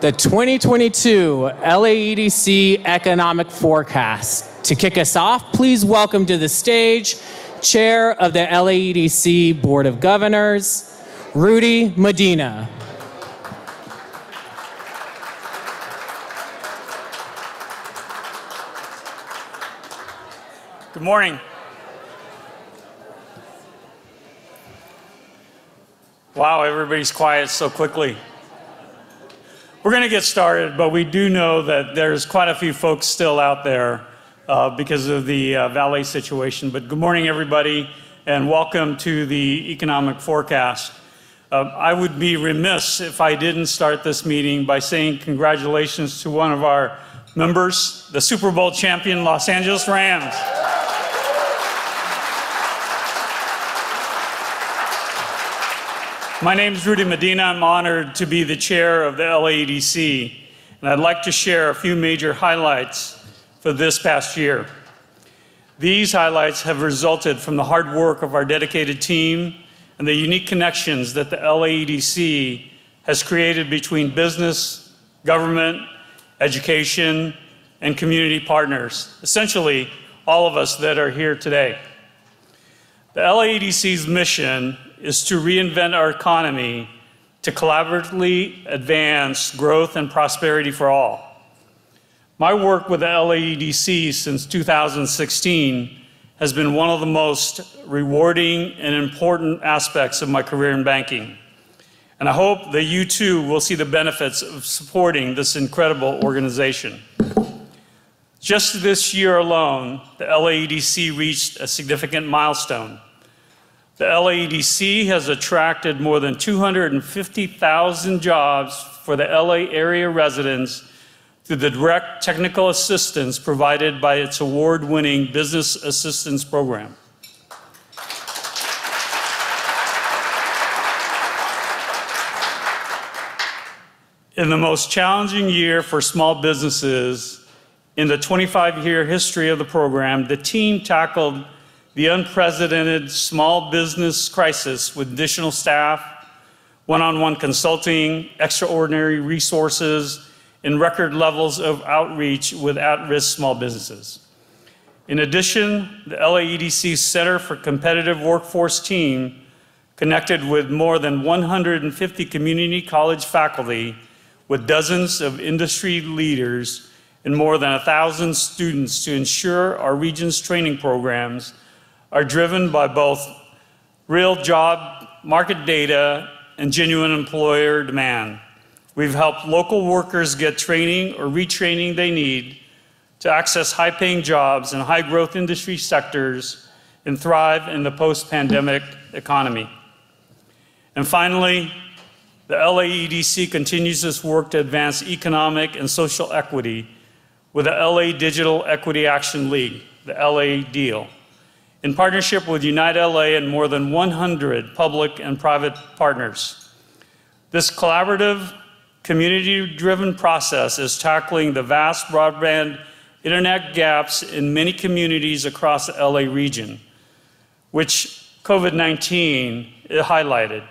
the 2022 LAEDC Economic Forecast. To kick us off, please welcome to the stage Chair of the LAEDC Board of Governors, Rudy Medina. Good morning. Wow, everybody's quiet so quickly. We're going to get started, but we do know that there's quite a few folks still out there uh, because of the uh, Valley situation. But good morning, everybody, and welcome to the economic forecast. Uh, I would be remiss if I didn't start this meeting by saying congratulations to one of our members, the Super Bowl champion Los Angeles Rams. My name is Rudy Medina. I'm honored to be the chair of the LAEDC, and I'd like to share a few major highlights for this past year. These highlights have resulted from the hard work of our dedicated team and the unique connections that the LAEDC has created between business, government, education, and community partners, essentially all of us that are here today. The LAEDC's mission is to reinvent our economy to collaboratively advance growth and prosperity for all. My work with the LAEDC since 2016 has been one of the most rewarding and important aspects of my career in banking. And I hope that you too will see the benefits of supporting this incredible organization. Just this year alone, the LAEDC reached a significant milestone. The LAEDC has attracted more than 250,000 jobs for the LA area residents through the direct technical assistance provided by its award winning Business Assistance Program. In the most challenging year for small businesses in the 25 year history of the program, the team tackled the unprecedented small business crisis with additional staff, one on one consulting, extraordinary resources, and record levels of outreach with at risk small businesses. In addition, the LAEDC Center for Competitive Workforce team connected with more than 150 community college faculty with dozens of industry leaders and more than 1,000 students to ensure our region's training programs are driven by both real job market data and genuine employer demand. We've helped local workers get training or retraining they need to access high paying jobs in high growth industry sectors and thrive in the post pandemic economy. And finally, the LAEDC continues its work to advance economic and social equity with the LA Digital Equity Action League, the LA DEAL in partnership with Unite LA and more than 100 public and private partners. This collaborative, community driven process is tackling the vast broadband internet gaps in many communities across the LA region, which COVID 19 highlighted,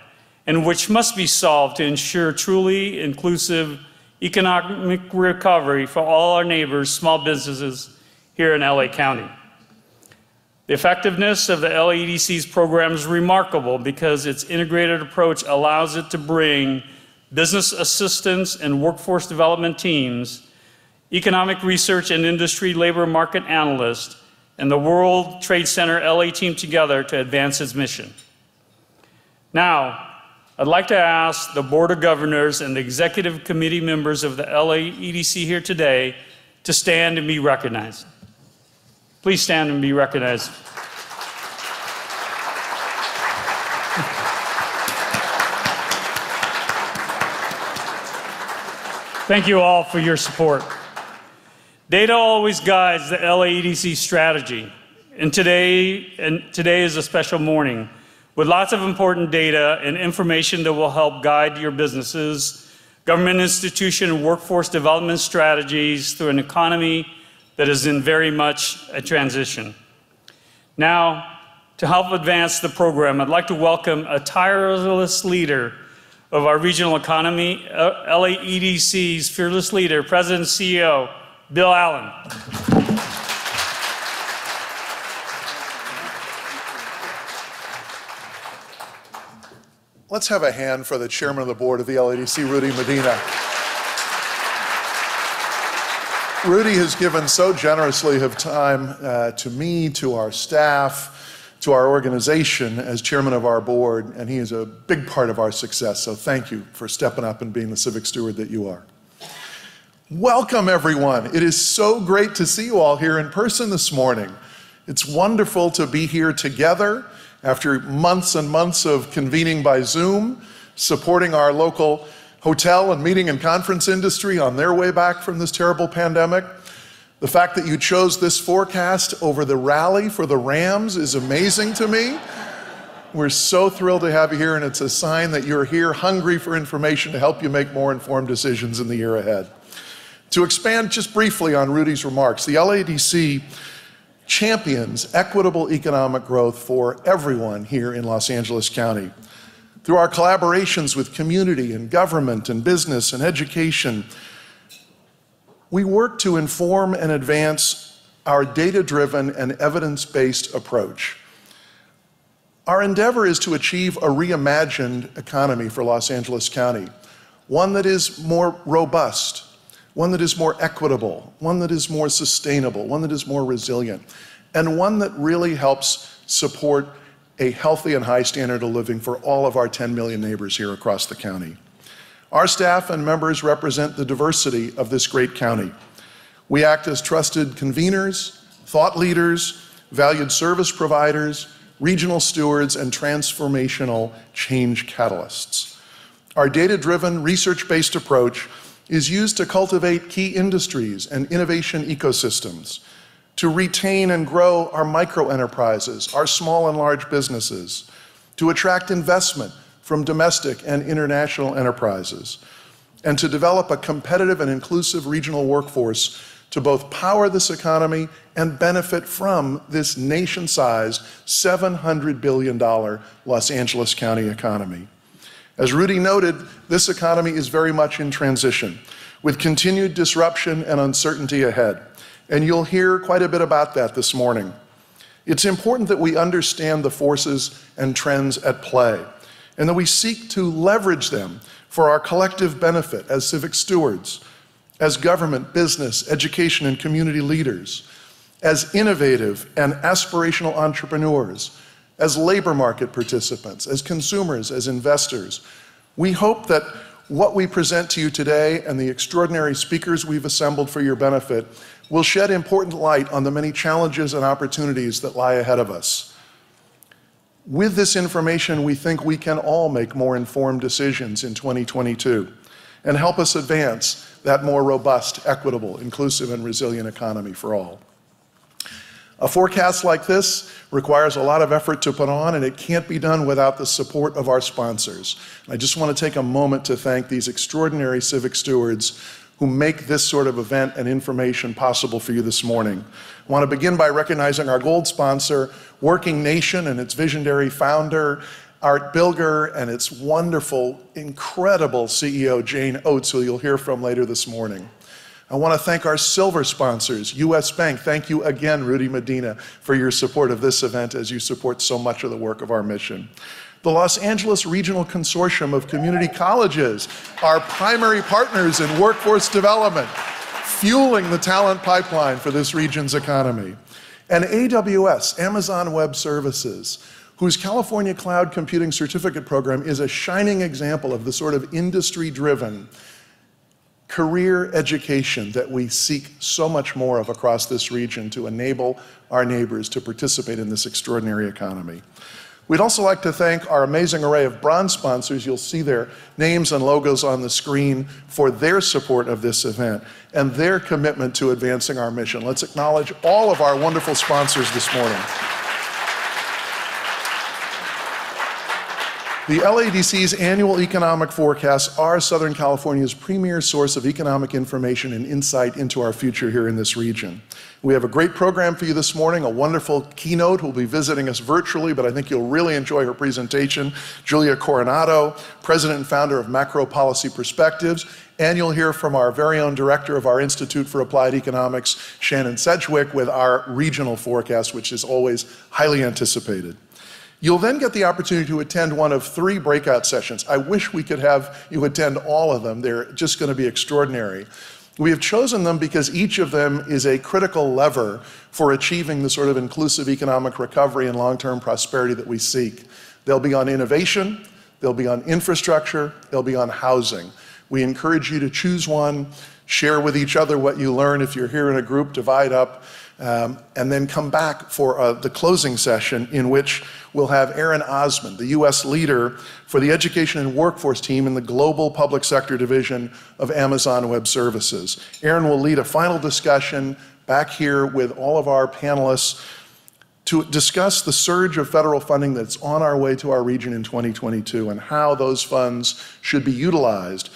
and which must be solved to ensure truly inclusive economic recovery for all our neighbors, small businesses here in LA County. The effectiveness of the LAEDC's program is remarkable because its integrated approach allows it to bring business assistance and workforce development teams, economic research and industry labor market analysts, and the World Trade Center LA team together to advance its mission. Now, I'd like to ask the Board of Governors and the Executive Committee members of the LAEDC here today to stand and be recognized. Please stand and be recognized. Thank you all for your support. Data always guides the LAEDC strategy. And today, and today is a special morning with lots of important data and information that will help guide your businesses, government institution, and workforce development strategies through an economy that is in very much a transition. Now, to help advance the program, I'd like to welcome a tireless leader of our regional economy, uh, LAEDC's fearless leader, President and CEO, Bill Allen. Let's have a hand for the chairman of the board of the LADC, Rudy Medina. Rudy has given so generously of time uh, to me, to our staff, to our organization as chairman of our board, and he is a big part of our success. So thank you for stepping up and being the civic steward that you are. Welcome, everyone. It is so great to see you all here in person this morning. It's wonderful to be here together after months and months of convening by Zoom, supporting our local hotel and meeting and conference industry on their way back from this terrible pandemic. The fact that you chose this forecast over the rally for the Rams is amazing to me. We're so thrilled to have you here, and it's a sign that you're here hungry for information to help you make more informed decisions in the year ahead. To expand just briefly on Rudy's remarks, the LADC champions equitable economic growth for everyone here in Los Angeles County. Through our collaborations with community and government and business and education, we work to inform and advance our data driven and evidence based approach. Our endeavor is to achieve a reimagined economy for Los Angeles County, one that is more robust, one that is more equitable, one that is more sustainable, one that is more resilient, and one that really helps support a healthy and high standard of living for all of our 10 million neighbors here across the county. Our staff and members represent the diversity of this great county. We act as trusted conveners, thought leaders, valued service providers, regional stewards, and transformational change catalysts. Our data driven, research based approach is used to cultivate key industries and innovation ecosystems to retain and grow our micro enterprises, our small and large businesses, to attract investment from domestic and international enterprises, and to develop a competitive and inclusive regional workforce to both power this economy and benefit from this nation sized $700 billion Los Angeles County economy. As Rudy noted, this economy is very much in transition, with continued disruption and uncertainty ahead. And you'll hear quite a bit about that this morning. It's important that we understand the forces and trends at play, and that we seek to leverage them for our collective benefit as civic stewards, as government, business, education, and community leaders, as innovative and aspirational entrepreneurs, as labor market participants, as consumers, as investors. We hope that what we present to you today and the extraordinary speakers we've assembled for your benefit will shed important light on the many challenges and opportunities that lie ahead of us. With this information, we think we can all make more informed decisions in 2022 and help us advance that more robust, equitable, inclusive, and resilient economy for all. A forecast like this requires a lot of effort to put on, and it can't be done without the support of our sponsors. I just want to take a moment to thank these extraordinary civic stewards who make this sort of event and information possible for you this morning. I want to begin by recognizing our gold sponsor, Working Nation, and its visionary founder, Art Bilger, and its wonderful, incredible CEO, Jane Oates, who you'll hear from later this morning. I want to thank our silver sponsors, US Bank. Thank you again, Rudy Medina, for your support of this event as you support so much of the work of our mission the Los Angeles Regional Consortium of Community Colleges, our primary partners in workforce development, fueling the talent pipeline for this region's economy. And AWS, Amazon Web Services, whose California Cloud Computing Certificate Program is a shining example of the sort of industry driven career education that we seek so much more of across this region to enable our neighbors to participate in this extraordinary economy. We'd also like to thank our amazing array of bronze sponsors. You'll see their names and logos on the screen for their support of this event and their commitment to advancing our mission. Let's acknowledge all of our wonderful sponsors this morning. The LADC's annual economic forecasts are Southern California's premier source of economic information and insight into our future here in this region. We have a great program for you this morning, a wonderful keynote who will be visiting us virtually, but I think you'll really enjoy her presentation. Julia Coronado, president and founder of Macro Policy Perspectives, and you'll hear from our very own director of our Institute for Applied Economics, Shannon Sedgwick, with our regional forecast, which is always highly anticipated. You'll then get the opportunity to attend one of three breakout sessions. I wish we could have you attend all of them. They're just going to be extraordinary. We have chosen them because each of them is a critical lever for achieving the sort of inclusive economic recovery and long term prosperity that we seek. They'll be on innovation, they'll be on infrastructure, they'll be on housing. We encourage you to choose one, share with each other what you learn. If you're here in a group, divide up um, and then come back for uh, the closing session in which we'll have Aaron Osmond, the U.S. leader for the education and workforce team in the global public sector division of Amazon Web Services. Aaron will lead a final discussion back here with all of our panelists to discuss the surge of federal funding that's on our way to our region in 2022 and how those funds should be utilized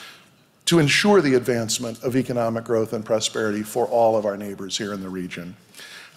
to ensure the advancement of economic growth and prosperity for all of our neighbors here in the region.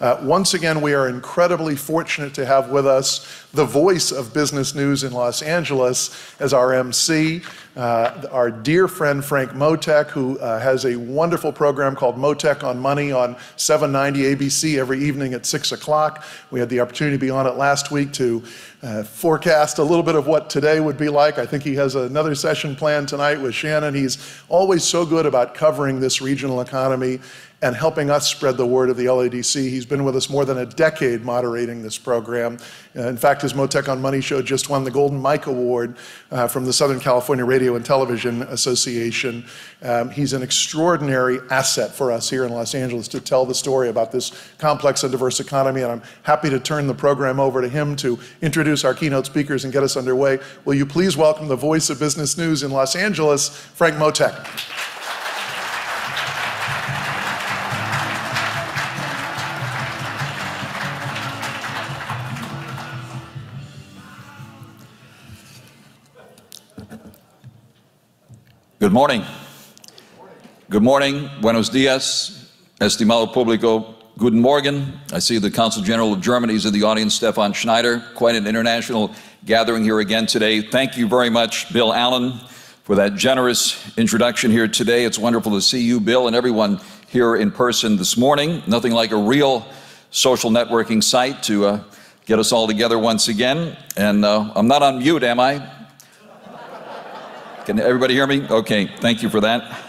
Uh, once again, we are incredibly fortunate to have with us the voice of business news in Los Angeles as our MC, uh, our dear friend Frank Motek, who uh, has a wonderful program called Motek on Money on 790 ABC every evening at 6 o'clock. We had the opportunity to be on it last week to uh, forecast a little bit of what today would be like. I think he has another session planned tonight with Shannon. He's always so good about covering this regional economy and helping us spread the word of the LADC. He's been with us more than a decade moderating this program. Uh, in fact, his Motek on Money show just won the Golden Mike Award uh, from the Southern California Radio and Television Association. Um, he's an extraordinary asset for us here in Los Angeles to tell the story about this complex and diverse economy, and I'm happy to turn the program over to him to introduce our keynote speakers and get us underway. Will you please welcome the voice of business news in Los Angeles, Frank Motek. Good morning. Good morning. Buenos dias. Estimado público. Guten Morgen. I see the Consul General of Germany is in the audience, Stefan Schneider. Quite an international gathering here again today. Thank you very much, Bill Allen, for that generous introduction here today. It's wonderful to see you, Bill, and everyone here in person this morning. Nothing like a real social networking site to uh, get us all together once again. And uh, I'm not on mute, am I? Can everybody hear me? Okay, thank you for that.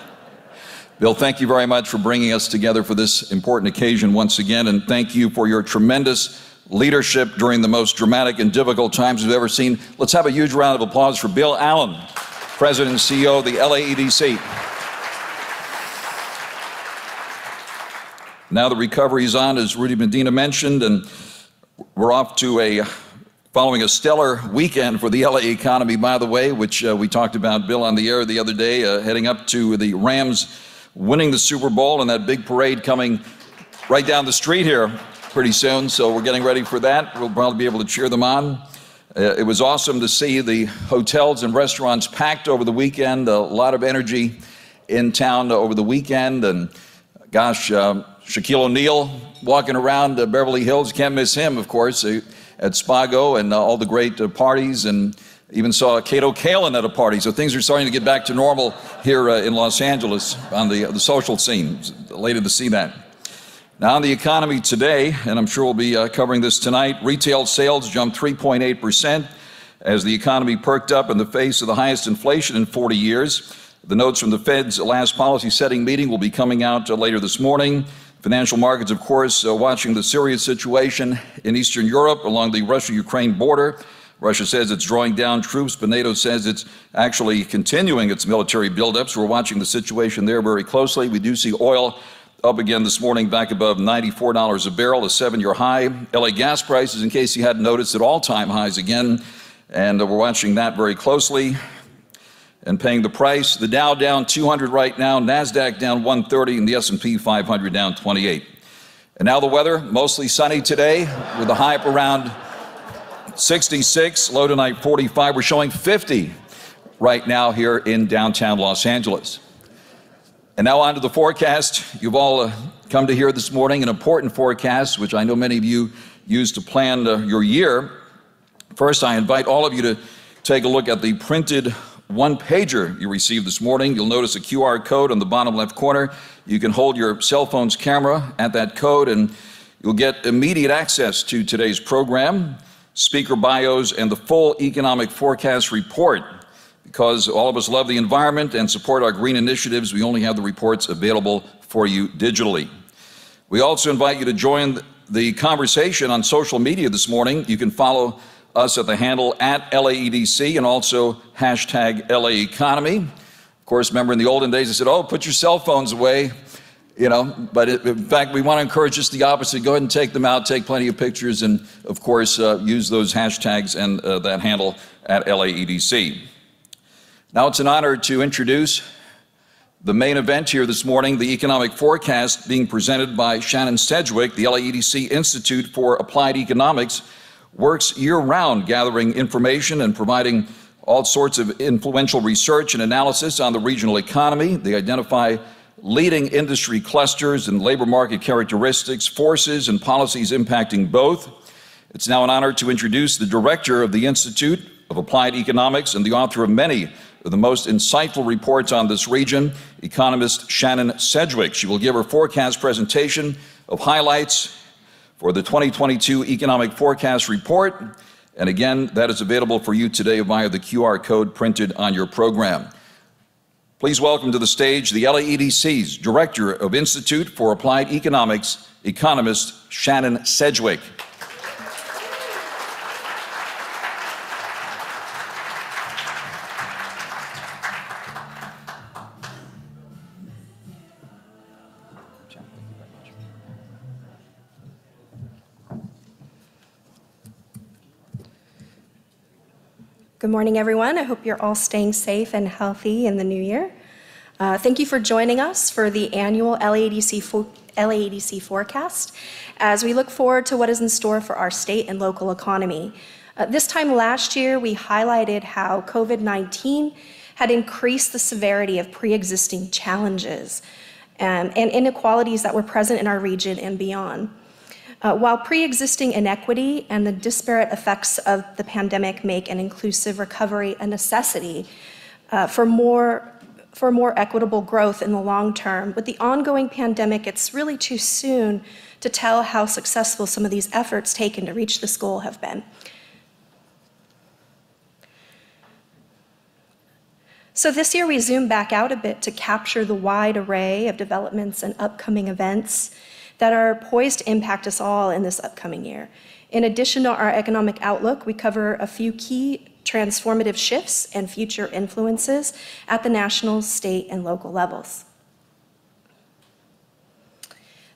Bill, thank you very much for bringing us together for this important occasion once again, and thank you for your tremendous leadership during the most dramatic and difficult times we've ever seen. Let's have a huge round of applause for Bill Allen, President and CEO of the LAEDC. Now the recovery is on, as Rudy Medina mentioned, and we're off to a Following a stellar weekend for the LA economy, by the way, which uh, we talked about, Bill, on the air the other day, uh, heading up to the Rams winning the Super Bowl and that big parade coming right down the street here pretty soon. So we're getting ready for that. We'll probably be able to cheer them on. Uh, it was awesome to see the hotels and restaurants packed over the weekend, a lot of energy in town over the weekend. And gosh, uh, Shaquille O'Neal walking around Beverly Hills, can't miss him, of course at Spago and uh, all the great uh, parties and even saw Kato Kaelin at a party. So things are starting to get back to normal here uh, in Los Angeles on the, the social scene. Elated to see that. Now, on the economy today, and I'm sure we'll be uh, covering this tonight, retail sales jumped 3.8% as the economy perked up in the face of the highest inflation in 40 years. The notes from the Fed's last policy setting meeting will be coming out uh, later this morning. Financial markets, of course, uh, watching the serious situation in Eastern Europe along the Russia Ukraine border. Russia says it's drawing down troops, but NATO says it's actually continuing its military buildups. We're watching the situation there very closely. We do see oil up again this morning, back above $94 a barrel, a seven year high. LA gas prices, in case you hadn't noticed, at all time highs again. And uh, we're watching that very closely and paying the price. The Dow down 200 right now, Nasdaq down 130, and the S&P 500 down 28. And now the weather, mostly sunny today, with a high up around 66, low tonight 45. We're showing 50 right now here in downtown Los Angeles. And now on to the forecast. You've all uh, come to hear this morning an important forecast, which I know many of you use to plan uh, your year. First, I invite all of you to take a look at the printed one pager you received this morning. You'll notice a QR code on the bottom left corner. You can hold your cell phone's camera at that code and you'll get immediate access to today's program, speaker bios, and the full economic forecast report. Because all of us love the environment and support our green initiatives, we only have the reports available for you digitally. We also invite you to join the conversation on social media this morning. You can follow us at the handle at LAEDC and also hashtag LA Economy. Of course, remember in the olden days, they said, oh, put your cell phones away, you know, but it, in fact, we want to encourage just the opposite. Go ahead and take them out, take plenty of pictures, and of course, uh, use those hashtags and uh, that handle at LAEDC. Now it's an honor to introduce the main event here this morning, the economic forecast being presented by Shannon Sedgwick, the LAEDC Institute for Applied Economics works year round gathering information and providing all sorts of influential research and analysis on the regional economy. They identify leading industry clusters and labor market characteristics, forces, and policies impacting both. It's now an honor to introduce the director of the Institute of Applied Economics and the author of many of the most insightful reports on this region, economist Shannon Sedgwick. She will give her forecast presentation of highlights for the 2022 Economic Forecast Report. And again, that is available for you today via the QR code printed on your program. Please welcome to the stage the LAEDC's Director of Institute for Applied Economics, economist Shannon Sedgwick. Good morning, everyone. I hope you're all staying safe and healthy in the new year. Uh, thank you for joining us for the annual LAEDC, fo- LAEDC forecast as we look forward to what is in store for our state and local economy. Uh, this time last year, we highlighted how COVID 19 had increased the severity of pre existing challenges um, and inequalities that were present in our region and beyond. Uh, while pre existing inequity and the disparate effects of the pandemic make an inclusive recovery a necessity uh, for more for more equitable growth in the long term. With the ongoing pandemic, it's really too soon to tell how successful some of these efforts taken to reach this goal have been. So this year we zoom back out a bit to capture the wide array of developments and upcoming events that are poised to impact us all in this upcoming year. In addition to our economic outlook, we cover a few key transformative shifts and future influences at the national, state, and local levels.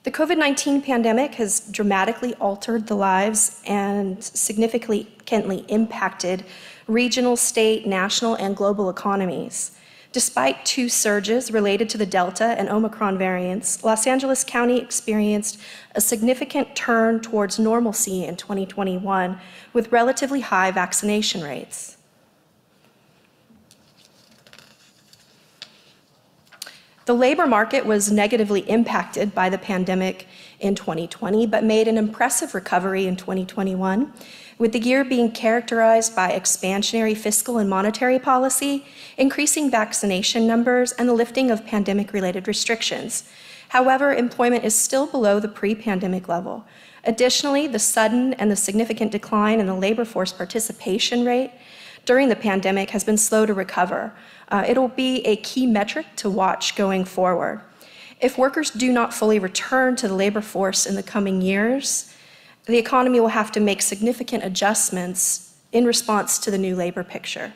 The COVID 19 pandemic has dramatically altered the lives and significantly impacted regional, state, national, and global economies. Despite two surges related to the Delta and Omicron variants, Los Angeles County experienced a significant turn towards normalcy in 2021 with relatively high vaccination rates. The labor market was negatively impacted by the pandemic in 2020, but made an impressive recovery in 2021 with the year being characterized by expansionary fiscal and monetary policy, increasing vaccination numbers, and the lifting of pandemic related restrictions. However, employment is still below the pre pandemic level. Additionally, the sudden and the significant decline in the labor force participation rate during the pandemic has been slow to recover. Uh, it'll be a key metric to watch going forward. If workers do not fully return to the labor force in the coming years, the economy will have to make significant adjustments in response to the new labor picture.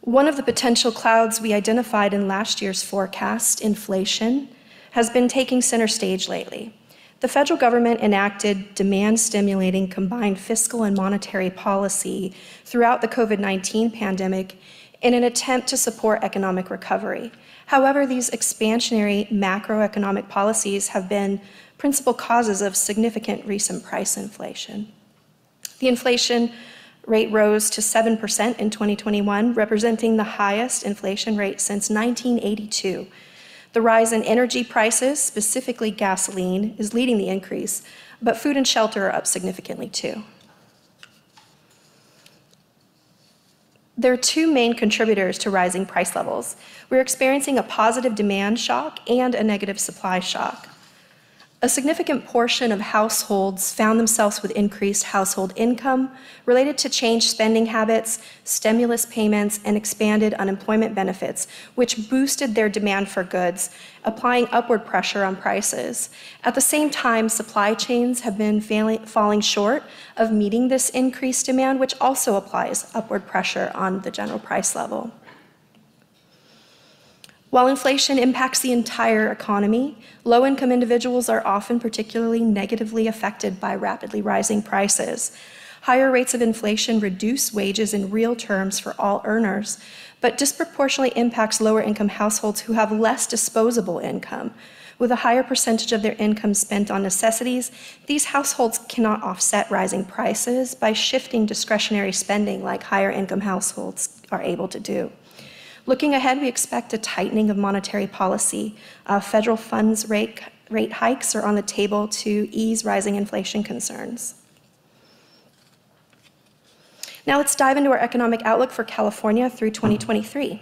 One of the potential clouds we identified in last year's forecast, inflation, has been taking center stage lately. The federal government enacted demand stimulating combined fiscal and monetary policy throughout the COVID 19 pandemic in an attempt to support economic recovery. However, these expansionary macroeconomic policies have been principal causes of significant recent price inflation. The inflation rate rose to 7% in 2021, representing the highest inflation rate since 1982. The rise in energy prices, specifically gasoline, is leading the increase, but food and shelter are up significantly too. There are two main contributors to rising price levels. We're experiencing a positive demand shock and a negative supply shock. A significant portion of households found themselves with increased household income related to changed spending habits, stimulus payments, and expanded unemployment benefits, which boosted their demand for goods, applying upward pressure on prices. At the same time, supply chains have been failing, falling short of meeting this increased demand, which also applies upward pressure on the general price level. While inflation impacts the entire economy, low income individuals are often particularly negatively affected by rapidly rising prices. Higher rates of inflation reduce wages in real terms for all earners, but disproportionately impacts lower income households who have less disposable income. With a higher percentage of their income spent on necessities, these households cannot offset rising prices by shifting discretionary spending like higher income households are able to do. Looking ahead, we expect a tightening of monetary policy. Uh, federal funds rate, rate hikes are on the table to ease rising inflation concerns. Now let's dive into our economic outlook for California through 2023.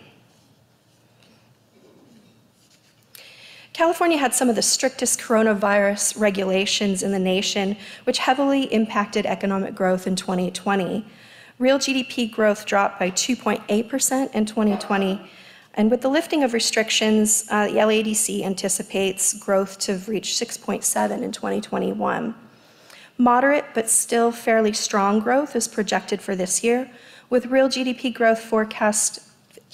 California had some of the strictest coronavirus regulations in the nation, which heavily impacted economic growth in 2020. Real GDP growth dropped by 2.8% in 2020. And with the lifting of restrictions, uh, the LADC anticipates growth to reach 6.7 in 2021. Moderate but still fairly strong growth is projected for this year, with real GDP growth forecast,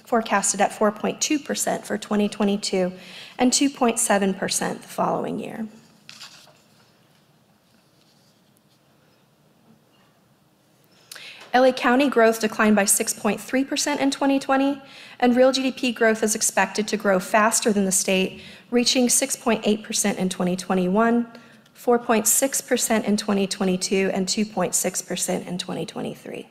forecasted at 4.2% for 2022 and 2.7% the following year. LA County growth declined by 6.3% in 2020, and real GDP growth is expected to grow faster than the state, reaching 6.8% in 2021, 4.6% in 2022, and 2.6% in 2023.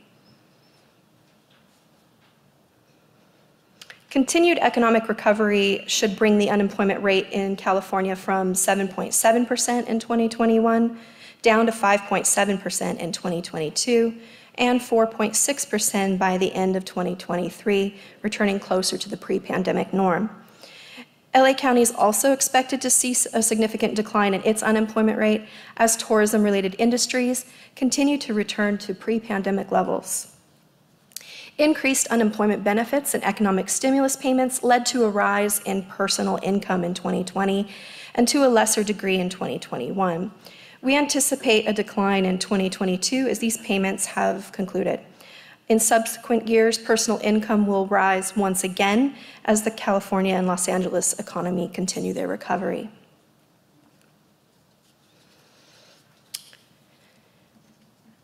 Continued economic recovery should bring the unemployment rate in California from 7.7% in 2021 down to 5.7% in 2022 and 4.6% by the end of 2023, returning closer to the pre-pandemic norm. LA County is also expected to see a significant decline in its unemployment rate as tourism related industries continue to return to pre pandemic levels. Increased unemployment benefits and economic stimulus payments led to a rise in personal income in 2020 and to a lesser degree in 2021. We anticipate a decline in 2022 as these payments have concluded. In subsequent years, personal income will rise once again as the California and Los Angeles economy continue their recovery.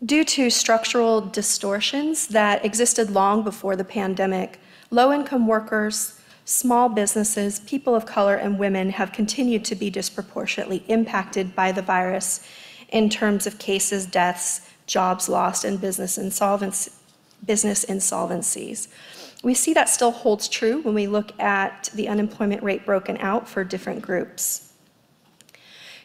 Due to structural distortions that existed long before the pandemic, low income workers, small businesses, people of color, and women have continued to be disproportionately impacted by the virus in terms of cases, deaths, jobs lost, and business, insolvency, business insolvencies. We see that still holds true when we look at the unemployment rate broken out for different groups.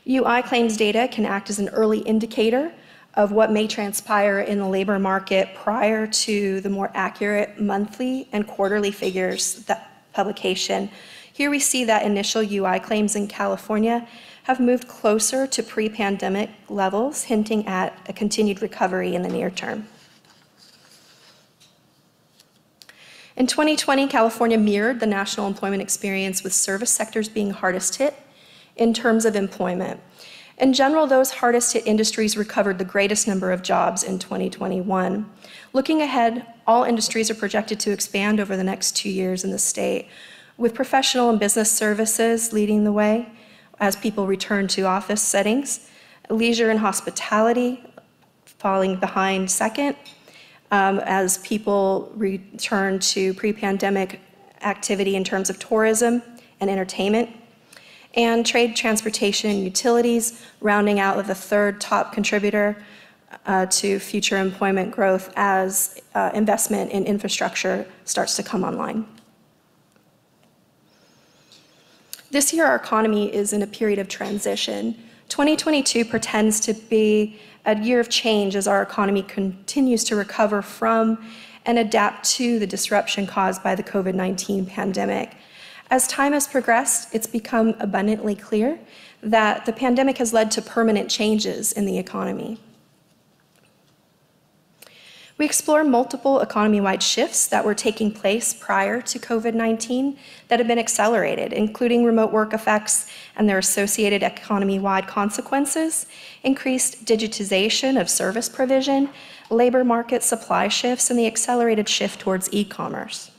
UI claims data can act as an early indicator of what may transpire in the labor market prior to the more accurate monthly and quarterly figures that publication. Here we see that initial UI claims in California have moved closer to pre-pandemic levels, hinting at a continued recovery in the near term. In 2020, California mirrored the national employment experience with service sectors being hardest hit in terms of employment. In general, those hardest hit industries recovered the greatest number of jobs in 2021. Looking ahead, all industries are projected to expand over the next two years in the state, with professional and business services leading the way as people return to office settings, leisure and hospitality falling behind second, um, as people return to pre pandemic activity in terms of tourism and entertainment and trade, transportation, and utilities, rounding out the third top contributor uh, to future employment growth as uh, investment in infrastructure starts to come online. This year, our economy is in a period of transition. 2022 pretends to be a year of change as our economy continues to recover from and adapt to the disruption caused by the COVID 19 pandemic. As time has progressed, it's become abundantly clear that the pandemic has led to permanent changes in the economy. We explore multiple economy wide shifts that were taking place prior to COVID 19 that have been accelerated, including remote work effects and their associated economy wide consequences, increased digitization of service provision, labor market supply shifts, and the accelerated shift towards e commerce.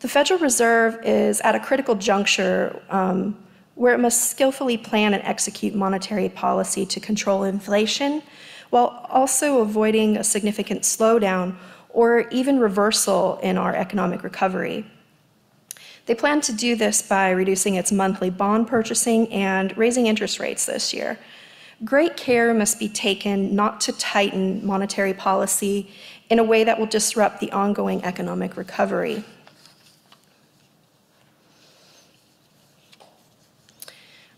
The Federal Reserve is at a critical juncture um, where it must skillfully plan and execute monetary policy to control inflation while also avoiding a significant slowdown or even reversal in our economic recovery. They plan to do this by reducing its monthly bond purchasing and raising interest rates this year. Great care must be taken not to tighten monetary policy in a way that will disrupt the ongoing economic recovery.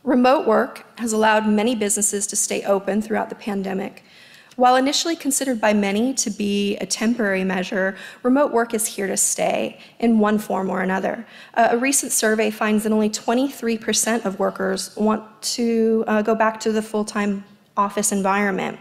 Remote work has allowed many businesses to stay open throughout the pandemic. While initially considered by many to be a temporary measure, remote work is here to stay in one form or another. Uh, a recent survey finds that only 23% of workers want to uh, go back to the full time office environment,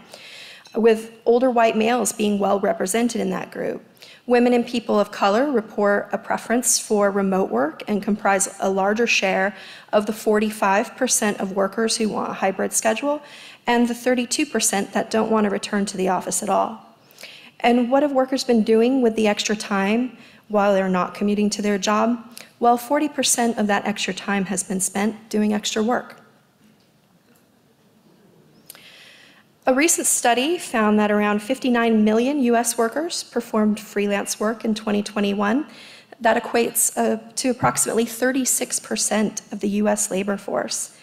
with older white males being well represented in that group. Women and people of color report a preference for remote work and comprise a larger share of the 45% of workers who want a hybrid schedule and the 32% that don't want to return to the office at all. And what have workers been doing with the extra time while they're not commuting to their job? Well, 40% of that extra time has been spent doing extra work. A recent study found that around 59 million US workers performed freelance work in 2021. That equates uh, to approximately 36% of the US labor force.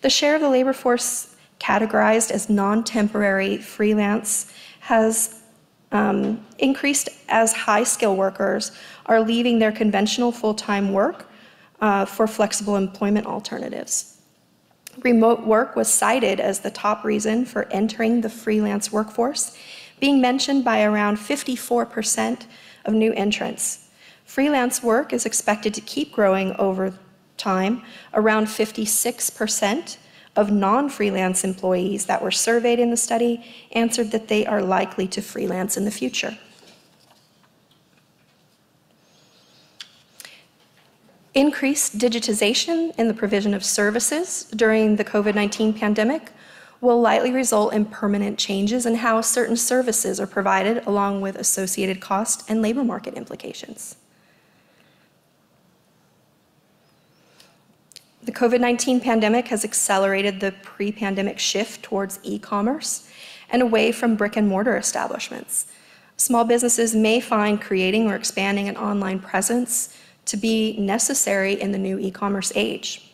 The share of the labor force categorized as non temporary freelance has um, increased as high skill workers are leaving their conventional full time work uh, for flexible employment alternatives. Remote work was cited as the top reason for entering the freelance workforce, being mentioned by around 54% of new entrants. Freelance work is expected to keep growing over time. Around 56% of non freelance employees that were surveyed in the study answered that they are likely to freelance in the future. Increased digitization in the provision of services during the COVID 19 pandemic will likely result in permanent changes in how certain services are provided, along with associated cost and labor market implications. The COVID 19 pandemic has accelerated the pre pandemic shift towards e commerce and away from brick and mortar establishments. Small businesses may find creating or expanding an online presence to be necessary in the new e commerce age.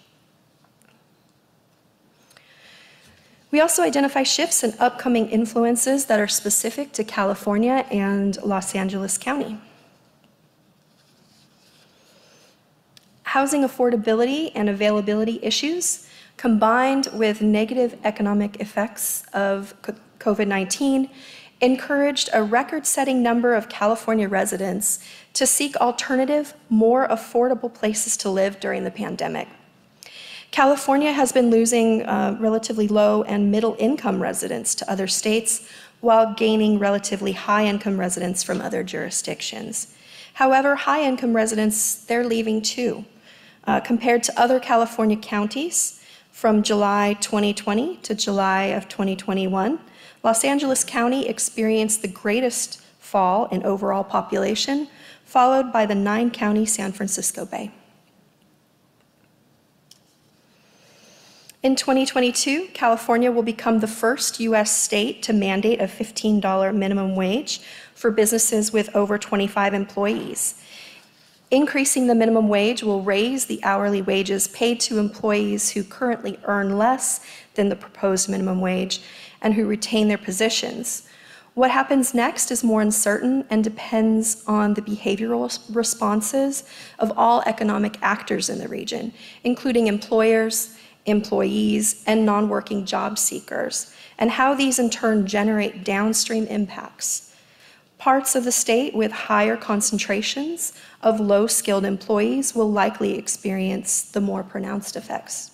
We also identify shifts and upcoming influences that are specific to California and Los Angeles County. Housing affordability and availability issues, combined with negative economic effects of COVID 19, encouraged a record setting number of California residents to seek alternative, more affordable places to live during the pandemic. California has been losing uh, relatively low and middle income residents to other states while gaining relatively high income residents from other jurisdictions. However, high income residents, they're leaving too. Uh, compared to other California counties, from July 2020 to July of 2021, Los Angeles County experienced the greatest fall in overall population, followed by the nine county San Francisco Bay. In 2022, California will become the first U.S. state to mandate a $15 minimum wage for businesses with over 25 employees. Increasing the minimum wage will raise the hourly wages paid to employees who currently earn less than the proposed minimum wage and who retain their positions. What happens next is more uncertain and depends on the behavioral responses of all economic actors in the region, including employers, employees, and non working job seekers, and how these in turn generate downstream impacts. Parts of the state with higher concentrations of low skilled employees will likely experience the more pronounced effects.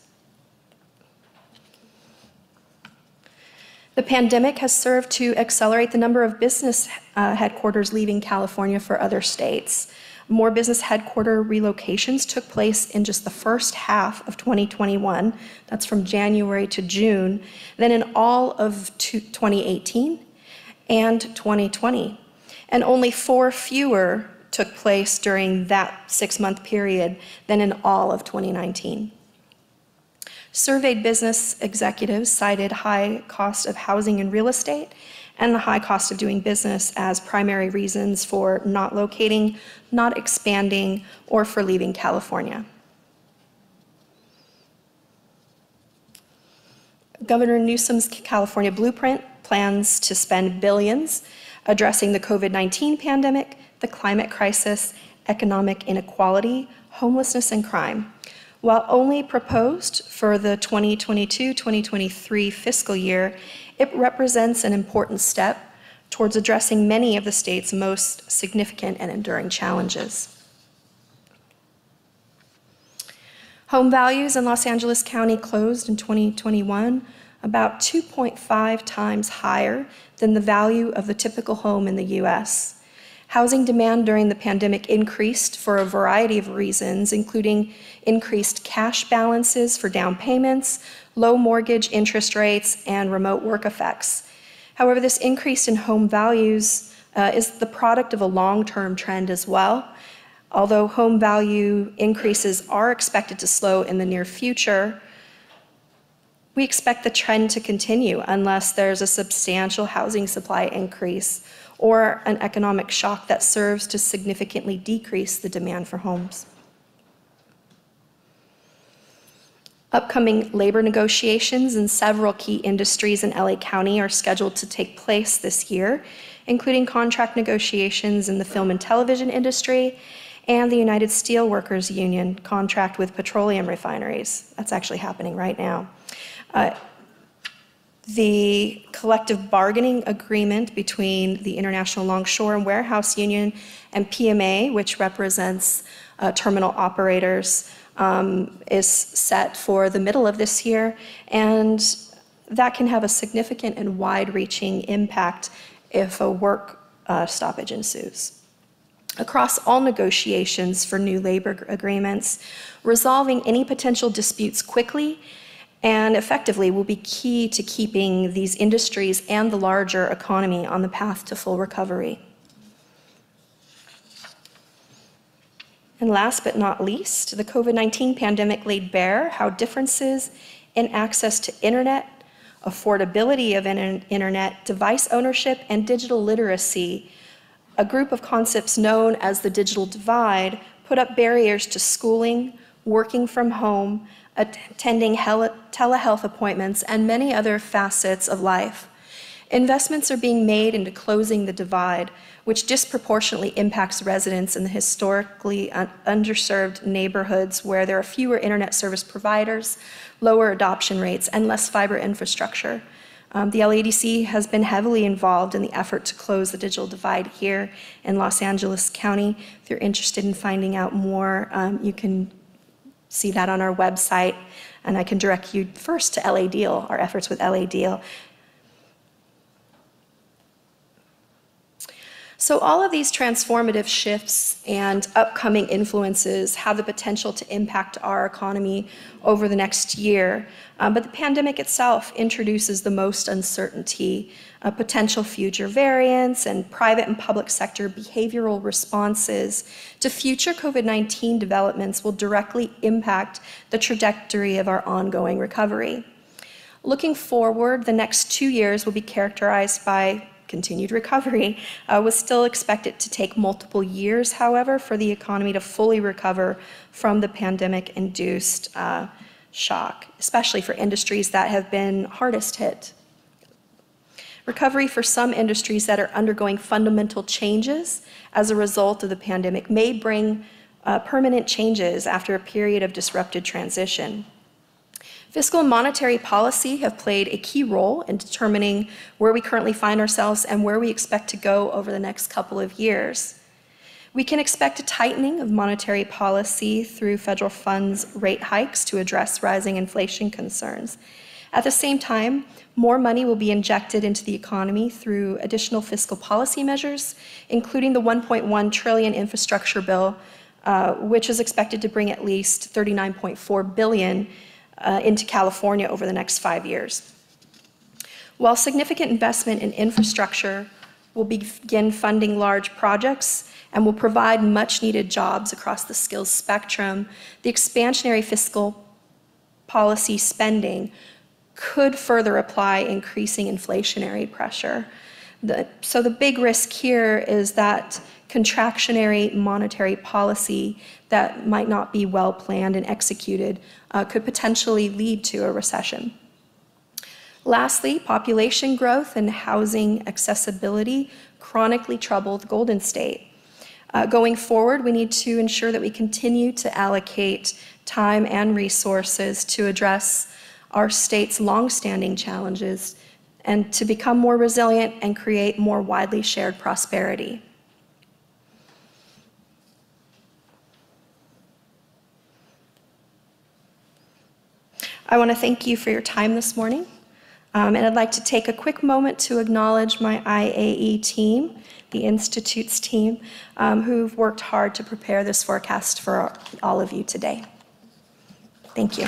The pandemic has served to accelerate the number of business uh, headquarters leaving California for other states. More business headquarter relocations took place in just the first half of 2021, that's from January to June, than in all of 2018 and 2020 and only four fewer took place during that six month period than in all of 2019. Surveyed business executives cited high cost of housing and real estate and the high cost of doing business as primary reasons for not locating, not expanding, or for leaving California. Governor Newsom's California blueprint plans to spend billions addressing the COVID 19 pandemic, the climate crisis, economic inequality, homelessness, and crime. While only proposed for the 2022 2023 fiscal year, it represents an important step towards addressing many of the state's most significant and enduring challenges. Home values in Los Angeles County closed in 2021 about 2.5 times higher than the value of the typical home in the US. Housing demand during the pandemic increased for a variety of reasons, including increased cash balances for down payments, low mortgage interest rates, and remote work effects. However, this increase in home values uh, is the product of a long term trend as well. Although home value increases are expected to slow in the near future, we expect the trend to continue unless there's a substantial housing supply increase or an economic shock that serves to significantly decrease the demand for homes. Upcoming labor negotiations in several key industries in LA County are scheduled to take place this year, including contract negotiations in the film and television industry and the United Steelworkers Union contract with petroleum refineries. That's actually happening right now. Uh, the collective bargaining agreement between the International Longshore and Warehouse Union and PMA, which represents uh, terminal operators, um, is set for the middle of this year, and that can have a significant and wide reaching impact if a work uh, stoppage ensues. Across all negotiations for new labor agreements, resolving any potential disputes quickly and effectively will be key to keeping these industries and the larger economy on the path to full recovery. And last but not least, the COVID 19 pandemic laid bare how differences in access to internet, affordability of internet, device ownership, and digital literacy, a group of concepts known as the digital divide, put up barriers to schooling, working from home, attending telehealth appointments, and many other facets of life. Investments are being made into closing the divide, which disproportionately impacts residents in the historically underserved neighborhoods where there are fewer internet service providers, lower adoption rates, and less fiber infrastructure. Um, the LAEDC has been heavily involved in the effort to close the digital divide here in Los Angeles County. If you're interested in finding out more, um, you can see that on our website. And I can direct you first to LA Deal, our efforts with LA Deal. So, all of these transformative shifts and upcoming influences have the potential to impact our economy over the next year. Um, but the pandemic itself introduces the most uncertainty, uh, potential future variants, and private and public sector behavioral responses to future COVID 19 developments will directly impact the trajectory of our ongoing recovery. Looking forward, the next two years will be characterized by continued recovery uh, was still expected to take multiple years, however, for the economy to fully recover from the pandemic induced uh, shock, especially for industries that have been hardest hit. Recovery for some industries that are undergoing fundamental changes as a result of the pandemic may bring uh, permanent changes after a period of disrupted transition. Fiscal and monetary policy have played a key role in determining where we currently find ourselves and where we expect to go over the next couple of years. We can expect a tightening of monetary policy through federal funds rate hikes to address rising inflation concerns. At the same time, more money will be injected into the economy through additional fiscal policy measures, including the 1.1 trillion infrastructure bill, uh, which is expected to bring at least 39.4 billion uh, into California over the next five years. While significant investment in infrastructure will begin funding large projects and will provide much needed jobs across the skills spectrum, the expansionary fiscal policy spending could further apply increasing inflationary pressure. The, so the big risk here is that contractionary monetary policy that might not be well planned and executed uh, could potentially lead to a recession. Lastly, population growth and housing accessibility chronically troubled Golden State. Uh, going forward, we need to ensure that we continue to allocate time and resources to address our state's longstanding challenges and to become more resilient and create more widely shared prosperity. I want to thank you for your time this morning. Um, and I'd like to take a quick moment to acknowledge my IAE team, the Institute's team, um, who've worked hard to prepare this forecast for all of you today. Thank you.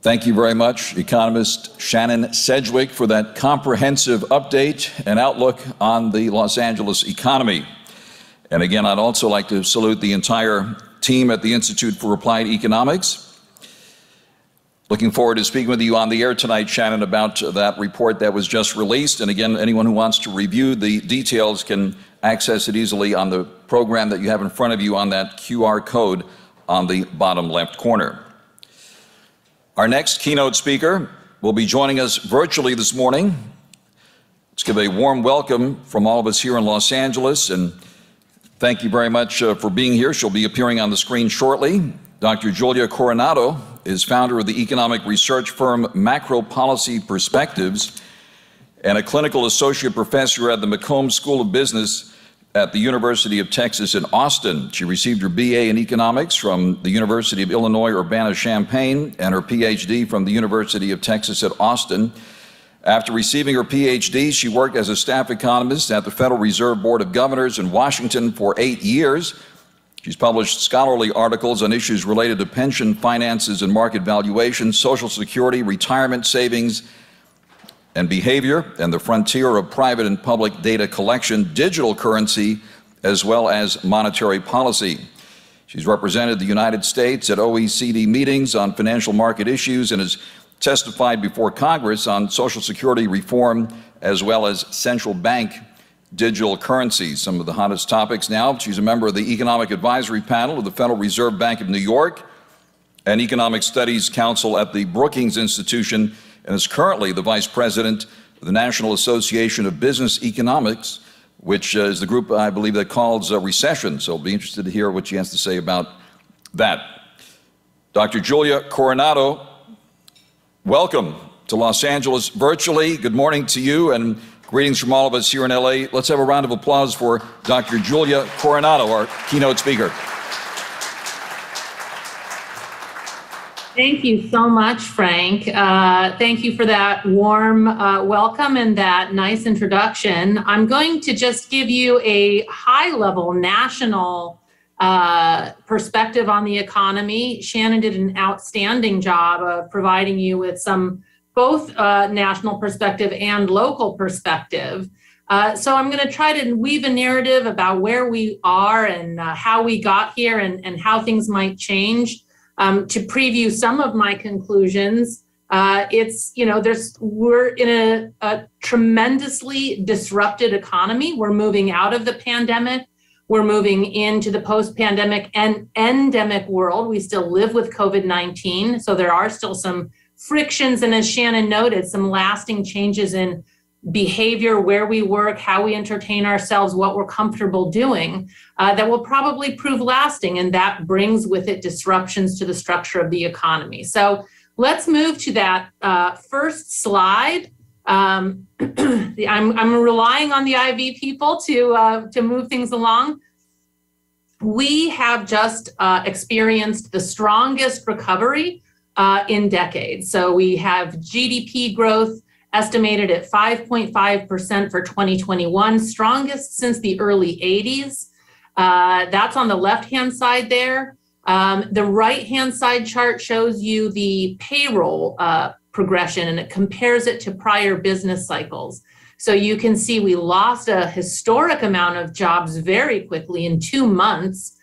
Thank you very much, economist Shannon Sedgwick, for that comprehensive update and outlook on the Los Angeles economy. And again, I'd also like to salute the entire team at the Institute for Applied Economics. Looking forward to speaking with you on the air tonight, Shannon, about that report that was just released. And again, anyone who wants to review the details can access it easily on the program that you have in front of you on that QR code on the bottom left corner. Our next keynote speaker will be joining us virtually this morning. Let's give a warm welcome from all of us here in Los Angeles and thank you very much uh, for being here. She'll be appearing on the screen shortly. Dr. Julia Coronado is founder of the economic research firm Macro Policy Perspectives and a clinical associate professor at the McCombs School of Business at the University of Texas in Austin. She received her BA in economics from the University of Illinois Urbana-Champaign and her PhD from the University of Texas at Austin. After receiving her PhD, she worked as a staff economist at the Federal Reserve Board of Governors in Washington for eight years. She's published scholarly articles on issues related to pension finances and market valuation, Social Security, retirement savings, and behavior and the frontier of private and public data collection, digital currency, as well as monetary policy. She's represented the United States at OECD meetings on financial market issues and has testified before Congress on Social Security reform as well as central bank digital currencies, some of the hottest topics now. She's a member of the Economic Advisory Panel of the Federal Reserve Bank of New York and Economic Studies Council at the Brookings Institution and is currently the vice president of the National Association of Business Economics, which uh, is the group I believe that calls uh, recession. So I'll be interested to hear what she has to say about that. Dr. Julia Coronado, welcome to Los Angeles virtually. Good morning to you and greetings from all of us here in LA. Let's have a round of applause for Dr. Julia Coronado, our keynote speaker. Thank you so much, Frank. Uh, thank you for that warm uh, welcome and that nice introduction. I'm going to just give you a high level national uh, perspective on the economy. Shannon did an outstanding job of providing you with some both uh, national perspective and local perspective. Uh, so I'm going to try to weave a narrative about where we are and uh, how we got here and, and how things might change um, to preview some of my conclusions. Uh, it's, you know, there's, we're in a, a tremendously disrupted economy. We're moving out of the pandemic. We're moving into the post pandemic and endemic world. We still live with COVID 19. So there are still some frictions. And as Shannon noted, some lasting changes in behavior, where we work, how we entertain ourselves, what we're comfortable doing, uh, that will probably prove lasting. And that brings with it disruptions to the structure of the economy. So let's move to that uh, first slide. Um, I'm, I'm relying on the IV people to, uh, to move things along. We have just uh, experienced the strongest recovery uh, in decades. So we have GDP growth estimated at 5.5% for 2021, strongest since the early 80s. Uh, that's on the left hand side there. Um, the right hand side chart shows you the payroll uh, progression and it compares it to prior business cycles. So you can see we lost a historic amount of jobs very quickly in two months.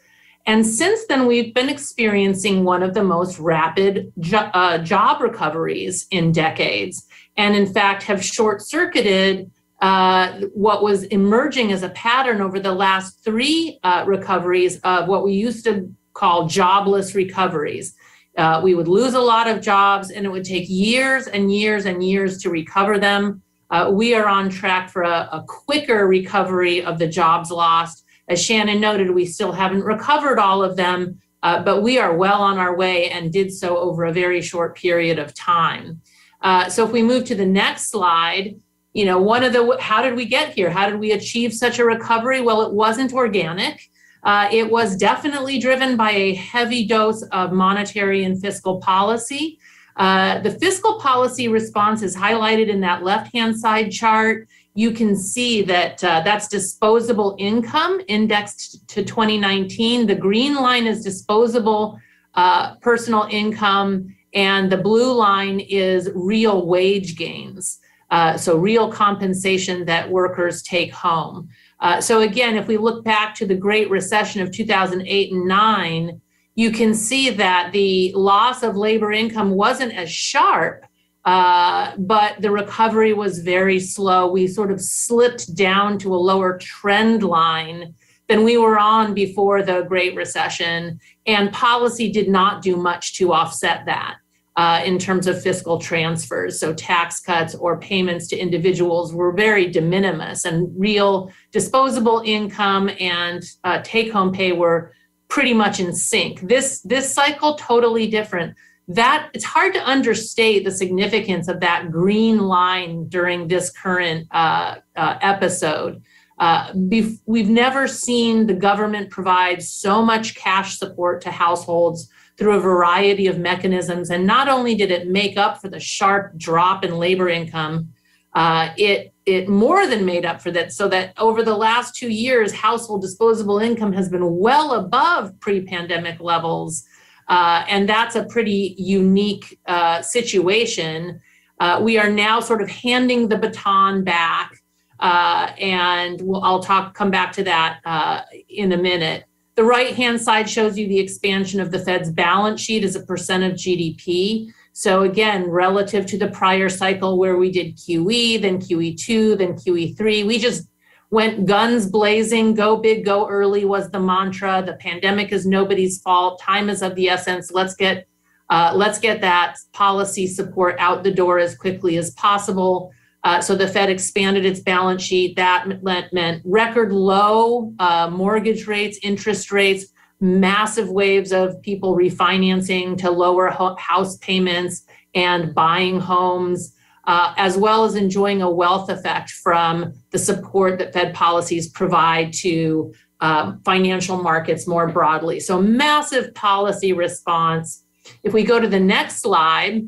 And since then, we've been experiencing one of the most rapid jo- uh, job recoveries in decades and in fact have short circuited uh, what was emerging as a pattern over the last three uh, recoveries of what we used to call jobless recoveries. Uh, we would lose a lot of jobs and it would take years and years and years to recover them. Uh, we are on track for a, a quicker recovery of the jobs lost. As Shannon noted, we still haven't recovered all of them, uh, but we are well on our way and did so over a very short period of time. Uh, so if we move to the next slide, you know, one of the, how did we get here? How did we achieve such a recovery? Well, it wasn't organic. Uh, it was definitely driven by a heavy dose of monetary and fiscal policy. Uh, the fiscal policy response is highlighted in that left-hand side chart. You can see that uh, that's disposable income indexed to 2019. The green line is disposable uh, personal income and the blue line is real wage gains. Uh, so, real compensation that workers take home. Uh, so, again, if we look back to the Great Recession of 2008 and 9, you can see that the loss of labor income wasn't as sharp, uh, but the recovery was very slow. We sort of slipped down to a lower trend line than we were on before the Great Recession, and policy did not do much to offset that uh, in terms of fiscal transfers. So tax cuts or payments to individuals were very de minimis, and real disposable income and uh, take-home pay were pretty much in sync. This this cycle totally different. That it's hard to understate the significance of that green line during this current uh, uh episode. Uh, we've never seen the government provide so much cash support to households through a variety of mechanisms. And not only did it make up for the sharp drop in labor income, uh, it it more than made up for that. So that over the last two years, household disposable income has been well above pre-pandemic levels, uh, and that's a pretty unique uh, situation. Uh, we are now sort of handing the baton back, uh, and we'll, I'll talk come back to that uh, in a minute. The right hand side shows you the expansion of the Fed's balance sheet as a percent of GDP. So, again, relative to the prior cycle where we did QE, then QE2, then QE3, we just went guns blazing, go big, go early was the mantra. The pandemic is nobody's fault. Time is of the essence. Let's get uh, let's get that policy support out the door as quickly as possible. Uh, so the Fed expanded its balance sheet. That meant, meant record low uh, mortgage rates, interest rates, massive waves of people refinancing to lower house payments and buying homes, uh, as well as enjoying a wealth effect from the support that Fed policies provide to um, financial markets more broadly. So, massive policy response. If we go to the next slide,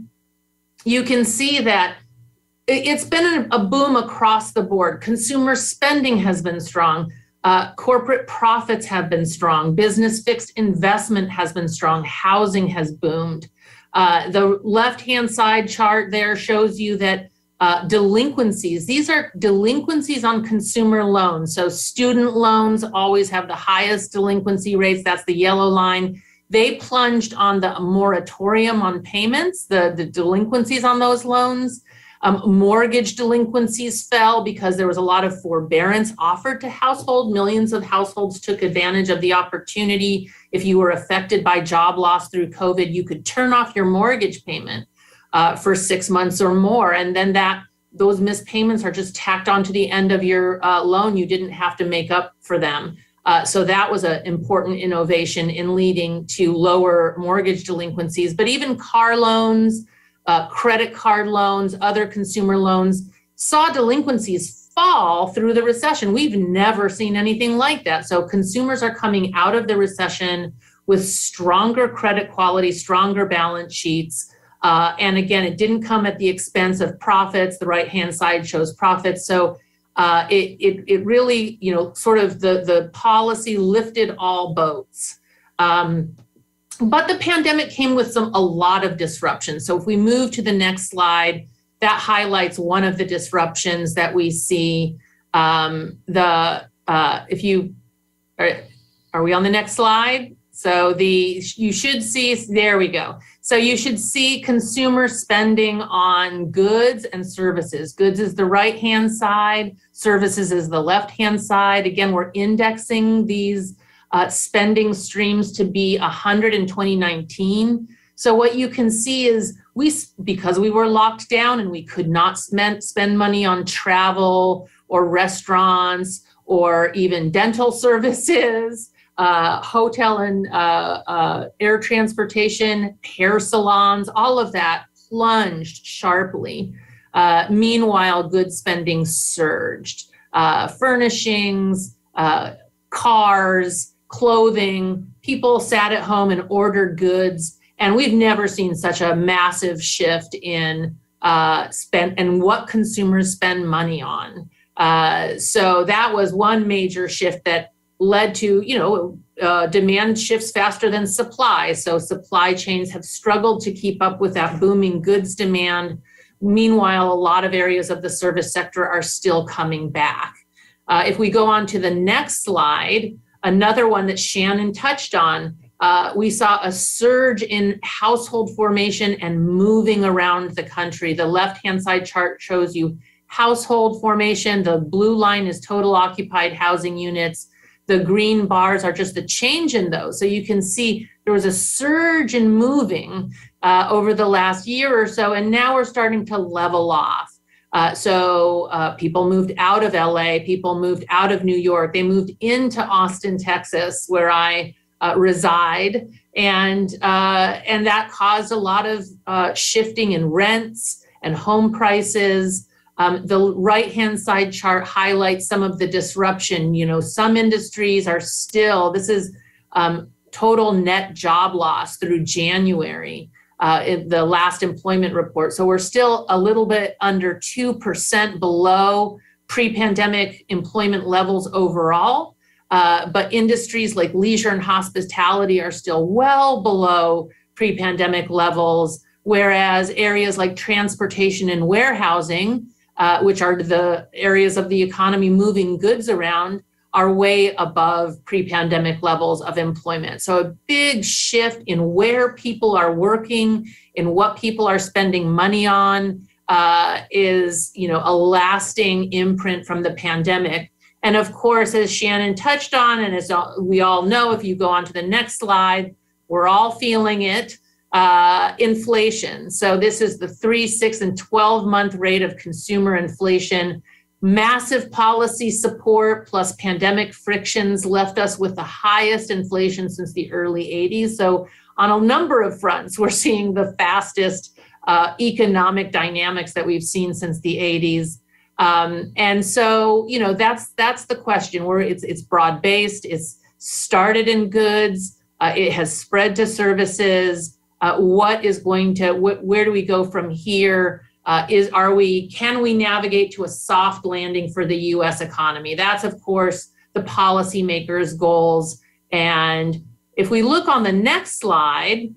you can see that it's been a boom across the board. Consumer spending has been strong. Uh, corporate profits have been strong. Business fixed investment has been strong. Housing has boomed. Uh, the left hand side chart there shows you that uh, delinquencies. These are delinquencies on consumer loans. So student loans always have the highest delinquency rates. That's the yellow line. They plunged on the moratorium on payments, the, the delinquencies on those loans. Um, mortgage delinquencies fell because there was a lot of forbearance offered to households. Millions of households took advantage of the opportunity. If you were affected by job loss through COVID, you could turn off your mortgage payment uh, for six months or more. And then that those missed payments are just tacked onto the end of your uh, loan. You didn't have to make up for them. Uh, so that was an important innovation in leading to lower mortgage delinquencies. But even car loans, uh, credit card loans, other consumer loans saw delinquencies fall through the recession. We've never seen anything like that. So consumers are coming out of the recession with stronger credit quality, stronger balance sheets. Uh, and again, it didn't come at the expense of profits. The right hand side shows profits. So uh, it, it, it really, you know, sort of the, the policy lifted all boats. Um, but the pandemic came with some a lot of disruption. So if we move to the next slide, that highlights one of the disruptions that we see. Um, the uh, if you are, are we on the next slide? So the you should see there we go. So you should see consumer spending on goods and services. Goods is the right hand side, services is the left hand side. Again, we're indexing these uh, spending streams to be 100 in 2019. So what you can see is we because we were locked down and we could not spend spend money on travel or restaurants or even dental services uh, hotel and uh, uh, air transportation, hair salons, all of that plunged sharply. Uh, meanwhile, good spending surged. Uh, furnishings, cars, clothing, people sat at home and ordered goods. And we've never seen such a massive shift in uh, spend and what consumers spend money on. Uh, so that was one major shift that led to, you know, uh, demand shifts faster than supply. So supply chains have struggled to keep up with that booming goods demand. Meanwhile, a lot of areas of the service sector are still coming back. Uh, if we go on to the next slide, another one that Shannon touched on, uh, we saw a surge in household formation and moving around the country. The left hand side chart shows you household formation. The blue line is total occupied housing units the green bars are just the change in those. So you can see there was a surge in moving uh, over the last year or so, and now we're starting to level off. Uh, so uh, people moved out of LA, people moved out of New York, they moved into Austin, Texas, where I uh, reside, and uh, and that caused a lot of uh, shifting in rents and home prices. Um, the right hand side chart highlights some of the disruption. You know, some industries are still, this is um, total net job loss through January, uh, in the last employment report. So we're still a little bit under 2% below pre pandemic employment levels overall. Uh, but industries like leisure and hospitality are still well below pre pandemic levels, whereas areas like transportation and warehousing uh, which are the areas of the economy moving goods around, are way above pre pandemic levels of employment. So, a big shift in where people are working, in what people are spending money on. Uh, is you know a lasting imprint from the pandemic and of course as shannon touched on and as we all know if you go on to the next slide we're all feeling it uh, inflation. So this is the three, six, and 12 month rate of consumer inflation. Massive policy support plus pandemic frictions left us with the highest inflation since the early 80s. So, on a number of fronts, we're seeing the fastest uh, economic dynamics that we've seen since the 80s. Um, and so, you know, that's that's the question. Where it's it's broad based. It's started in goods. Uh, it has spread to services uh, what is going to wh- where do we go from here uh, is are we can we navigate to a soft landing for the us economy that's of course the policymakers goals and if we look on the next slide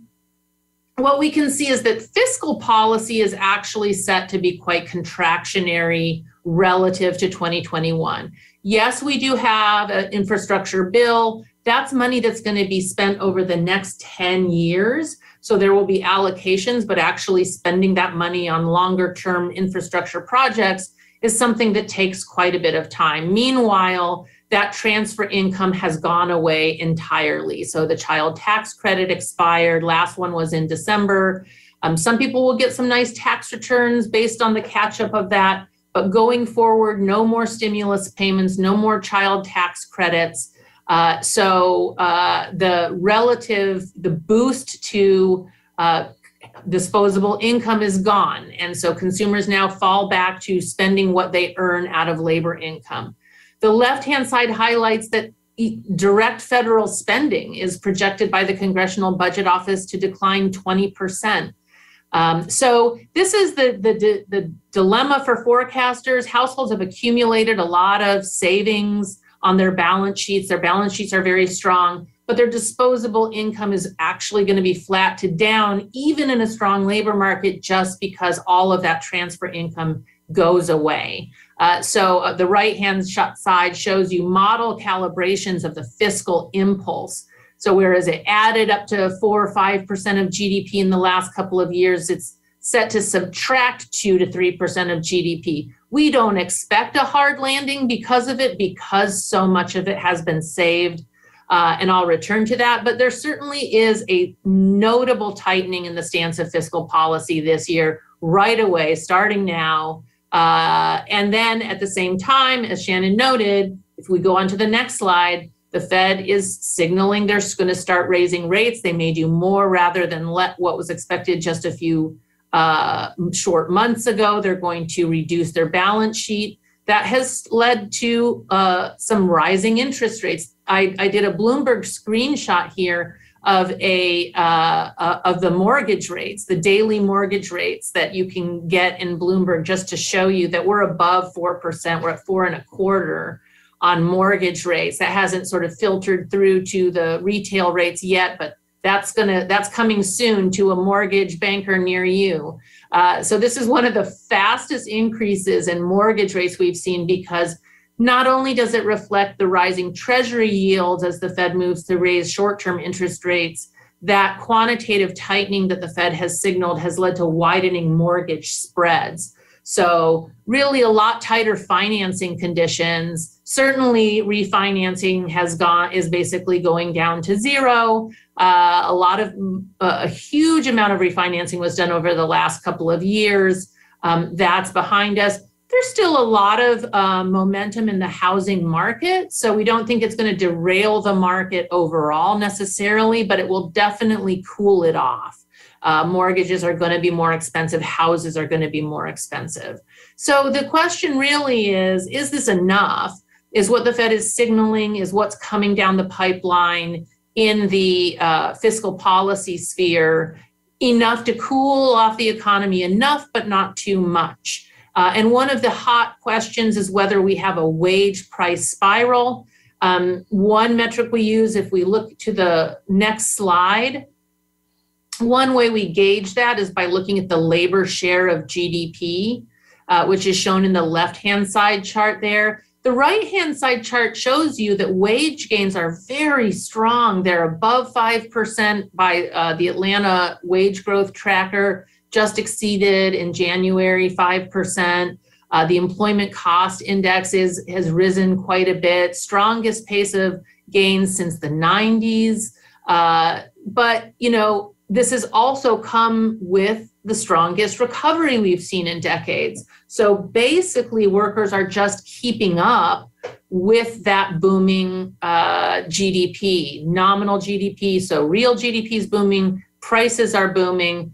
what we can see is that fiscal policy is actually set to be quite contractionary relative to 2021. Yes, we do have an infrastructure bill. That's money that's going to be spent over the next 10 years. So there will be allocations, but actually spending that money on longer term infrastructure projects is something that takes quite a bit of time. Meanwhile, that transfer income has gone away entirely. So the child tax credit expired. Last one was in December. Um, some people will get some nice tax returns based on the catch up of that. But going forward, no more stimulus payments, no more child tax credits. Uh, so uh, the relative, the boost to uh, disposable income is gone. And so consumers now fall back to spending what they earn out of labor income. The left hand side highlights that direct federal spending is projected by the Congressional Budget Office to decline 20%. Um, so this is the, the, the dilemma for forecasters. Households have accumulated a lot of savings on their balance sheets. Their balance sheets are very strong, but their disposable income is actually going to be flat to down, even in a strong labor market, just because all of that transfer income goes away. Uh, so uh, the right hand side shows you model calibrations of the fiscal impulse. So whereas it added up to four or five percent of GDP in the last couple of years, it's set to subtract two to three percent of GDP. We don't expect a hard landing because of it, because so much of it has been saved. Uh, and I'll return to that. But there certainly is a notable tightening in the stance of fiscal policy this year, right away, starting now. Uh, and then at the same time, as Shannon noted, if we go on to the next slide, the Fed is signaling they're going to start raising rates. They may do more rather than let what was expected just a few uh, short months ago. They're going to reduce their balance sheet. That has led to uh, some rising interest rates. I, I, did a Bloomberg screenshot here of a uh, uh, of the mortgage rates, the daily mortgage rates that you can get in Bloomberg, just to show you that we're above four percent. We're at four and a quarter on mortgage rates. That hasn't sort of filtered through to the retail rates yet, but that's gonna that's coming soon to a mortgage banker near you. Uh, so this is one of the fastest increases in mortgage rates we've seen because not only does it reflect the rising treasury yields as the Fed moves to raise short-term interest rates, that quantitative tightening that the Fed has signaled has led to widening mortgage spreads. So really a lot tighter financing conditions certainly refinancing has gone is basically going down to zero uh, a lot of a huge amount of refinancing was done over the last couple of years. Um, that's behind us. There's still a lot of uh, momentum in the housing market so we don't think it's going to derail the market overall necessarily but it will definitely cool it off. Uh, mortgages are going to be more expensive. Houses are going to be more expensive. So the question really is is this enough? Is what the Fed is signaling, is what's coming down the pipeline in the uh, fiscal policy sphere enough to cool off the economy enough, but not too much. Uh, and one of the hot questions is whether we have a wage price spiral. Um, one metric we use, if we look to the next slide, one way we gauge that is by looking at the labor share of GDP, uh, which is shown in the left hand side chart there. The right hand side chart shows you that wage gains are very strong. They're above 5% by uh, the Atlanta Wage Growth Tracker, just exceeded in January 5%. Uh, the employment cost index is, has risen quite a bit, strongest pace of gains since the 90s. Uh, but, you know, this has also come with the strongest recovery we've seen in decades. So basically, workers are just keeping up with that booming uh, GDP, nominal GDP. So real GDP is booming, prices are booming,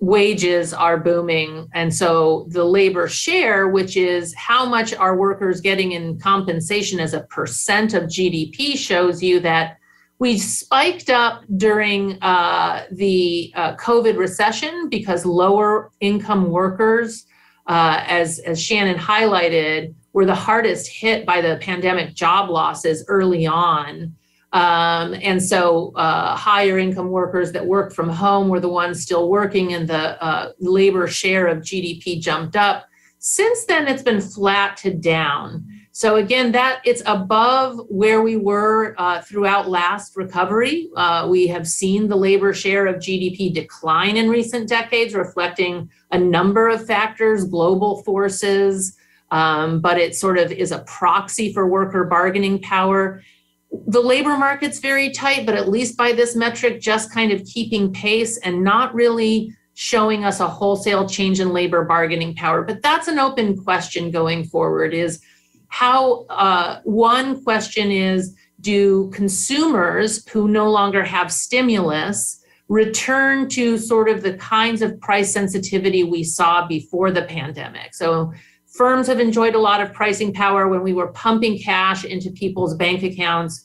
wages are booming. And so the labor share, which is how much are workers getting in compensation as a percent of GDP, shows you that we spiked up during uh, the uh, COVID recession because lower income workers uh, as, as Shannon highlighted, were the hardest hit by the pandemic job losses early on. Um, and so uh, higher income workers that work from home were the ones still working, and the uh, labor share of GDP jumped up. Since then, it's been flat to down. So again, that it's above where we were uh, throughout last recovery. Uh, we have seen the labor share of GDP decline in recent decades, reflecting a number of factors, global forces, um, but it sort of is a proxy for worker bargaining power. The labor market's very tight, but at least by this metric, just kind of keeping pace and not really showing us a wholesale change in labor bargaining power. But that's an open question going forward is how uh, one question is do consumers who no longer have stimulus return to sort of the kinds of price sensitivity we saw before the pandemic so firms have enjoyed a lot of pricing power when we were pumping cash into people's bank accounts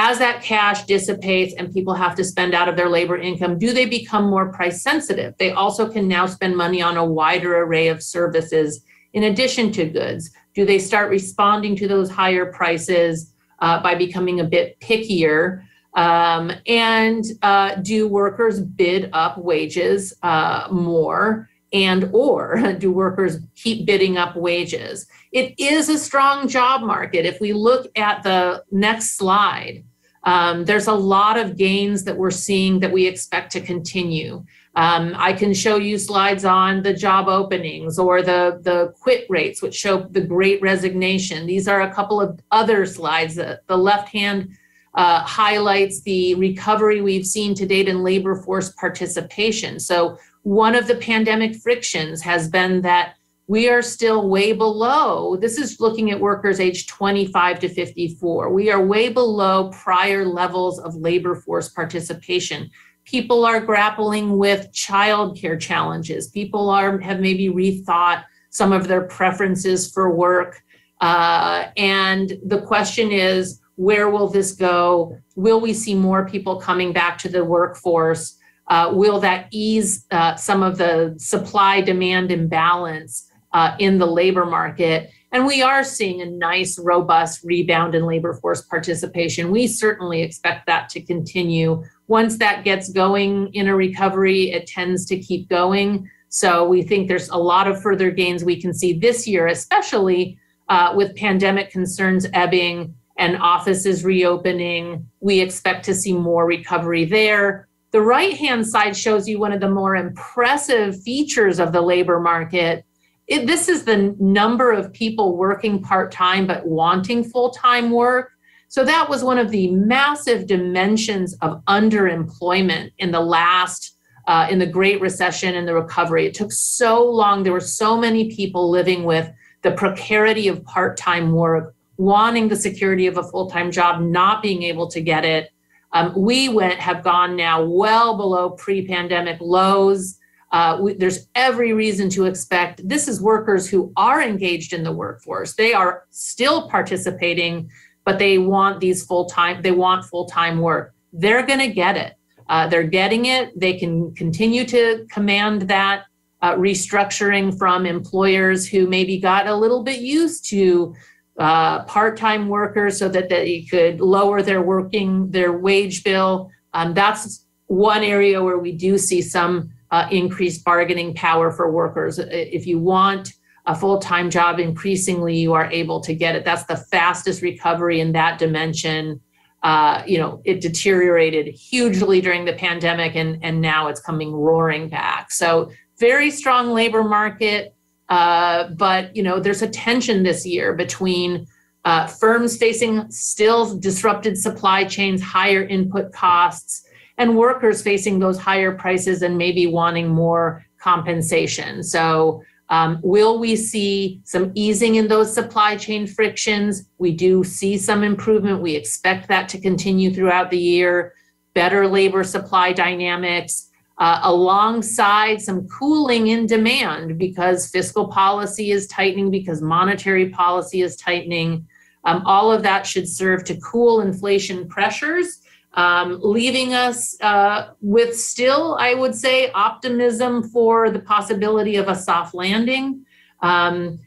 as that cash dissipates and people have to spend out of their labor income, do they become more price sensitive? They also can now spend money on a wider array of services in addition to goods. Do they start responding to those higher prices uh, by becoming a bit pickier? Um, and uh, do workers bid up wages uh, more? and or do workers keep bidding up wages it is a strong job market if we look at the next slide um, there's a lot of gains that we're seeing that we expect to continue um, i can show you slides on the job openings or the the quit rates which show the great resignation these are a couple of other slides the, left hand uh, highlights the recovery we've seen to date in labor force participation so one of the pandemic frictions has been that we are still way below. This is looking at workers aged 25 to 54. We are way below prior levels of labor force participation. People are grappling with childcare challenges. People are have maybe rethought some of their preferences for work. Uh, and the question is, where will this go? Will we see more people coming back to the workforce? Uh, will that ease uh, some of the supply demand imbalance uh, in the labor market? And we are seeing a nice, robust rebound in labor force participation. We certainly expect that to continue. Once that gets going in a recovery, it tends to keep going. So we think there's a lot of further gains we can see this year, especially uh, with pandemic concerns ebbing and offices reopening. We expect to see more recovery there the right hand side shows you one of the more impressive features of the labor market. It, this is the number of people working part time but wanting full time work. So that was one of the massive dimensions of underemployment in the last, uh, in the Great Recession and the recovery. It took so long. There were so many people living with the precarity of part time work, wanting the security of a full time job, not being able to get it. Um, we went have gone now well below pre-pandemic lows. Uh, we, there's every reason to expect this is workers who are engaged in the workforce. They are still participating, but they want these full time. They want full time work. They're going to get it. Uh, they're getting it. They can continue to command that uh, restructuring from employers who maybe got a little bit used to uh, part-time workers so that they could lower their working their wage bill. Um, that's one area where we do see some uh, increased bargaining power for workers. If you want a full-time job, increasingly you are able to get it. That's the fastest recovery in that dimension. Uh, you know, it deteriorated hugely during the pandemic, and and now it's coming roaring back. So very strong labor market. Uh, but you know, there's a tension this year between uh, firms facing still disrupted supply chains, higher input costs, and workers facing those higher prices and maybe wanting more compensation. So, um, will we see some easing in those supply chain frictions? We do see some improvement. We expect that to continue throughout the year. Better labor supply dynamics, uh, alongside some cooling in demand because fiscal policy is tightening, because monetary policy is tightening. Um, all of that should serve to cool inflation pressures, um, leaving us uh, with still, I would say, optimism for the possibility of a soft landing. Um,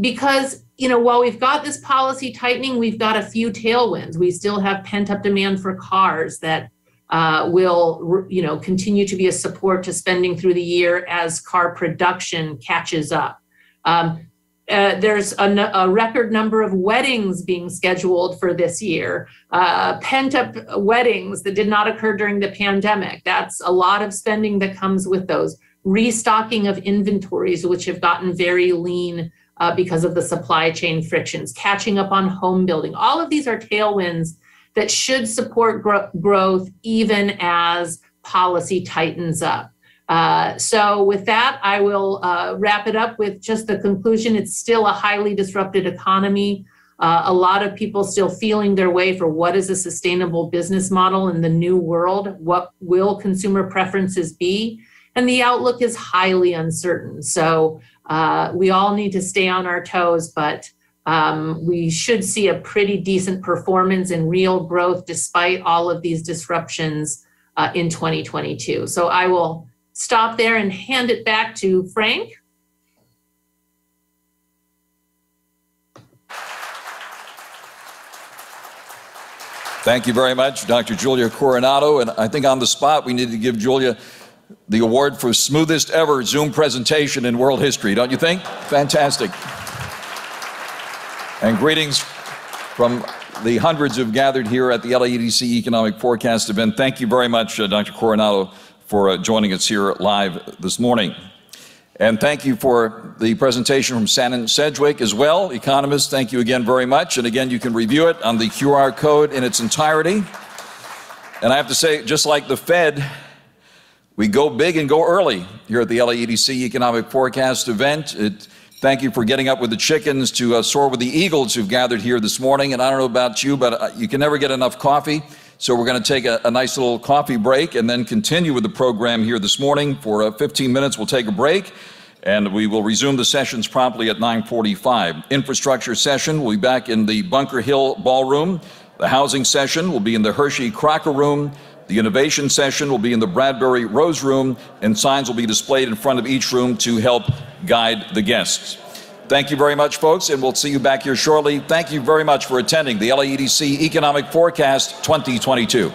because you know, while we've got this policy tightening, we've got a few tailwinds. We still have pent up demand for cars that uh, will, you know, continue to be a support to spending through the year as car production catches up. Um, uh, there's a, a, record number of weddings being scheduled for this year, uh, pent up weddings that did not occur during the pandemic. That's a lot of spending that comes with those. Restocking of inventories, which have gotten very lean uh, because of the supply chain frictions, catching up on home building. All of these are tailwinds that should support gro- growth even as policy tightens up. Uh, so, with that, I will uh, wrap it up with just the conclusion. It's still a highly disrupted economy. Uh, a lot of people still feeling their way for what is a sustainable business model in the new world. What will consumer preferences be? And the outlook is highly uncertain. So, uh, we all need to stay on our toes, but um, we should see a pretty decent performance and real growth despite all of these disruptions uh, in 2022. So I will stop there and hand it back to Frank. Thank you very much, Dr. Julia Coronado. And I think on the spot, we need to give Julia the award for smoothest ever Zoom presentation in world history, don't you think? Fantastic. And greetings from the hundreds who've gathered here at the LAEDC Economic Forecast event. Thank you very much, uh, Dr. Coronado, for uh, joining us here live this morning. And thank you for the presentation from Shannon Sedgwick as well. Economists, thank you again very much. And again, you can review it on the QR code in its entirety. And I have to say, just like the Fed, we go big and go early here at the LAEDC Economic Forecast event. It, Thank you for getting up with the chickens to uh, soar with the eagles who've gathered here this morning. And I don't know about you, but uh, you can never get enough coffee. So we're going to take a, a, nice little coffee break and then continue with the program here this morning. For uh, 15 minutes, we'll take a break. And we will resume the sessions promptly at 9:45. Infrastructure session will be back in the Bunker Hill Ballroom. The housing session will be in the Hershey Crocker Room. The innovation session will be in the Bradbury Rose Room, and signs will be displayed in front of each room to help guide the guests. Thank you very much, folks, and we'll see you back here shortly. Thank you very much for attending the LAEDC Economic Forecast 2022.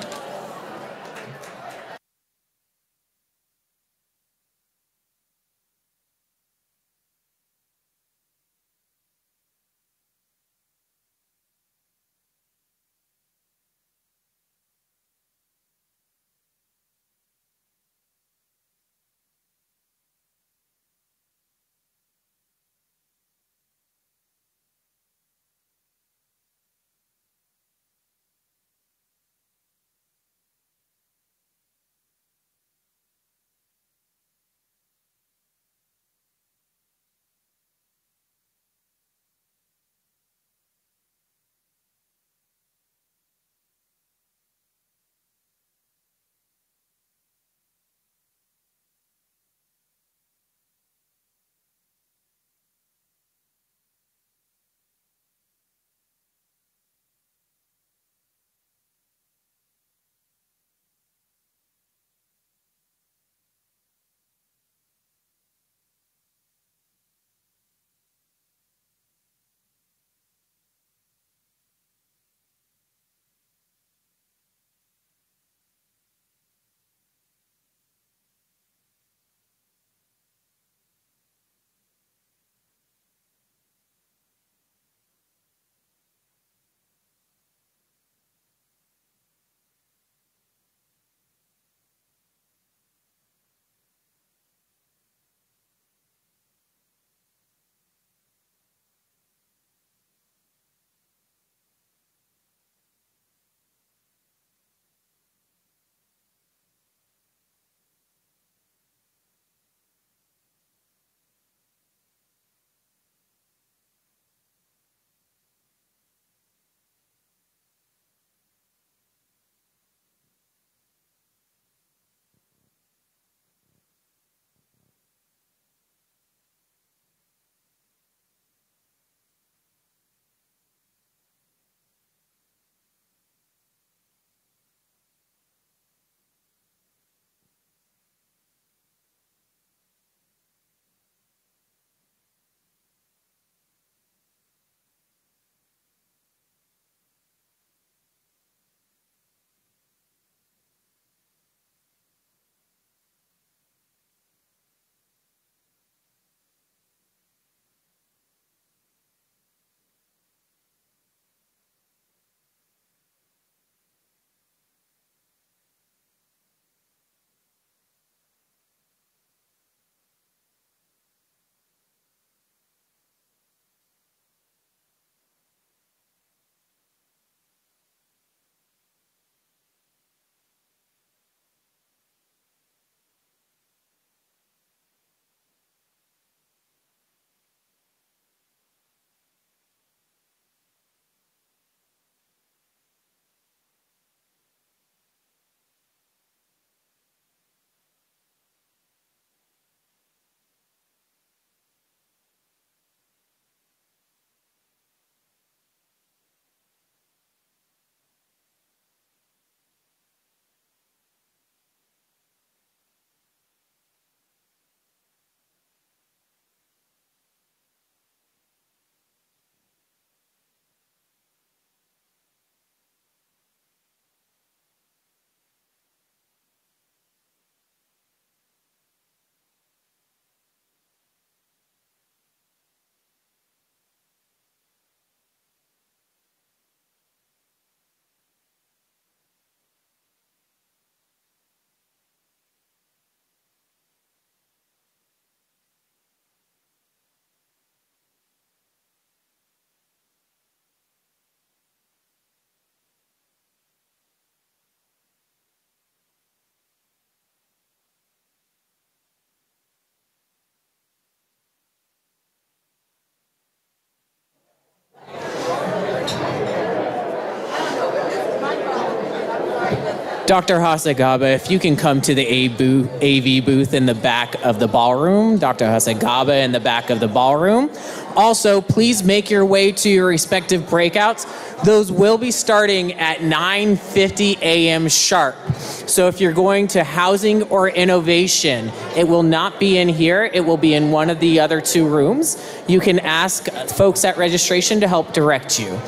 Dr. Hasegaba, if you can come to the AV booth in the back of the ballroom, Dr. Hasegaba in the back of the ballroom. Also, please make your way to your respective breakouts. Those will be starting at 9:50 a.m. sharp. So if you're going to housing or innovation, it will not be in here. It will be in one of the other two rooms. You can ask folks at registration to help direct you.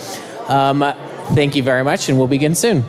Um, thank you very much, and we'll begin soon.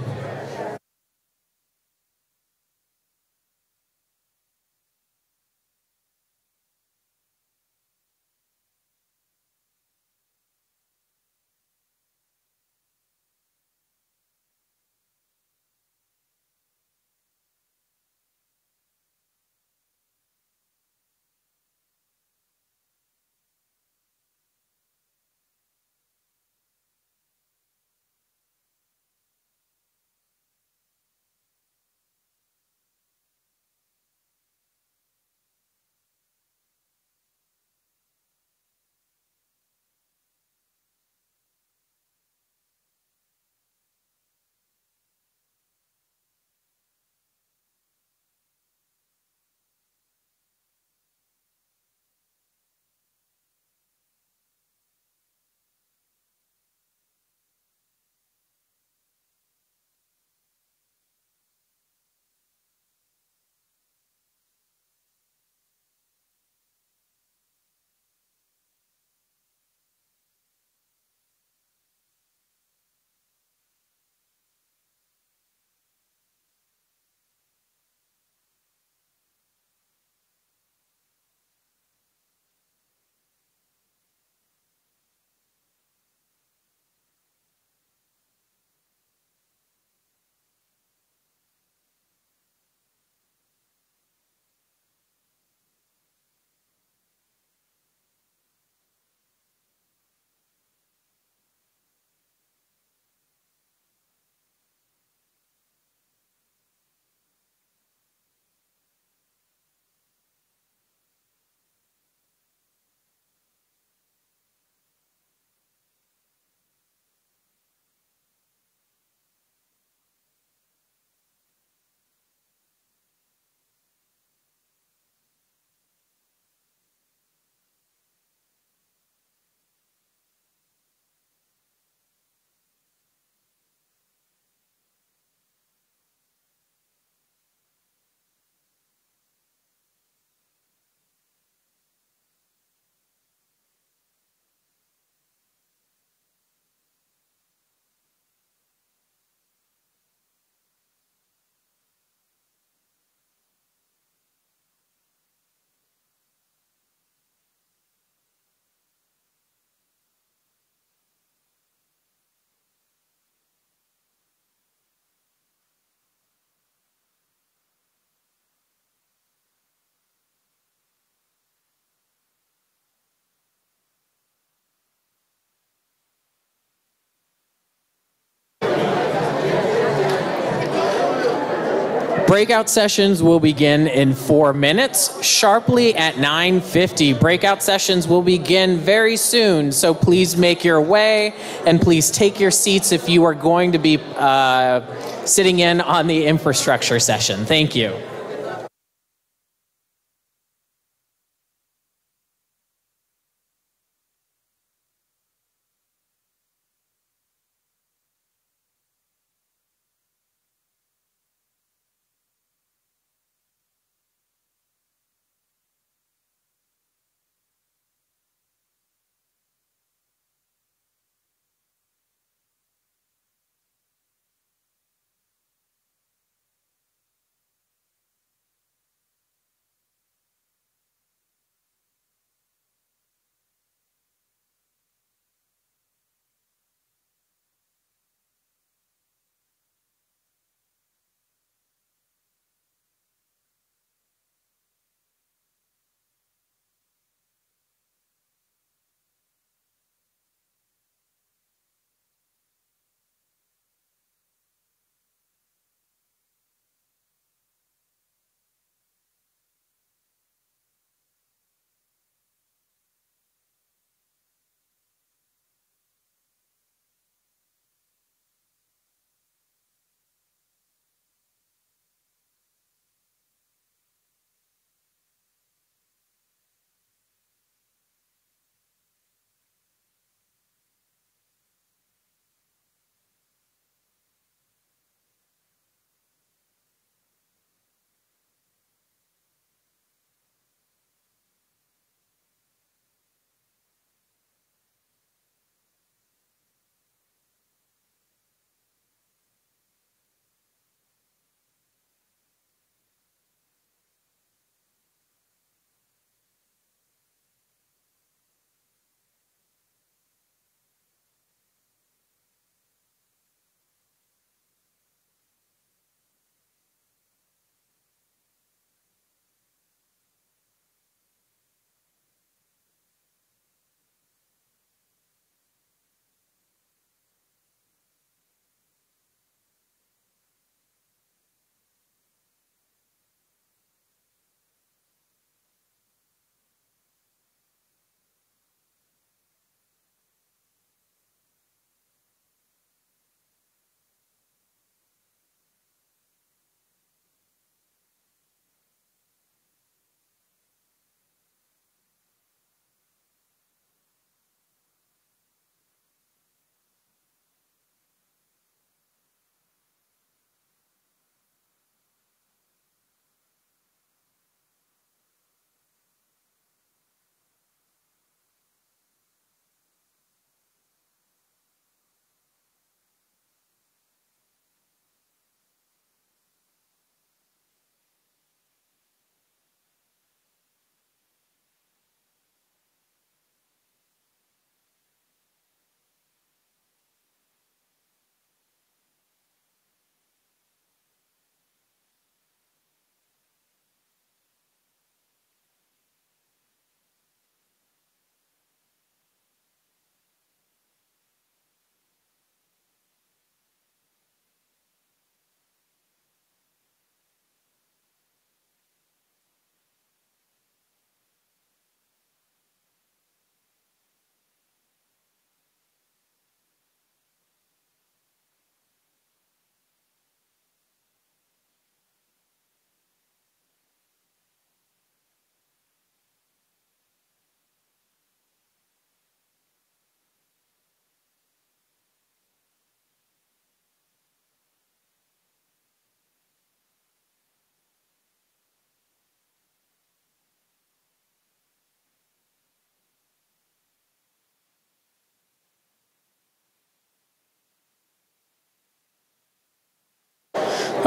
Breakout sessions will begin in four minutes, sharply at 9.50. Breakout sessions will begin very soon, so please make your way and please take your seats if you are going to be uh, sitting in on the infrastructure session. Thank you.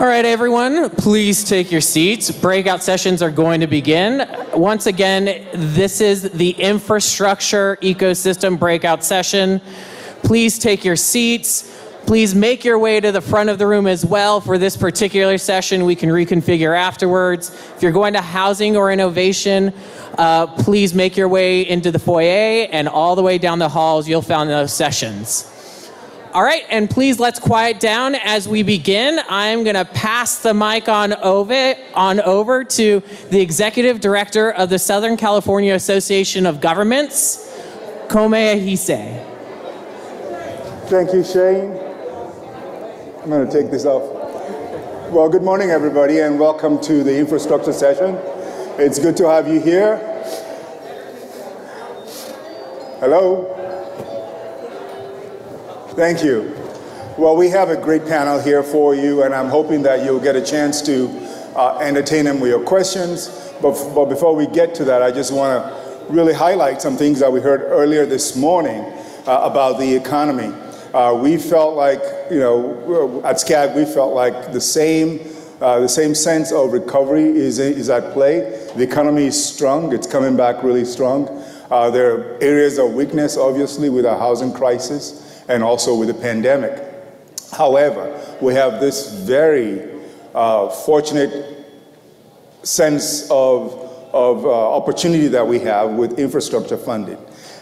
All right, everyone, please take your seats. Breakout sessions are going to begin. Once again, this is the infrastructure ecosystem breakout session. Please take your seats. Please make your way to the front of the room as well for this particular session. We can reconfigure afterwards. If you're going to housing or innovation, uh, please make your way into the foyer and all the way down the halls. You'll find those sessions. All right, and please let's quiet down as we begin. I'm going to pass the mic on over, on over to the Executive Director of the Southern California Association of Governments, Kome Ajise. Thank you, Shane. I'm going to take this off. Well, good morning, everybody, and welcome to the infrastructure session. It's good to have you here. Hello? Thank you. Well, we have a great panel here for you, and I'm hoping that you'll get a chance to uh, entertain them with your questions. But, but before we get to that, I just want to really highlight some things that we heard earlier this morning uh, about the economy. Uh, we felt like, you know, at SCAG, we felt like the same, uh, the same sense of recovery is, is at play. The economy is strong, it's coming back really strong. Uh, there are areas of weakness, obviously, with our housing crisis and also with the pandemic. However, we have this very uh, fortunate sense of, of uh, opportunity that we have with infrastructure funding.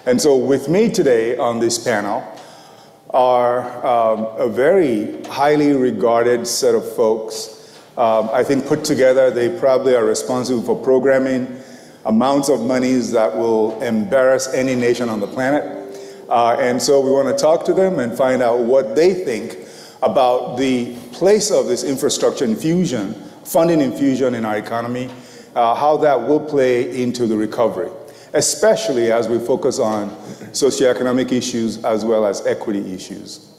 And so with me today on this panel are um, a very highly regarded set of folks. Um, I think put together, they probably are responsible for programming amounts of monies that will embarrass any nation on the planet. Uh, and so we want to talk to them and find out what they think about the place of this infrastructure infusion, funding infusion in our economy, uh, how that will play into the recovery, especially as we focus on socioeconomic issues as well as equity issues.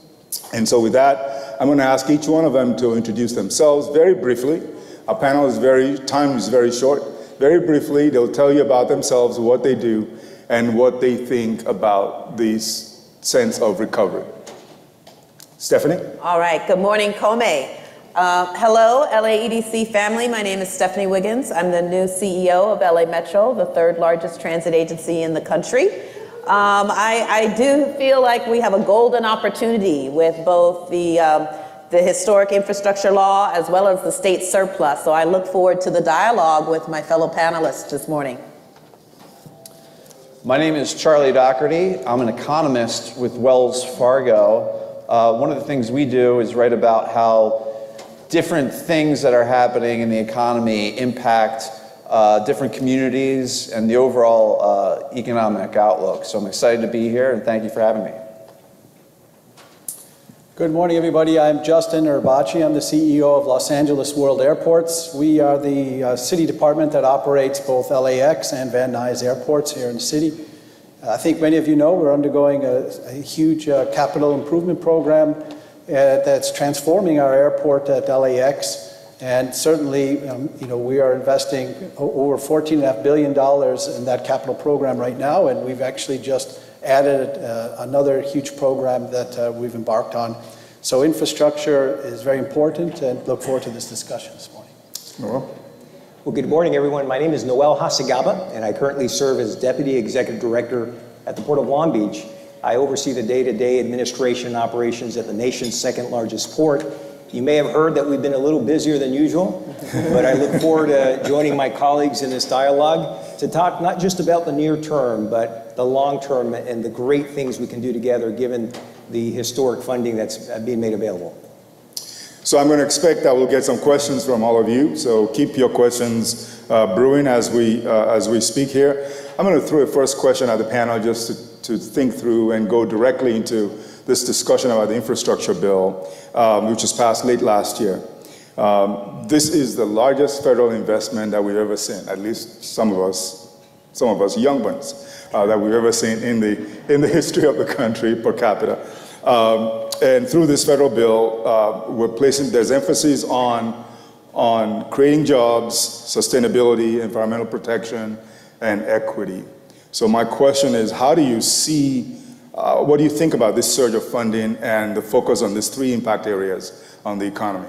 And so with that, I'm going to ask each one of them to introduce themselves very briefly. Our panel is very, time is very short. Very briefly, they'll tell you about themselves, what they do, and what they think about this sense of recovery. Stephanie? All right. Good morning, Kome. Uh, hello, LAEDC family. My name is Stephanie Wiggins. I'm the new CEO of LA Metro, the third largest transit agency in the country. Um, I, I, do feel like we have a golden opportunity with both the, um, the historic infrastructure law as well as the state surplus. So I look forward to the dialogue with my fellow panelists this morning. My name is Charlie Dougherty. I'm an economist with Wells Fargo. Uh, one of the things we do is write about how different things that are happening in the economy impact uh, different communities and the overall uh, economic outlook. So I'm excited to be here and thank you for having me. Good morning, everybody. I'm Justin Erbacci. I'm the CEO of Los Angeles World Airports. We are the uh, city department that operates both LAX and Van Nuys airports here in the city. I think many of you know we're undergoing a, a huge uh, capital improvement program uh, that's transforming our airport at LAX. And certainly, um, you know, we are investing over $14.5 billion in that capital program right now, and we've actually just added uh, another huge program that uh, we've embarked on. So infrastructure is very important and look forward to this discussion this morning. Noel? Well, good morning, everyone. My name is Noel Hasegaba, and I currently serve as Deputy Executive Director at the Port of Long Beach. I oversee the day-to-day administration and operations at the nation's second largest port. You may have heard that we've been a little busier than usual, but I look forward to joining my colleagues in this dialogue to talk not just about the near term, but the long term and the great things we can do together given the historic funding that's being made available. So I'm going to expect that we'll get some questions from all of you. So keep your questions uh, brewing as we uh, as we speak here. I'm going to throw a first question at the panel just to, to think through and go directly into this discussion about the infrastructure bill, um, which was passed late last year. Um, this is the largest federal investment that we've ever seen, at least some of us, some of us young ones, uh, that we've ever seen in the, in the history of the country per capita. Um, and through this federal bill, uh, we're placing, there's emphasis on, on creating jobs, sustainability, environmental protection, and equity. So my question is, how do you see uh, what do you think about this surge of funding and the focus on these three impact areas on the economy?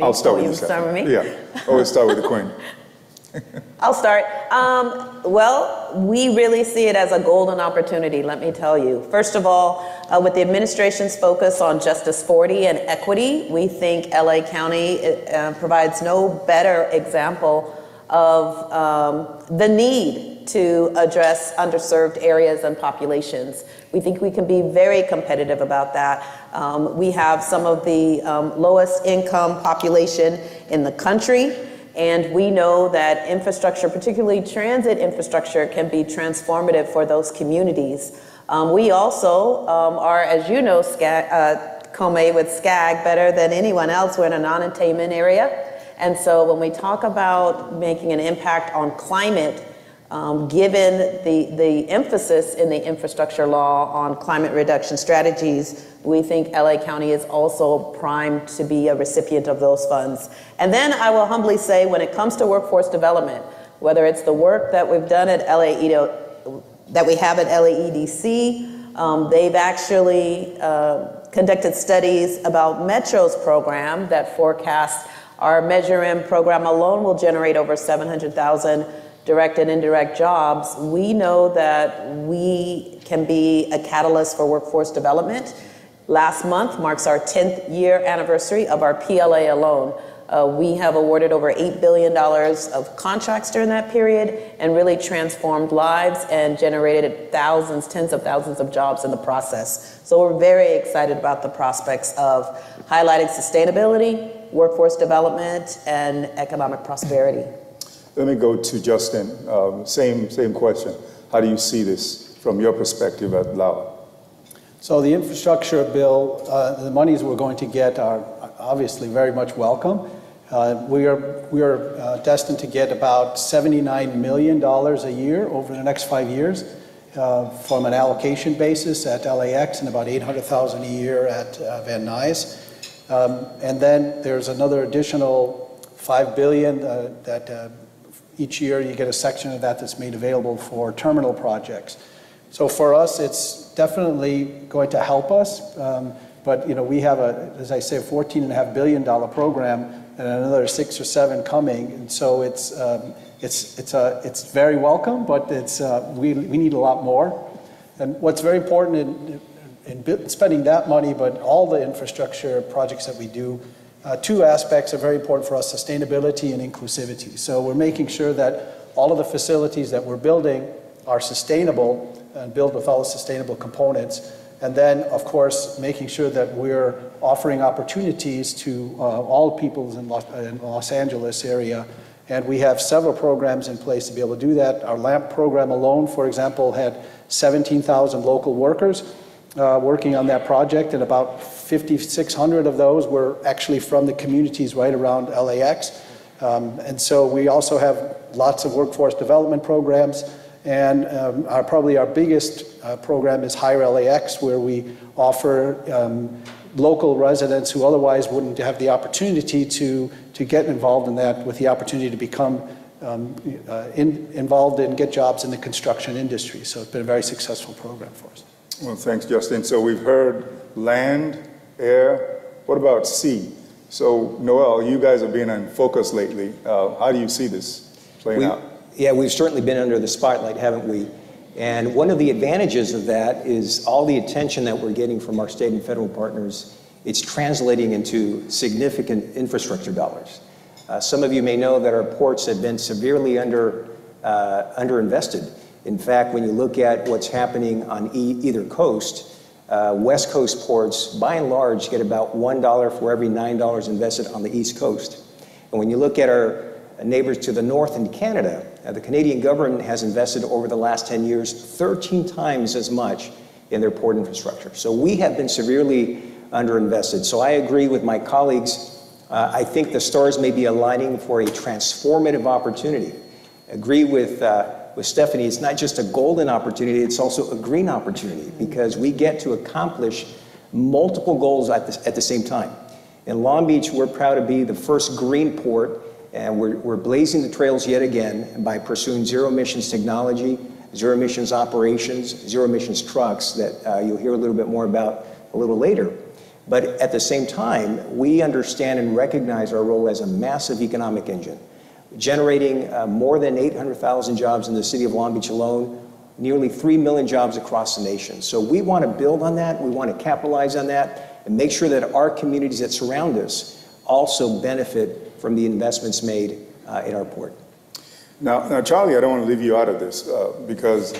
I'll start Oh, with you you. start with me? Yeah, always start with the queen. I'll start. Um, well, we really see it as a golden opportunity, let me tell you. First of all, uh, with the administration's focus on Justice 40 and equity, we think LA County uh, provides no better example of um, the need to address underserved areas and populations. We think we can be very competitive about that. Um, we have some of the um, lowest income population in the country. And we know that infrastructure, particularly transit infrastructure, can be transformative for those communities. Um, we also um, are, as you know, SCAG, uh, Kome with SCAG better than anyone else. We're in a non-attainment area. And so when we talk about making an impact on climate, um, given the, the emphasis in the infrastructure law on climate reduction strategies, we think LA County is also primed to be a recipient of those funds. And then I will humbly say, when it comes to workforce development, whether it's the work that we've done at LA, that we have at LAEDC, um, they've actually uh, conducted studies about Metro's program that forecast our Measure M program alone will generate over 700,000 direct and indirect jobs, we know that we can be a catalyst for workforce development. Last month marks our 10th year anniversary of our PLA alone. Uh, we have awarded over $8 billion of contracts during that period and really transformed lives and generated thousands, tens of thousands of jobs in the process. So we're very excited about the prospects of highlighting sustainability, workforce development, and economic prosperity. Let me go to Justin. Um, same, same question. How do you see this from your perspective at LAWA? So the infrastructure bill, uh, the monies we're going to get are obviously very much welcome. Uh, we are, we are uh, destined to get about $79 million a year over the next five years uh, from an allocation basis at LAX and about 800,000 a year at uh, Van Nuys. Um, and then there's another additional 5 billion uh, that uh, each year you get a section of that that's made available for terminal projects. So for us, it's definitely going to help us. Um, but you know, we have a, as I say, a 14 and a half billion dollar program and another six or seven coming. And so it's, um, it's, it's, a, it's very welcome, but it's, uh, we, we need a lot more. And what's very important in, in spending that money, but all the infrastructure projects that we do, uh, two aspects are very important for us, sustainability and inclusivity. So we're making sure that all of the facilities that we're building are sustainable and built with all the sustainable components. And then, of course, making sure that we're offering opportunities to uh, all peoples in Los, in Los Angeles area. And we have several programs in place to be able to do that. Our LAMP program alone, for example, had 17,000 local workers uh, working on that project, and about 5,600 of those were actually from the communities right around LAX. Um, and so we also have lots of workforce development programs. And um, our, probably our biggest uh, program is Hire LAX, where we offer um, local residents who otherwise wouldn't have the opportunity to, to get involved in that with the opportunity to become um, uh, in, involved and get jobs in the construction industry. So it's been a very successful program for us. Well, thanks, Justin. So we've heard land, air. What about sea? So, Noel, you guys have been in focus lately. Uh, how do you see this playing We- out? Yeah, we've certainly been under the spotlight, haven't we? And one of the advantages of that is all the attention that we're getting from our state and federal partners, it's translating into significant infrastructure dollars. Uh, some of you may know that our ports have been severely under, uh, underinvested. In fact, when you look at what's happening on e- either coast, uh, West Coast ports, by and large, get about $1 for every $9 invested on the East Coast. And when you look at our neighbors to the north in Canada, uh, the Canadian government has invested over the last 10 years 13 times as much in their port infrastructure. So we have been severely underinvested. So I agree with my colleagues. Uh, I think the stars may be aligning for a transformative opportunity. Agree with, uh, with Stephanie, it's not just a golden opportunity, it's also a green opportunity because we get to accomplish multiple goals at the, at the same time. In Long Beach, we're proud to be the first green port and we're, we're blazing the trails yet again by pursuing zero emissions technology, zero emissions operations, zero emissions trucks that uh, you'll hear a little bit more about a little later. But at the same time, we understand and recognize our role as a massive economic engine, generating uh, more than 800,000 jobs in the city of Long Beach alone, nearly 3 million jobs across the nation. So we want to build on that, we want to capitalize on that, and make sure that our communities that surround us also benefit from the investments made uh, in our port. Now, now, Charlie, I don't want to leave you out of this uh, because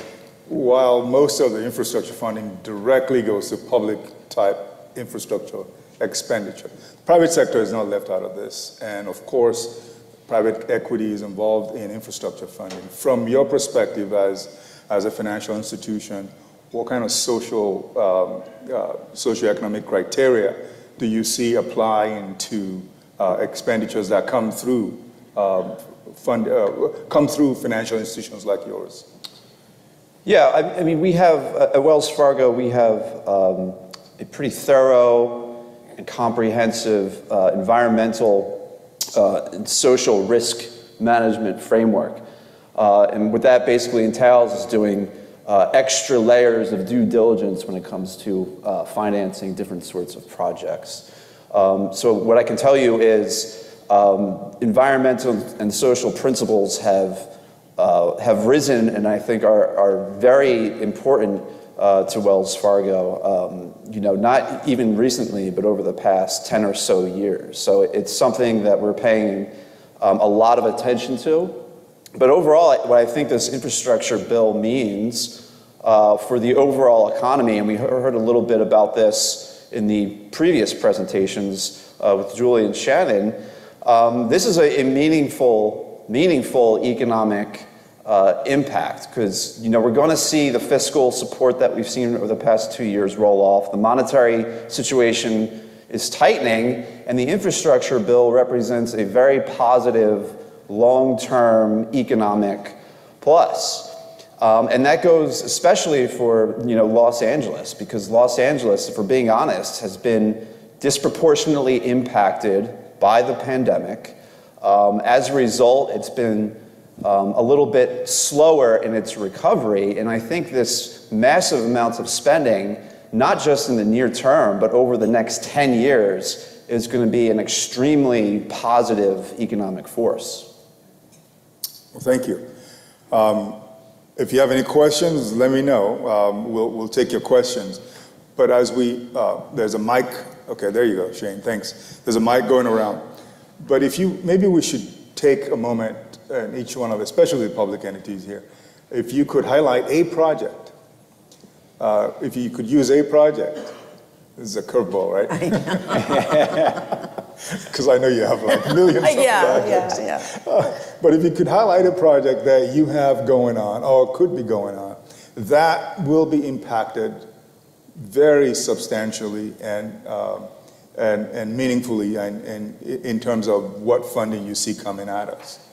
while most of the infrastructure funding directly goes to public type infrastructure expenditure, private sector is not left out of this. And of course, private equity is involved in infrastructure funding. From your perspective as, as a financial institution, what kind of social, um, uh, socioeconomic criteria do you see applying to uh, expenditures that come through um, fund, uh, come through financial institutions like yours? Yeah, I, I mean, we have, uh, at Wells Fargo, we have um, a pretty thorough and comprehensive uh, environmental uh, social risk management framework. Uh, and what that basically entails is doing uh, extra layers of due diligence when it comes to uh, financing different sorts of projects. Um, so what I can tell you is um, environmental and social principles have, uh, have risen and I think are, are very important uh, to Wells Fargo, um, you know, not even recently, but over the past 10 or so years. So it's something that we're paying um, a lot of attention to. But overall, what I think this infrastructure bill means uh, for the overall economy, and we heard a little bit about this in the previous presentations uh, with Julie and Shannon, um, this is a, a, meaningful, meaningful economic uh, impact because you know we're going to see the fiscal support that we've seen over the past two years roll off. The monetary situation is tightening, and the infrastructure bill represents a very positive long-term economic plus. Um, and that goes especially for you know Los Angeles because Los Angeles, if we're being honest, has been disproportionately impacted by the pandemic. Um, as a result, it's been um, a little bit slower in its recovery, and I think this massive amounts of spending, not just in the near term, but over the next 10 years, is going to be an extremely positive economic force. Well, thank you. Um, if you have any questions, let me know. Um, we'll, we'll take your questions. But as we, uh, there's a mic Okay, there you go, Shane. Thanks. There's a mic going around. But if you, maybe we should take a moment, and each one of, especially the public entities here, if you could highlight a project, uh, if you could use a project, this is a curveball, right? Because I, I know you have like millions of yeah, projects. Yeah, yeah, uh, but if you could highlight a project that you have going on or could be going on, that will be impacted very substantially and, uh, and, and meaningfully and, and in terms of what funding you see coming at us.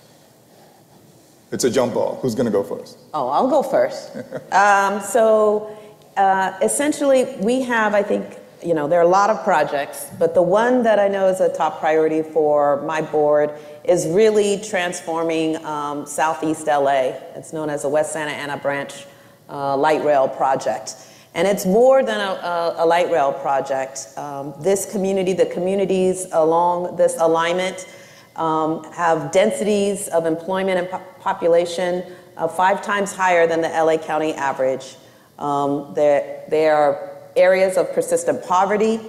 It's a jump ball. Who's going to go first? Oh, I'll go first. um, so uh, essentially, we have, I think, you know, there are a lot of projects, but the one that I know is a top priority for my board is really transforming um, Southeast LA. It's known as the West Santa Ana Branch uh, Light Rail Project. And it's more than a, a, a light rail project. Um, this community, the communities along this alignment, um, have densities of employment and po- population uh, five times higher than the LA County average. Um, there, are areas of persistent poverty.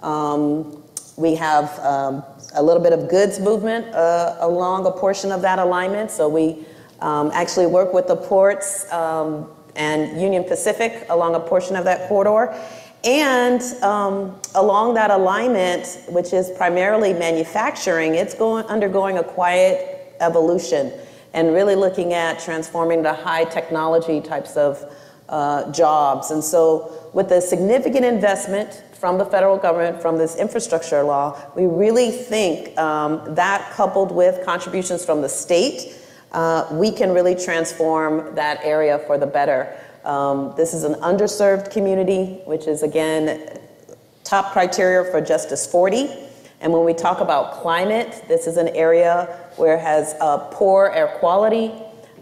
Um, we have um, a little bit of goods movement uh, along a portion of that alignment. So we um, actually work with the ports and Union Pacific along a portion of that corridor. And um, along that alignment, which is primarily manufacturing, it's going, undergoing a quiet evolution and really looking at transforming to high technology types of uh, jobs. And so, with a significant investment from the federal government, from this infrastructure law, we really think um, that coupled with contributions from the state uh, we can really transform that area for the better. Um, this is an underserved community, which is again top criteria for Justice 40. And when we talk about climate, this is an area where it has poor air quality.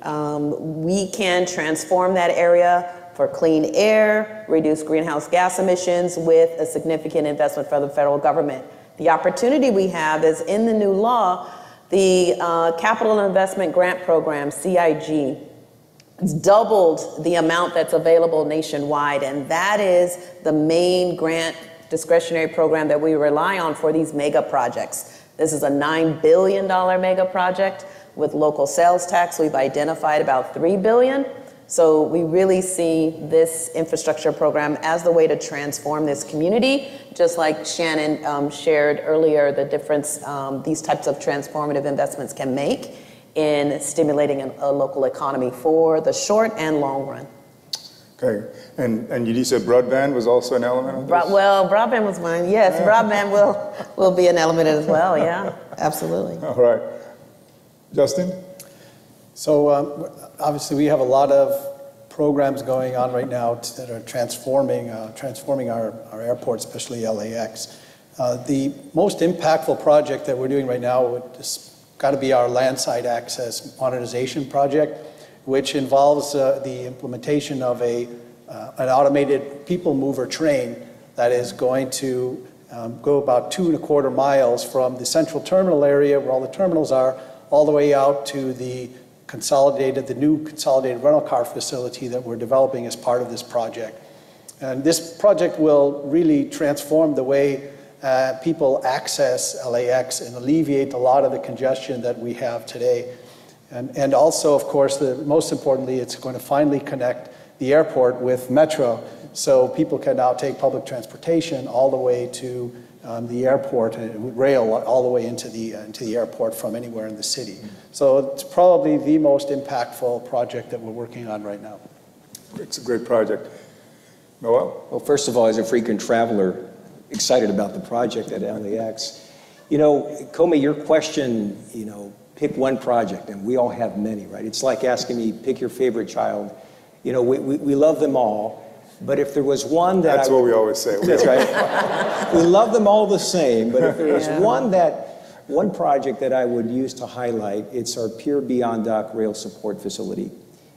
Um, we can transform that area for clean air, reduce greenhouse gas emissions with a significant investment for the federal government. The opportunity we have is in the new law, the uh, Capital Investment Grant Program, CIG, doubled the amount that's available nationwide, and that is the main grant discretionary program that we rely on for these mega projects. This is a $9 billion mega project. With local sales tax, we've identified about 3 billion. So we really see this infrastructure program as the way to transform this community, just like Shannon um, shared earlier, the difference um, these types of transformative investments can make in stimulating a, a local economy for the short and long run. Okay, and, and you said broadband was also an element of this? Well, broadband was mine. Yes, broadband will, will be an element as well. Yeah, absolutely. All right. Justin? So um, obviously, we have a lot of programs going on right now t- that are transforming, uh, transforming our, our airport, especially LAX. Uh, the most impactful project that we're doing right now has got to be our landside access modernization project, which involves uh, the implementation of a, uh, an automated people mover train that is going to um, go about two and a quarter miles from the central terminal area where all the terminals are all the way out to the consolidated, the new consolidated rental car facility that we're developing as part of this project. And this project will really transform the way uh, people access LAX and alleviate a lot of the congestion that we have today. And, and also, of course, the, most importantly, it's going to finally connect the airport with Metro so people can now take public transportation all the way to um, the airport, and rail all the way into the, uh, into the airport from anywhere in the city. So it's probably the most impactful project that we're working on right now. It's a great project. Noel? Well, first of all, as a frequent traveler, excited about the project at LAX. You know, Kome, your question, you know, pick one project, and we all have many, right? It's like asking me, pick your favorite child. You know, we, we, we love them all, but if there was one that That's I, what we always say. That's right. we love them all the same, but if there was Yeah. one that one project that I would use to highlight, it's our Pier B On-Dock Rail Support Facility.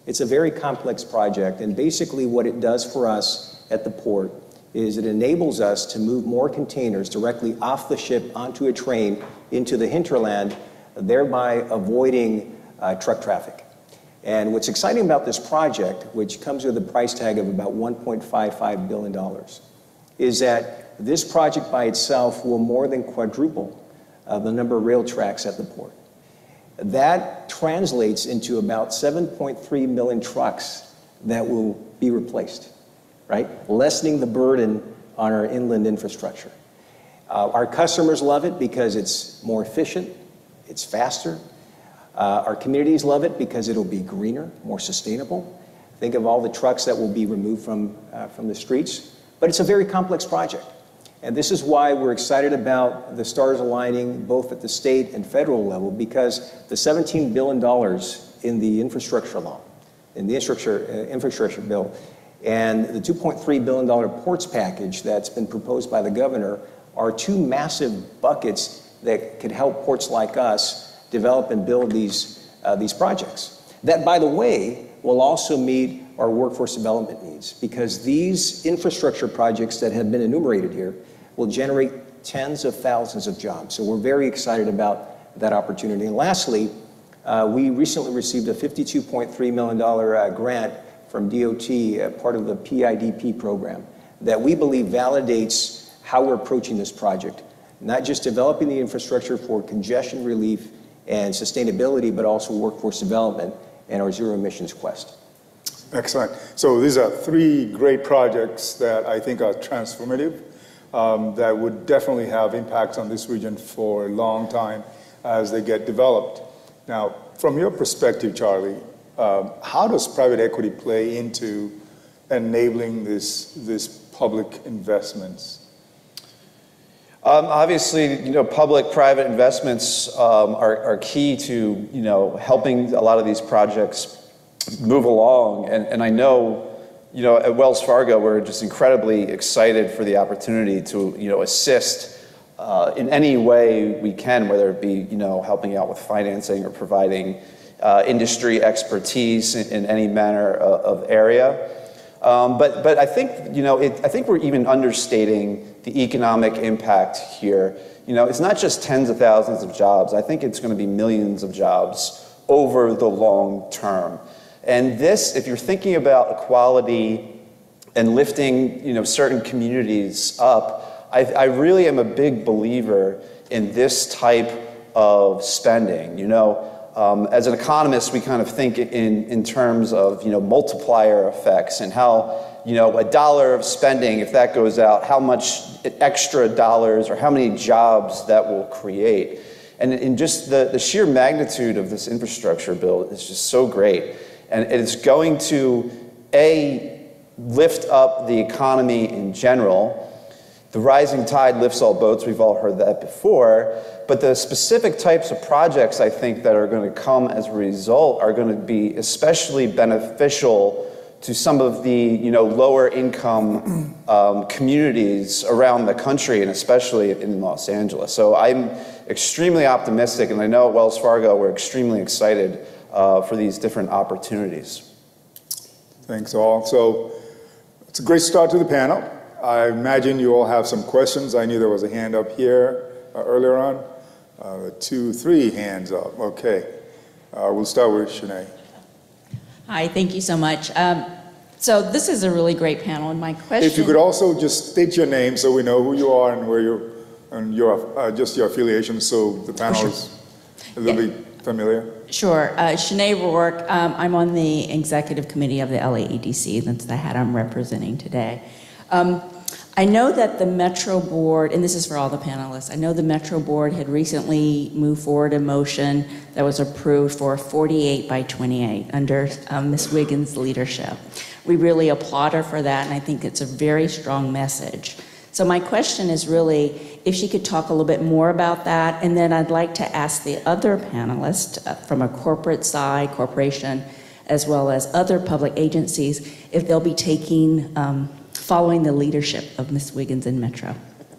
It's a very complex project, and basically what it does for us at the port is it enables us to move more containers directly off the ship onto a train into the hinterland, thereby avoiding uh, truck traffic. And what's exciting about this project, which comes with a price tag of about $1.55 billion, is that this project by itself will more than quadruple uh, the number of rail tracks at the port. That translates into about 7.3 million trucks that will be replaced, right? Lessening the burden on our inland infrastructure. Uh, our customers love it because it's more efficient, it's faster. Uh, our communities love it because it'll be greener, more sustainable. Think of all the trucks that will be removed from, uh, from the streets. But it's a very complex project. And this is why we're excited about the stars aligning both at the state and federal level because the $17 billion in the infrastructure law, in the infrastructure, uh, infrastructure bill, and the $2.3 billion ports package that's been proposed by the governor are two massive buckets that could help ports like us develop and build these, uh, these projects. That, by the way, will also meet our workforce development needs because these infrastructure projects that have been enumerated here will generate tens of thousands of jobs. So we're very excited about that opportunity. And lastly, uh, we recently received a $52.3 million uh, grant from DOT, uh, part of the PIDP program, that we believe validates how we're approaching this project. Not just developing the infrastructure for congestion relief and sustainability, but also workforce development and our zero emissions quest. Excellent. So these are three great projects that I think are transformative, um, that would definitely have impacts on this region for a long time as they get developed. Now, from your perspective, Charlie, um, how does private equity play into enabling this, this public investments? Um, obviously, you know, public-private investments um, are, are key to, you know, helping a lot of these projects move along. And, and I know, you know, at Wells Fargo, we're just incredibly excited for the opportunity to, you know, assist uh, in any way we can, whether it be, you know, helping out with financing or providing uh, industry expertise in, in any manner of, of area. Uh, Um, but, but I think, you know, it, I think we're even understating the economic impact here. You know, it's not just tens of thousands of jobs. I think it's going to be millions of jobs over the long term. And this, if you're thinking about equality and lifting, you know, certain communities up, I, I really am a big believer in this type of spending. You know, um, as an economist, we kind of think in, in terms of you know multiplier effects and how you know a dollar of spending, if that goes out, how much extra dollars or how many jobs that will create. And in just the, the sheer magnitude of this infrastructure bill is just so great. And it's going to, A, lift up the economy in general. The rising tide lifts all boats, we've all heard that before. But the specific types of projects I think that are going to come as a result are going to be especially beneficial to some of the you know, lower income um, communities around the country and especially in Los Angeles. So I'm extremely optimistic, and I know at Wells Fargo we're extremely excited uh, for these different opportunities. Thanks all. So it's a great start to the panel. I imagine you all have some questions. I knew there was a hand up here uh, earlier on. Uh, two, three hands up. Okay. Uh, we'll start with Shanae. Hi, thank you so much. Um, so this is a really great panel, and my question. If you could also just state your name so we know who you are and where you're, and your, uh, just your affiliation, so the panel sure. is a little Yeah. bit familiar. Sure. Uh, Shanae Rourke, um, I'm on the executive committee of the LAEDC. That's the hat I'm representing today. Um, I know that the Metro Board, and this is for all the panelists, I know the Metro Board had recently moved forward a motion that was approved for 48 by 28 under um, Ms. Wiggins' leadership. We really applaud her for that, and I think it's a very strong message. So my question is really if she could talk a little bit more about that, and then I'd like to ask the other panelists uh, from a corporate side, corporation, as well as other public agencies, if they'll be taking, um, following the leadership of Ms. Wiggins in Metro.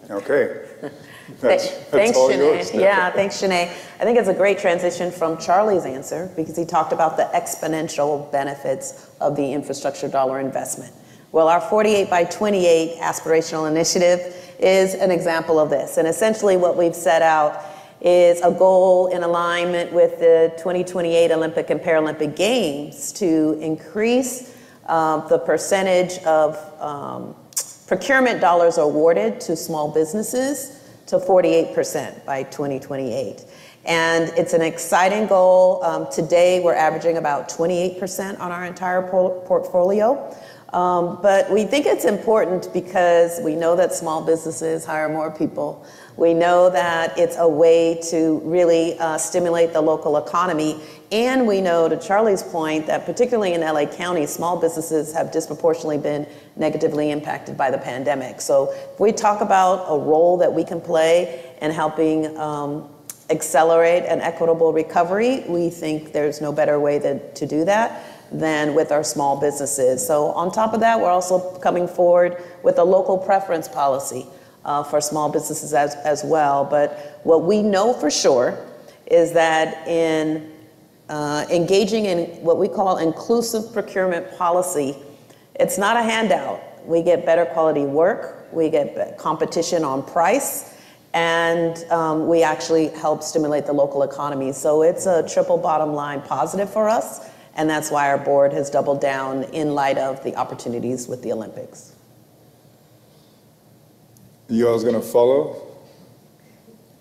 Okay. Th- That's, Thanks, that's Shanae. Yeah, thanks, Shanae. I think it's a great transition from Charlie's answer because he talked about the exponential benefits of the infrastructure dollar investment. Well, our 48 by 28 aspirational initiative is an example of this. And essentially, what we've set out is a goal in alignment with the 2028 Olympic and Paralympic Games to increase um, the percentage of um, procurement dollars awarded to small businesses to 48% by 2028. And it's an exciting goal. Um, today, we're averaging about 28% on our entire por- portfolio. Um, but we think it's important because we know that small businesses hire more people. We know that it's a way to really uh, stimulate the local economy. And we know, to Charlie's point, that particularly in LA County, small businesses have disproportionately been negatively impacted by the pandemic. So if we talk about a role that we can play in helping um, accelerate an equitable recovery, we think there's no better way to, to do that than with our small businesses. So on top of that, we're also coming forward with a local preference policy uh, for small businesses as, as well. But what we know for sure is that in uh, engaging in what we call inclusive procurement policy, it's not a handout. We get better quality work, we get competition on price, and um, we actually help stimulate the local economy. So it's a triple bottom line positive for us, and that's why our board has doubled down in light of the opportunities with the Olympics. You all's gonna follow?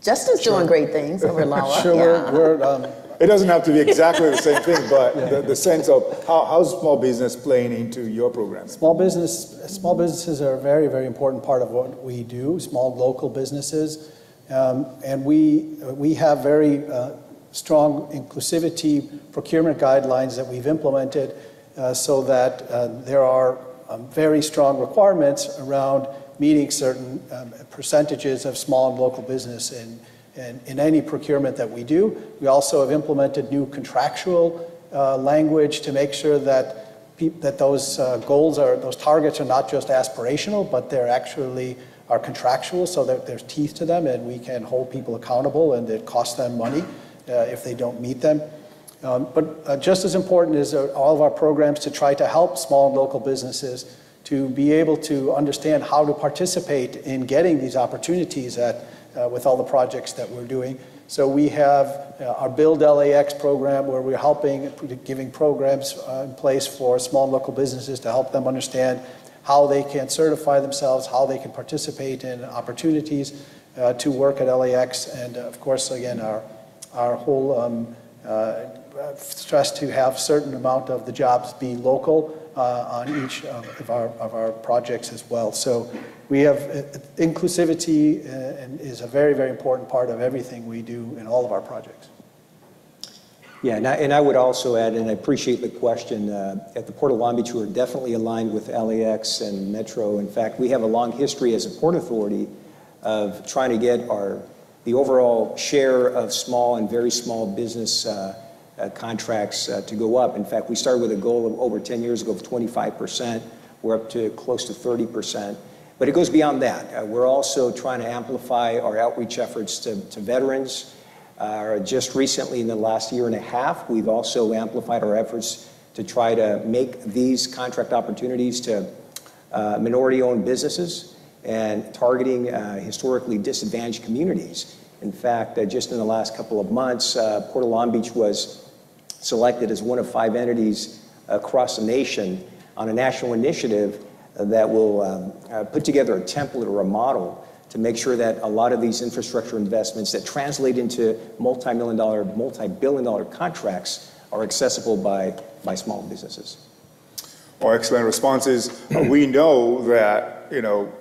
Justin's doing great things over Lawa. Sure, yeah. we're, we're, um, It doesn't have to be exactly the same thing, but the, the sense of how, how's small business playing into your program? Small business, small businesses are a very, very important part of what we do, small local businesses. Um, and we, we have very uh, strong inclusivity procurement guidelines that we've implemented uh, so that uh, there are um, very strong requirements around meeting certain um, percentages of small and local business in, in, in any procurement that we do. We also have implemented new contractual uh, language to make sure that, that those uh, goals are, those targets are not just aspirational, but they're actually are contractual so that there's teeth to them and we can hold people accountable and it costs them money if they don't meet them. Um, But uh, just as important is uh, all of our programs to try to help small and local businesses to be able to understand how to participate in getting these opportunities uh, with all the projects that we're doing. So we have uh, our Build LAX program where we're helping, giving programs uh, in place for small and local businesses to help them understand how they can certify themselves, how they can participate in opportunities uh, to work at LAX. And uh, of course, again, our, our whole um, uh, stress to have certain amount of the jobs be local uh, on each of our, of our projects as well. So we have uh, inclusivity uh, and is a very, very important part of everything we do in all of our projects. Yeah, and I, and I would also add, and I appreciate the question, uh, at the Port of Long Beach, we're definitely aligned with LAX and Metro. In fact, we have a long history as a port authority of trying to get our, the overall share of small and very small business uh, uh, contracts uh, to go up. In fact, we started with a goal of over 10 years ago of 25%. We're up to close to 30%. But it goes beyond that. We're also trying to amplify our outreach efforts to, veterans. Just recently, in the last year and a half, we've also amplified our efforts to try to make these contract opportunities to uh, minority owned businesses and targeting historically disadvantaged communities. In fact, uh, just in the last couple of months, uh, Port of Long Beach was selected as one of five entities across the nation on a national initiative that will um, uh, put together a template or a model to make sure that a lot of these infrastructure investments that translate into multi-million dollar, multi-billion dollar contracts are accessible by, by small businesses. Well, excellent responses. we know that, you know,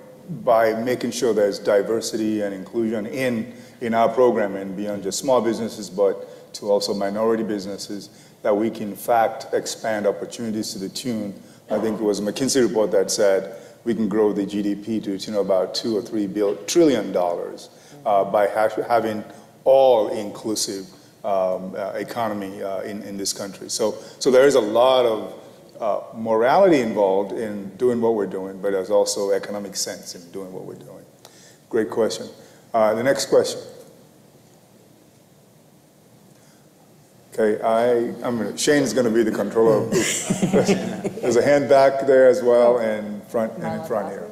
by making sure there's diversity and inclusion in, in our program and beyond just small businesses, but to also minority businesses, that we can in fact expand opportunities to the tune I think it was a McKinsey report that said we can grow the GDP to you know, about two or three bill, trillion dollars uh, by ha- having all inclusive um, uh, economy uh, in, in this country. So, so there is a lot of uh, morality involved in doing what we're doing, but there's also economic sense in doing what we're doing. Great question. Uh, the next question. Okay, I, I'm gonna, Shane's going to be the controller. of There's a hand back there as well, and front and in front here.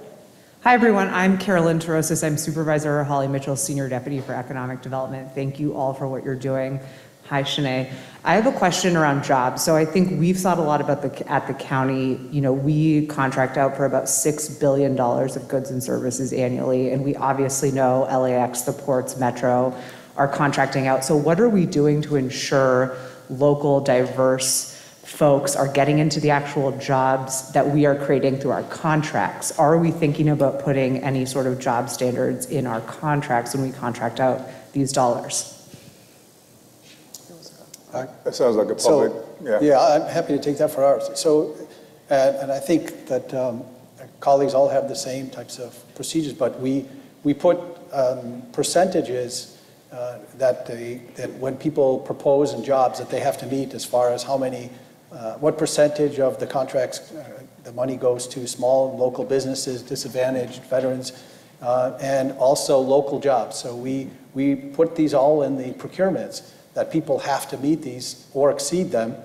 Hi, everyone. I'm Carolyn Torosis. I'm Supervisor Holly Mitchell, Senior Deputy for Economic Development. Thank you all for what you're doing. Hi, Shanae. I have a question around jobs. So I think we've thought a lot about the at the county. You know, we contract out for about six billion dollars of goods and services annually, and we obviously know LAX, the ports, Metro, are contracting out. So what are we doing to ensure local, diverse folks are getting into the actual jobs that we are creating through our contracts? Are we thinking about putting any sort of job standards in our contracts when we contract out these dollars? That sounds like a So, public, yeah. Yeah, I'm happy to take that for ours. So, and, and I think that um, colleagues all have the same types of procedures, but we, we put um, percentages uh, that, they, that when people propose in jobs that they have to meet as far as how many, uh, what percentage of the contracts, uh, the money goes to small local businesses, disadvantaged veterans, uh, and also local jobs. So we, we put these all in the procurements that people have to meet these or exceed them.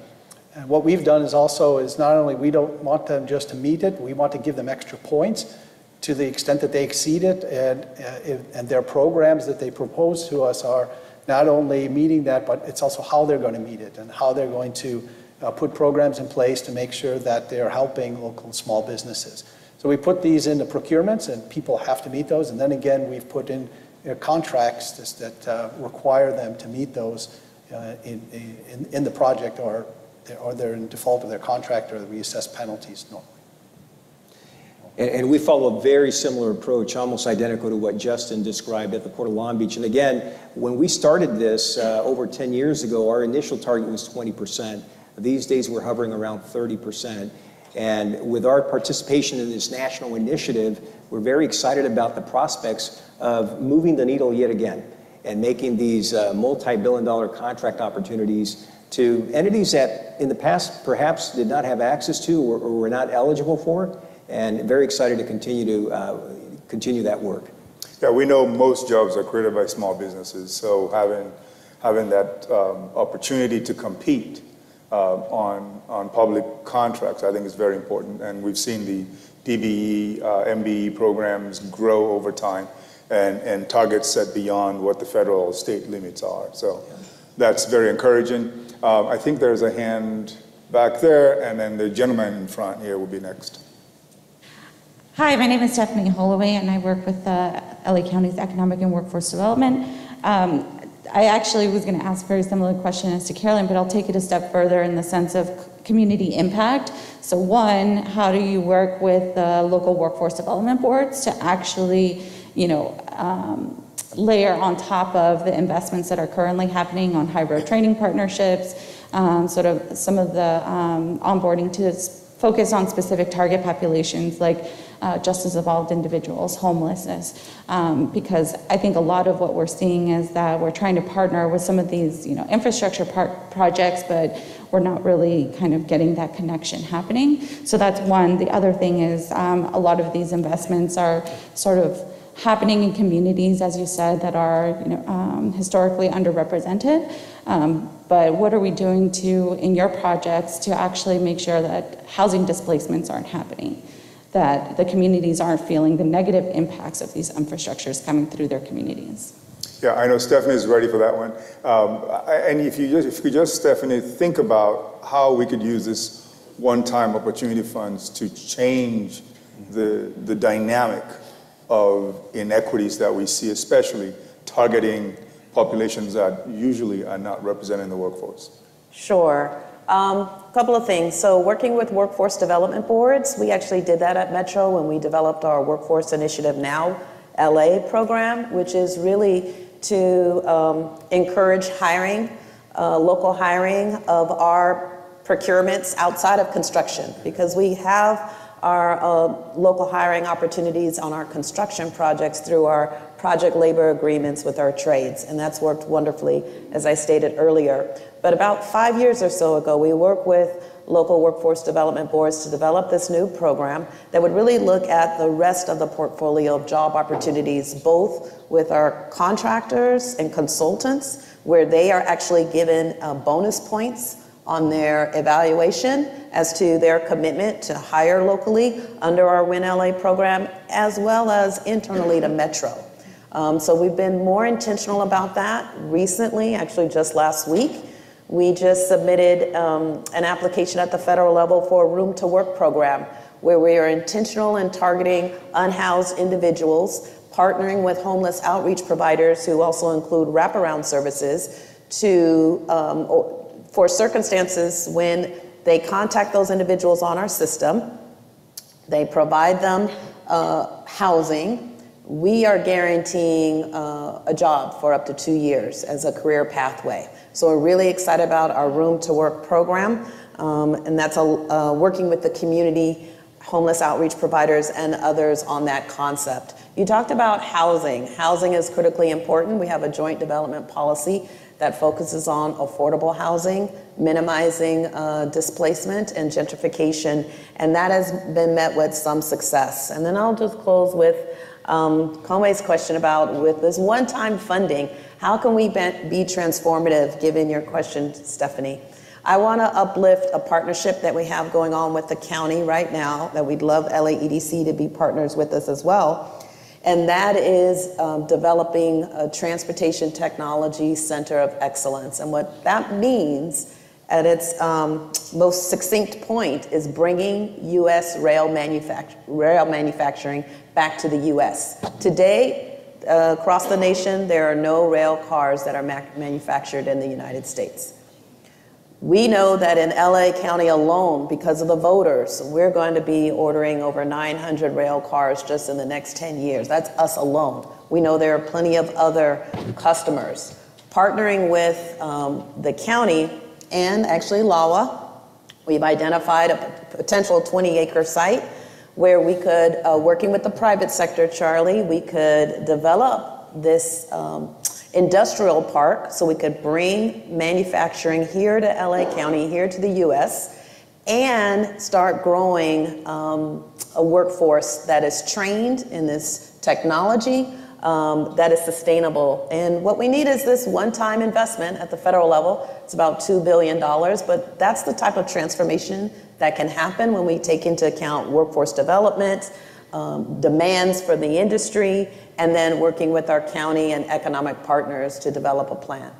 And what we've done is also is not only we don't want them just to meet it, we want to give them extra points to the extent that they exceed it, and, uh, and their programs that they propose to us are not only meeting that, but it's also how they're going to meet it and how they're going to uh, put programs in place to make sure that they're helping local small businesses. So we put these into procurements, and people have to meet those. And then again, we've put in you know, contracts that uh, require them to meet those uh, in, in, in the project, or, or they're in default of their contract, or we assess penalties normally. And, and we follow a very similar approach, almost identical to what Justin described at the Port of Long Beach. And again, when we started this uh, over 10 years ago, our initial target was 20%. These days, we're hovering around 30%. And with our participation in this national initiative, we're very excited about the prospects of moving the needle yet again and making these uh, multi billion dollar contract opportunities to entities that in the past perhaps did not have access to or, or were not eligible for and very excited to continue to uh, continue that work. Yeah, we know most jobs are created by small businesses, so having having that um, opportunity to compete on, on public contracts, I think is very important. And we've seen the DBE, uh, MBE programs grow over time and, and targets set beyond what the federal state limits are. So that's very encouraging. Um, I think there's a hand back there, and then the gentleman in front here will be next. Hi, my name is Stephanie Holloway, and I work with uh, LA County's Economic and Workforce Development. Um, I actually was going to ask a very similar question as to Carolyn, but I'll take it a step further in the sense of community impact. So, one, how do you work with the local workforce development boards to actually, you know, um, layer on top of the investments that are currently happening on hybrid training partnerships, um, sort of some of the um, onboarding to focus on specific target populations like uh, justice involved individuals, homelessness, um, because I think a lot of what we're seeing is that we're trying to partner with some of these, you know, infrastructure projects, but we're not really kind of getting that connection happening. So that's one. The other thing is um, a lot of these investments are sort of happening in communities, as you said, that are you know, um, historically underrepresented. Um, but what are we doing to, in your projects, to actually make sure that housing displacements aren't happening? That the communities aren't feeling the negative impacts of these infrastructures coming through their communities? Yeah, I know Stephanie is ready for that one. Um, and if you just, if you could just, Stephanie, think about how we could use this one-time opportunity funds to change the, the dynamic of inequities that we see, especially targeting populations that usually are not represented in the workforce? Sure. A um, couple of things. So, working with workforce development boards, we actually did that at Metro when we developed our Workforce Initiative Now LA program, which is really to um, encourage hiring, uh, local hiring of our procurements outside of construction, because we have our uh, local hiring opportunities on our construction projects through our project labor agreements with our trades, and that's worked wonderfully, as I stated earlier. But about five years or so ago, we worked with local workforce development boards to develop this new program that would really look at the rest of the portfolio of job opportunities, both with our contractors and consultants, where they are actually given uh, bonus points on their evaluation as to their commitment to hire locally under our Win LA program, as well as internally to Metro. Um, so we've been more intentional about that recently, actually just last week. We just submitted um, an application at the federal level for a room to work program where we are intentional in targeting unhoused individuals, partnering with homeless outreach providers who also include wraparound services to um, for circumstances when they contact those individuals on our system, they provide them uh, housing. We are guaranteeing uh, a job for up to two years as a career pathway. So we're really excited about our Room to Work program, um, and that's a, uh, working with the community, homeless outreach providers, and others on that concept. You talked about housing. Housing is critically important. We have a joint development policy that focuses on affordable housing, minimizing uh, displacement and gentrification, and that has been met with some success. And then I'll just close with um, Kome's question about with this one-time funding, how can we be transformative, given your question, Stephanie? I want to uplift a partnership that we have going on with the county right now that we'd love LAEDC to be partners with us as well and that is um, developing a transportation technology center of excellence. And what that means at its um, most succinct point is bringing U.S. Rail, manufact- rail manufacturing back to the U.S. Today, uh, across the nation, there are no rail cars that are manufactured in the United States. We know that in LA County alone, because of the voters, we're going to be ordering over 900 rail cars just in the next 10 years. That's us alone. We know there are plenty of other customers. Partnering with um, the county and actually LAWA, we've identified a potential 20 acre site where we could, uh, working with the private sector, Charlie, we could develop this um, industrial park so we could bring manufacturing here to LA County, here to the US, and start growing um, a workforce that is trained in this technology um, that is sustainable. And what we need is this one-time investment at the federal level. It's about $2 billion, but that's the type of transformation that can happen when we take into account workforce development, um, demands for the industry, and then working with our county and economic partners to develop a plan.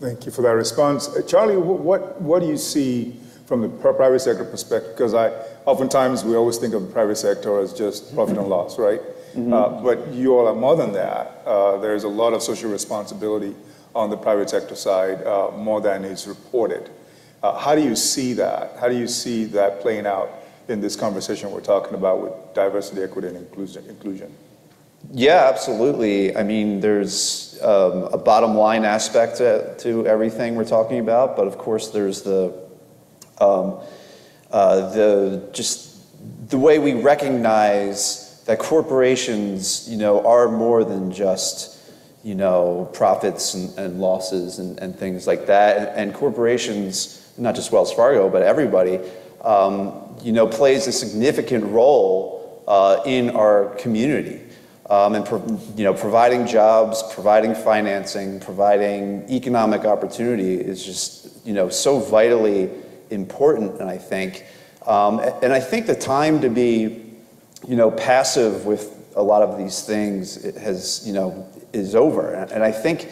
Thank you for that response. Uh, Charlie, what, what do you see from the private sector perspective? Because I oftentimes we always think of the private sector as just profit and loss, right? Mm-hmm. Uh, but you all are more than that. Uh, there's a lot of social responsibility on the private sector side, uh, more than is reported. Uh, how do you see that? How do you see that playing out in this conversation we're talking about with diversity, equity, and inclusion? Yeah, absolutely. I mean, there's um, a bottom line aspect to, to, everything we're talking about, but of course, there's the um, uh, the just the way we recognize that corporations, you know, are more than just, you know, profits and, and losses and, and, things like that. And, and, corporations, not just Wells Fargo, but everybody, um, you know, plays a significant role uh, in our community. Um, and pro- you know, providing jobs, providing financing, providing economic opportunity is just you know so vitally important. And I think, um, and I think the time to be you know, passive with a lot of these things has, you know, is over. And I think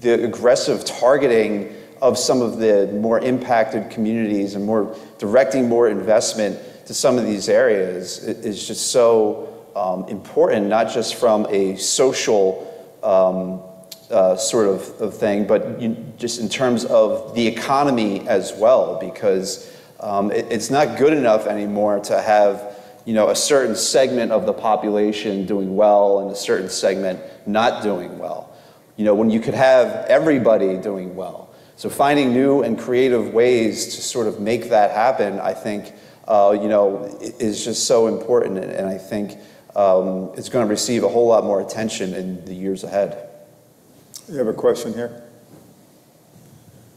the aggressive targeting of some of the more impacted communities and more directing more investment to some of these areas is just so um, important, not just from a social um, uh, sort of, of, thing, but you, just in terms of the economy as well, because um, it, it's not good enough anymore to have you know, a certain segment of the population doing well and a certain segment not doing well. You know, when you could have everybody doing well. So finding new and creative ways to sort of make that happen, I think, uh, you know, is just so important. And I think um, it's going to receive a whole lot more attention in the years ahead. You have a question here?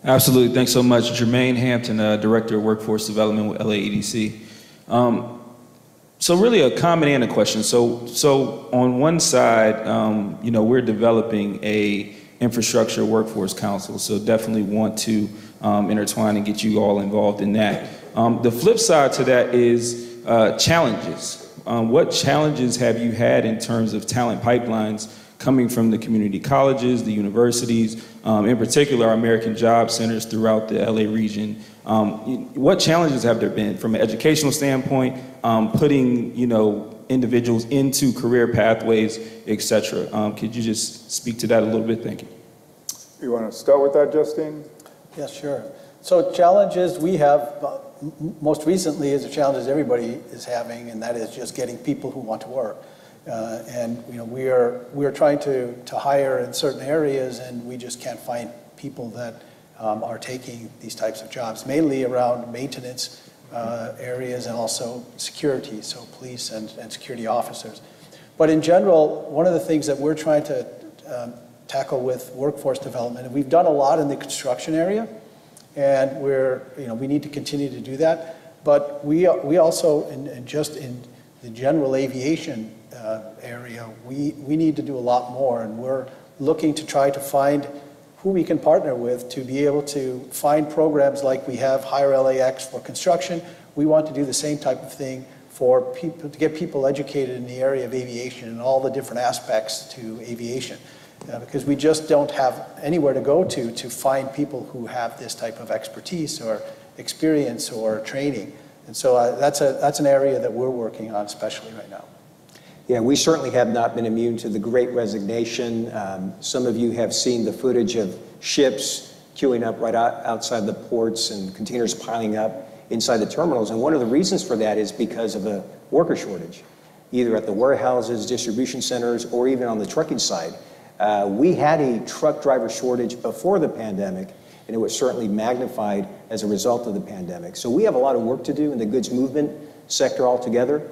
Absolutely. Thanks so much. Jermaine Hampton, uh, Director of Workforce Development with LAEDC. Um, so really a comment and a question. So, so on one side, um, you know, we're developing a infrastructure workforce council. So definitely want to um, intertwine and get you all involved in that. Um, the flip side to that is uh, challenges. Um, what challenges have you had in terms of talent pipelines coming from the community colleges, the universities, um, in particular our American Job Centers throughout the LA region? Um, what challenges have there been from an educational standpoint, um, putting you know individuals into career pathways, et cetera? Um, could you just speak to that a little bit? Thank you. You want to start with that, Justine? Yes, sure. So challenges we have uh, most recently is the challenges everybody is having, and that is just getting people who want to work. Uh, and you know we are we are trying to to hire in certain areas, and we just can't find people that um, are taking these types of jobs, mainly around maintenance uh, areas and also security, so police and, and security officers. But in general, one of the things that we're trying to um, tackle with workforce development, and we've done a lot in the construction area, and we're, you know, we need to continue to do that. But we, we also, in, in just in the general aviation uh, area, we, we need to do a lot more, and we're looking to try to find who we can partner with to be able to find programs like we have Hire LAX for construction. We want to do the same type of thing for people to get people educated in the area of aviation and all the different aspects to aviation. Uh, because we just don't have anywhere to go to to find people who have this type of expertise or experience or training. And so uh, that's, a, that's an area that we're working on, especially right now. Yeah, we certainly have not been immune to the great resignation. Um, some of you have seen the footage of ships queuing up right out, outside the ports and containers piling up inside the terminals. And one of the reasons for that is because of a worker shortage, either at the warehouses, distribution centers, or even on the trucking side. Uh, we had a truck driver shortage before the pandemic, and it was certainly magnified as a result of the pandemic. So we have a lot of work to do in the goods movement sector altogether.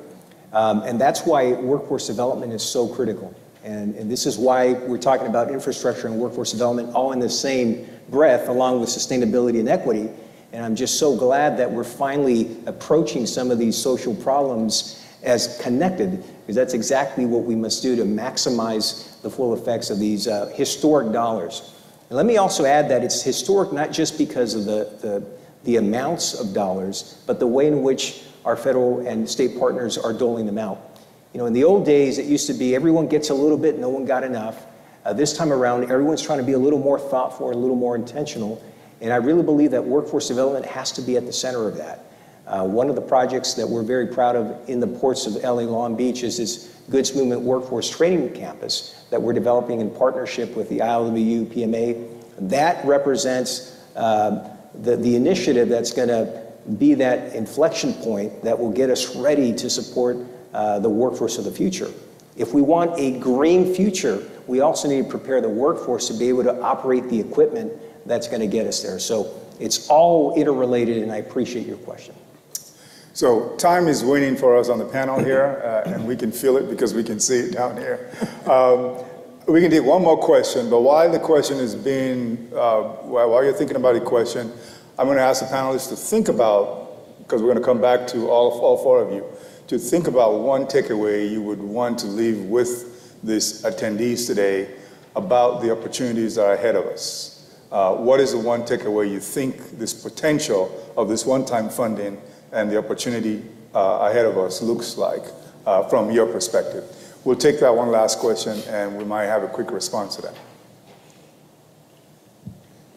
Um, and that's why workforce development is so critical. And, and this is why we're talking about infrastructure and workforce development all in the same breath, along with sustainability and equity. And I'm just so glad that we're finally approaching some of these social problems as connected, because that's exactly what we must do to maximize the full effects of these uh, historic dollars. And let me also add that it's historic not just because of the, the, the amounts of dollars, but the way in which our federal and state partners are doling them out. You know, in the old days, it used to be everyone gets a little bit, no one got enough. Uh, this time around, everyone's trying to be a little more thoughtful a little more intentional. And I really believe that workforce development has to be at the center of that. Uh, one of the projects that we're very proud of in the ports of LA Long Beach is this Goods Movement Workforce Training Campus that we're developing in partnership with the ILWU PMA. That represents uh, the, the initiative that's going to be that inflection point that will get us ready to support uh, the workforce of the future. If we want a green future, we also need to prepare the workforce to be able to operate the equipment that's going to get us there. So it's all interrelated, and I appreciate your question. So time is winning for us on the panel here, uh, and we can feel it because we can see it down here. Um, we can take one more question, but while the question is being, uh, while you're thinking about a question, I'm going to ask the panelists to think about, because we're going to come back to all, all four of you, to think about one takeaway you would want to leave with these attendees today about the opportunities that are ahead of us. Uh, what is the one takeaway you think this potential of this one-time funding and the opportunity uh, ahead of us looks like uh, from your perspective. We'll take that one last question and we might have a quick response to that.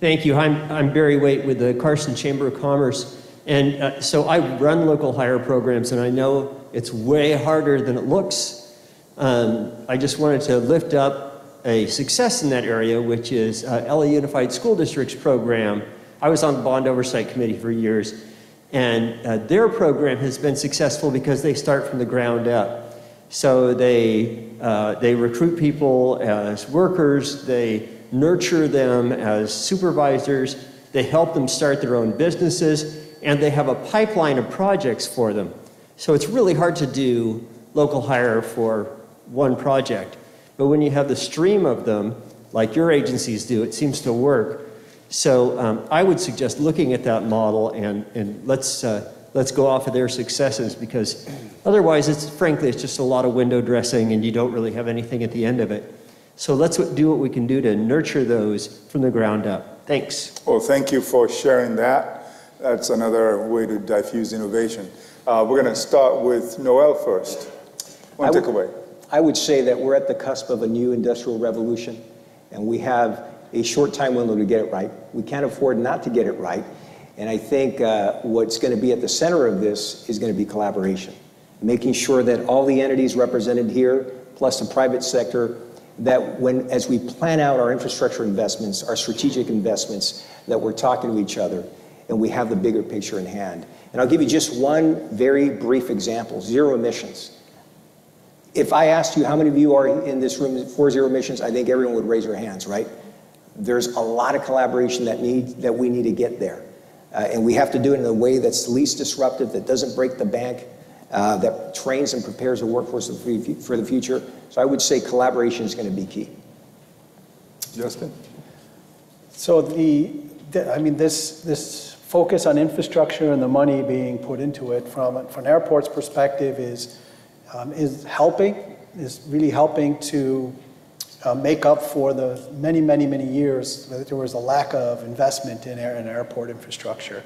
Thank you. I'm, I'm Barry Waite with the Carson Chamber of Commerce. And uh, so I run local hire programs, and I know it's way harder than it looks. Um, I just wanted to lift up a success in that area, which is uh, LA Unified School Districts program. I was on the bond oversight committee for years, and uh, their program has been successful because they start from the ground up. So they, uh, they recruit people as workers, they nurture them as supervisors, they help them start their own businesses, and they have a pipeline of projects for them. So it's really hard to do local hire for one project. But when you have the stream of them, like your agencies do, it seems to work. So um, I would suggest looking at that model and, and let's, uh, let's go off of their successes because otherwise, it's frankly, it's just a lot of window dressing and you don't really have anything at the end of it. So let's do what we can do to nurture those from the ground up. Thanks. Well, thank you for sharing that. That's another way to diffuse innovation. Uh, we're going to start with Noel first. One I would, takeaway. I would say that we're at the cusp of a new industrial revolution, and we have a short time window to get it right. We can't afford not to get it right. And I think uh, what's going to be at the center of this is going to be collaboration, making sure that all the entities represented here, plus the private sector, that when as we plan out our infrastructure investments, our strategic investments, that we're talking to each other and we have the bigger picture in hand. And I'll give you just one very brief example: zero emissions. If I asked you how many of you are in this room for zero emissions, I think everyone would raise their hands, right? There's a lot of collaboration that, need, that we need to get there. Uh, and we have to do it in a way that's least disruptive, that doesn't break the bank, uh, that trains and prepares a workforce for the future. So I would say collaboration is going to be key. Justin? So the, the, I mean, this, this focus on infrastructure and the money being put into it from, from an airport's perspective is, um, is helping, is really helping to uh, make up for the many, many, many years that there was a lack of investment in, air, in airport infrastructure.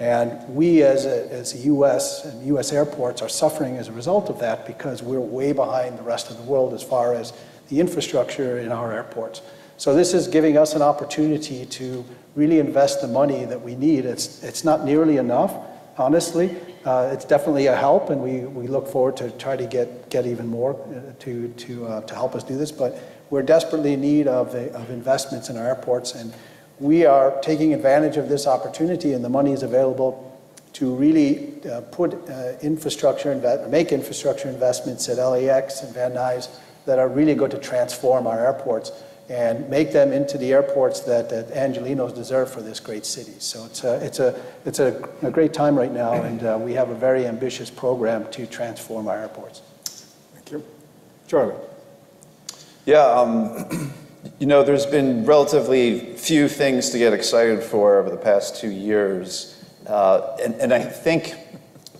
And we as a, as a U.S. and U.S. airports are suffering as a result of that because we're way behind the rest of the world as far as the infrastructure in our airports. So this is giving us an opportunity to really invest the money that we need. It's, it's not nearly enough, honestly. Uh, it's definitely a help, and we, we look forward to try to get, get even more uh, to, to, uh, to help us do this. But we're desperately in need of, of investments in our airports, and we are taking advantage of this opportunity, and the money is available to really uh, put uh, infrastructure, inve- make infrastructure investments at LAX and Van Nuys that are really going to transform our airports and make them into the airports that, that Angelenos deserve for this great city. So it's a, it's a, it's a, a great time right now, and uh, we have a very ambitious program to transform our airports. Thank you. Charlie. Yeah, um, you know, there's been relatively few things to get excited for over the past two years. Uh, and, and I think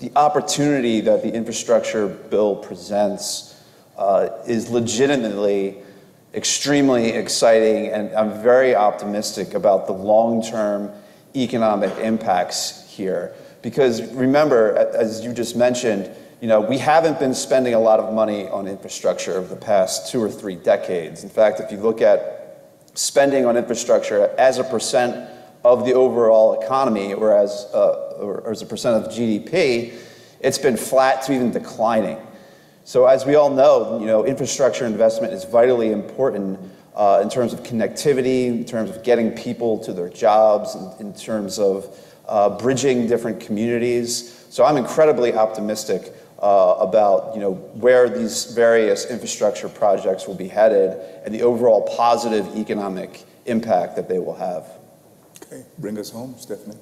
the opportunity that the infrastructure bill presents uh, is legitimately extremely exciting, and I'm very optimistic about the long-term economic impacts here. Because remember, as you just mentioned, you know, we haven't been spending a lot of money on infrastructure over the past two or three decades. In fact, if you look at spending on infrastructure as a percent of the overall economy or as, uh, a percent of GDP, it's been flat to even declining. So as we all know, you know, infrastructure investment is vitally important uh, in terms of connectivity, in terms of getting people to their jobs, in, in terms of uh, bridging different communities. So I'm incredibly optimistic uh, about you know, where these various infrastructure projects will be headed and the overall positive economic impact that they will have. Okay, bring us home, Stephanie.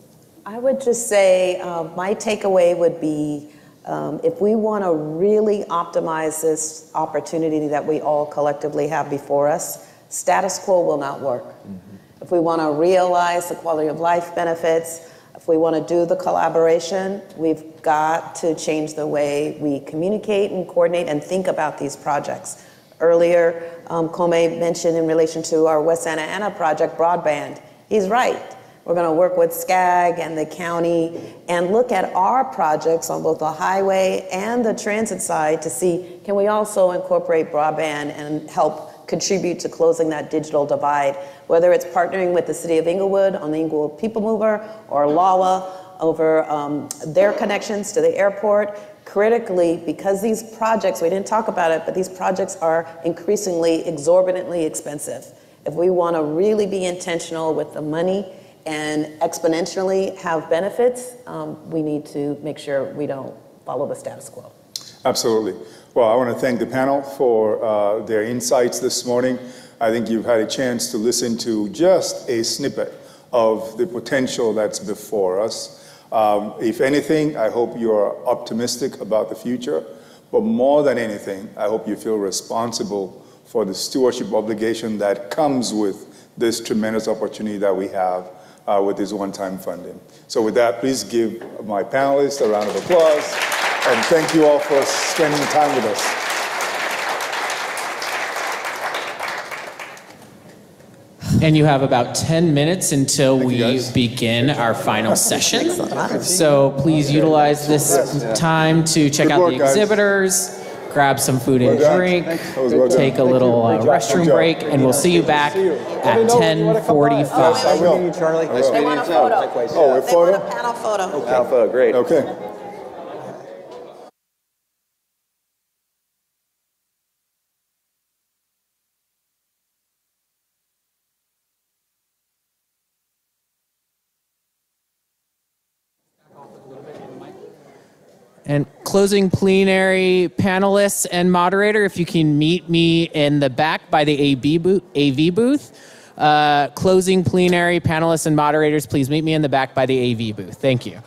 I would just say uh, my takeaway would be um, if we want to really optimize this opportunity that we all collectively have before us, status quo will not work. Mm-hmm. If we want to realize the quality of life benefits, if we want to do the collaboration, we've got to change the way we communicate and coordinate and think about these projects. Earlier, um, Kome mentioned in relation to our West Santa Ana project, broadband. He's right. We're going to work with SCAG and the county and look at our projects on both the highway and the transit side to see can we also incorporate broadband and help contribute to closing that digital divide, whether it's partnering with the city of Inglewood on the Inglewood People Mover or LAWA over um, their connections to the airport. Critically, because these projects, we didn't talk about it, but these projects are increasingly exorbitantly expensive. If we want to really be intentional with the money and exponentially have benefits, um, we need to make sure we don't follow the status quo. Absolutely. Well, I want to thank the panel for uh, their insights this morning. I think you've had a chance to listen to just a snippet of the potential that's before us. Um, if anything, I hope you're optimistic about the future, but more than anything, I hope you feel responsible for the stewardship obligation that comes with this tremendous opportunity that we have uh, with this one-time funding. So with that, please give my panelists a round of applause, and thank you all for spending time with us. And you have about 10 minutes until we begin our final session. So please utilize this time to check out the exhibitors, grab some food and drink, take a little uh, restroom break, and we'll see you back at 10:45. I will. Charlie. They want a photo. Oh, a They photo? want a panel photo. Panel photo, great. Okay. And closing plenary panelists and moderator, if you can meet me in the back by the AV booth. AV booth. Uh, closing plenary panelists and moderators, please meet me in the back by the AV booth. Thank you.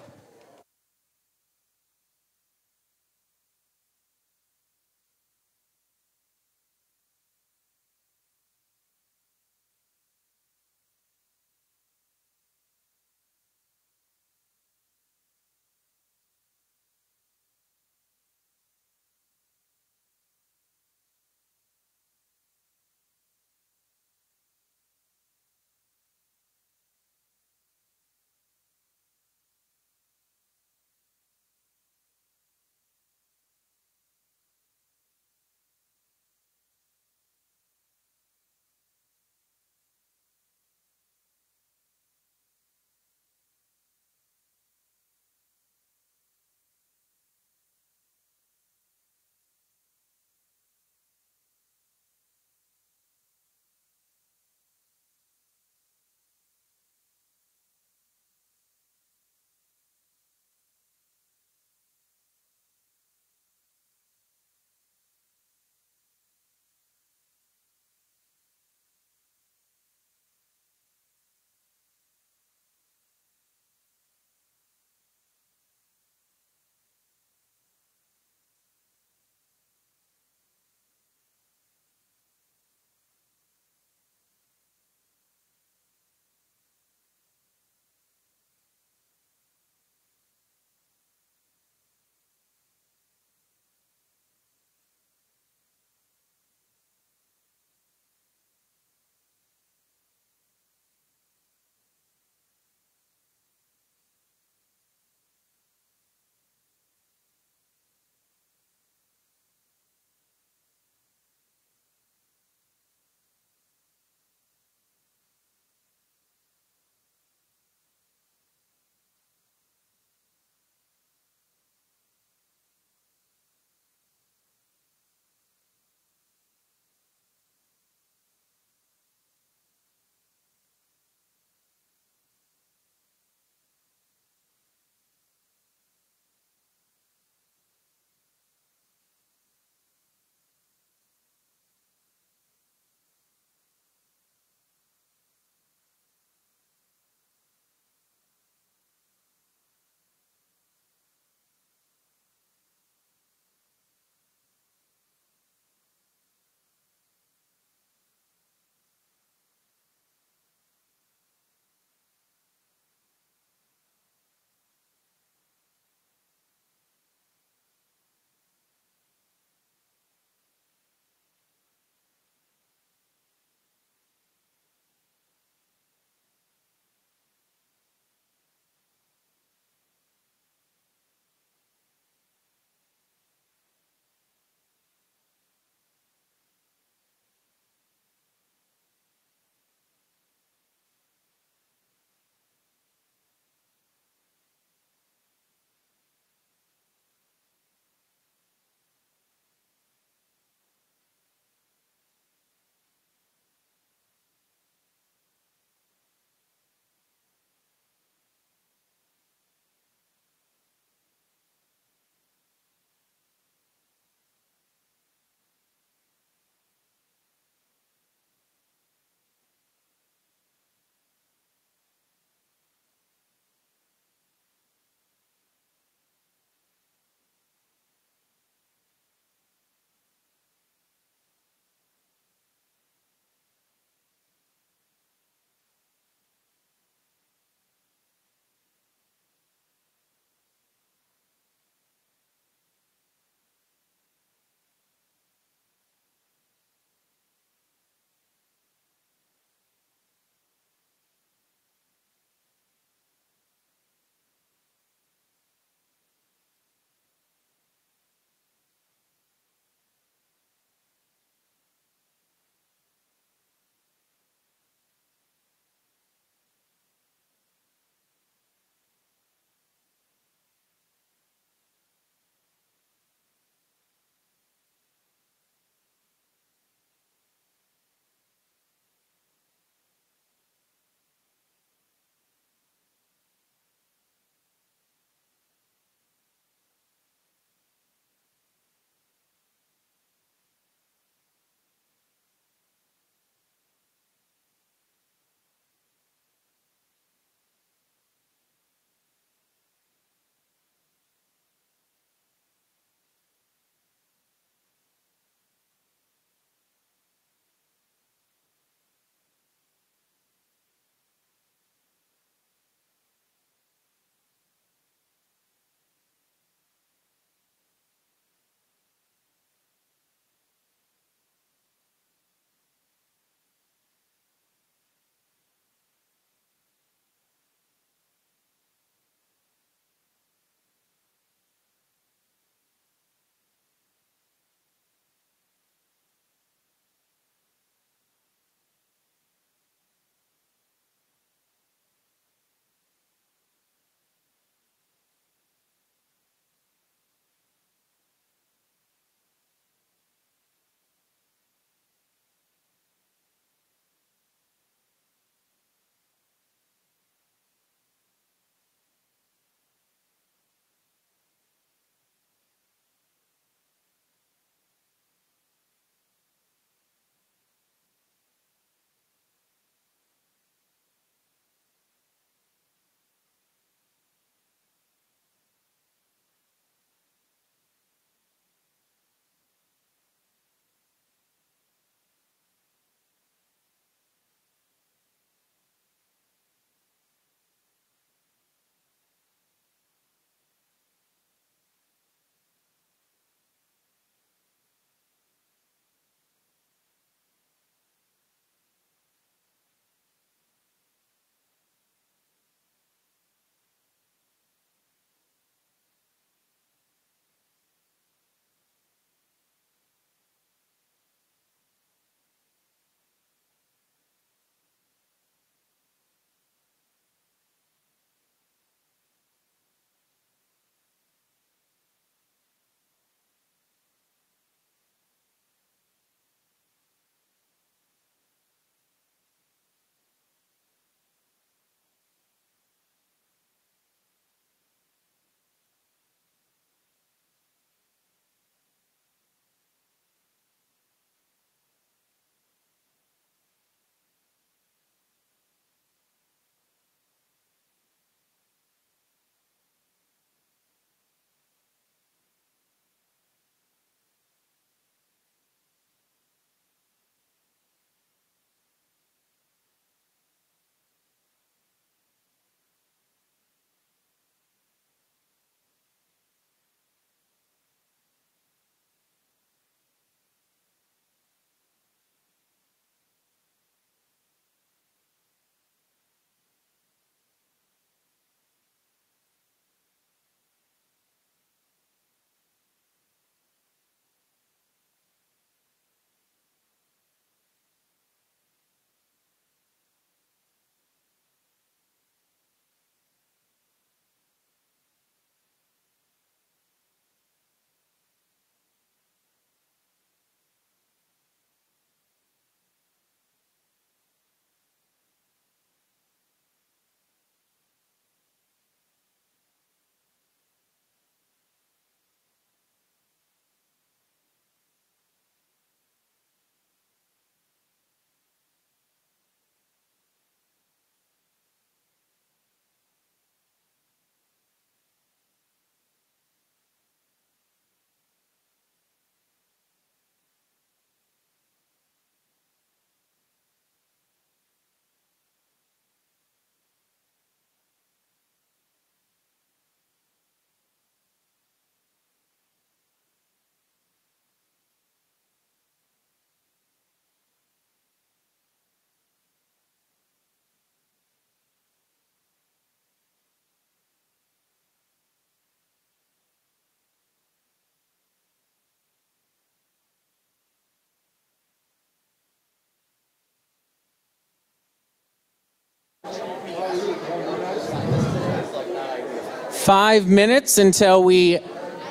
Five minutes until we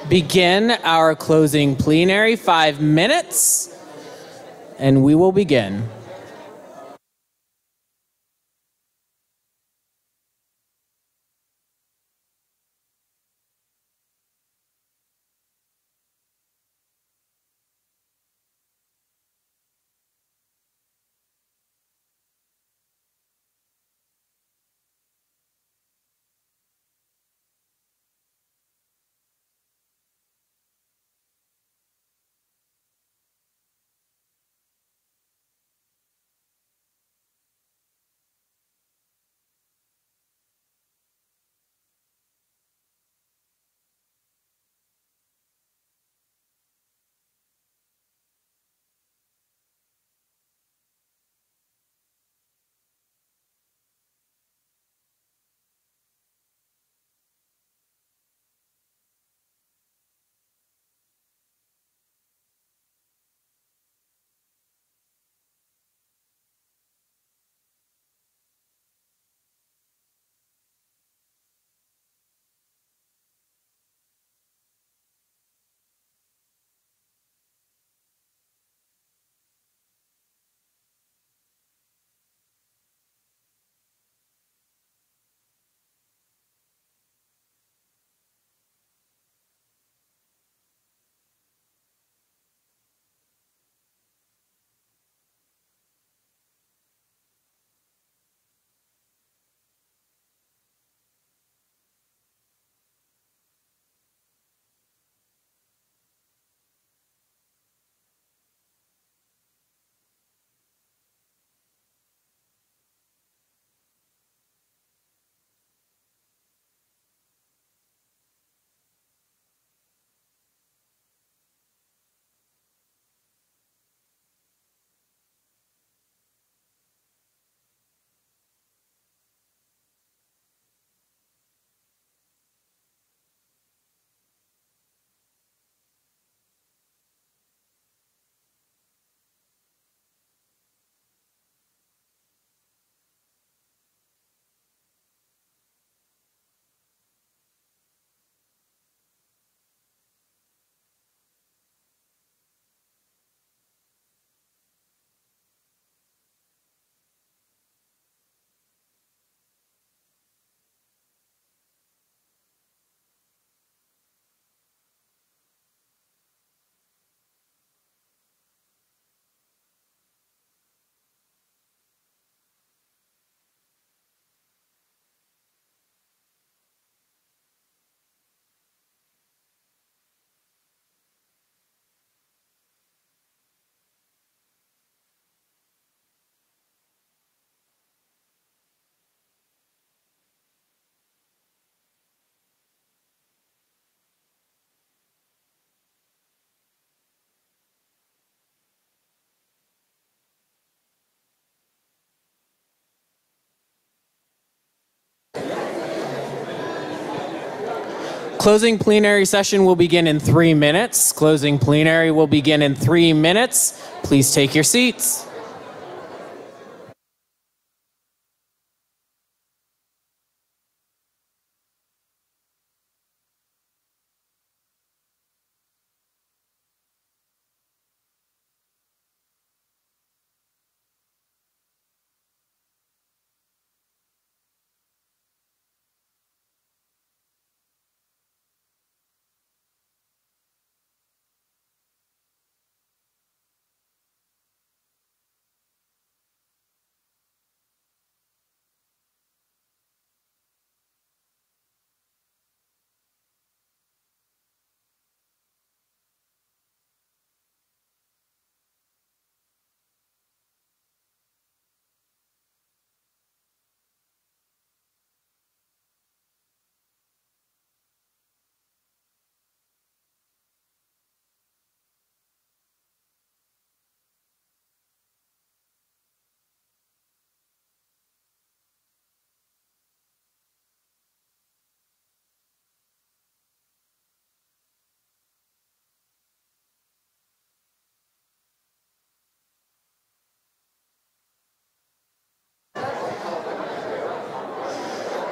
begin our closing plenary. Five minutes, and we will begin. Closing plenary session will begin in three minutes. Closing plenary will begin in three minutes. Please take your seats.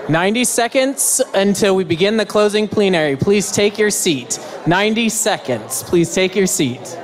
90 seconds until we begin the closing plenary. Please take your seat. 90 seconds. Please take your seat.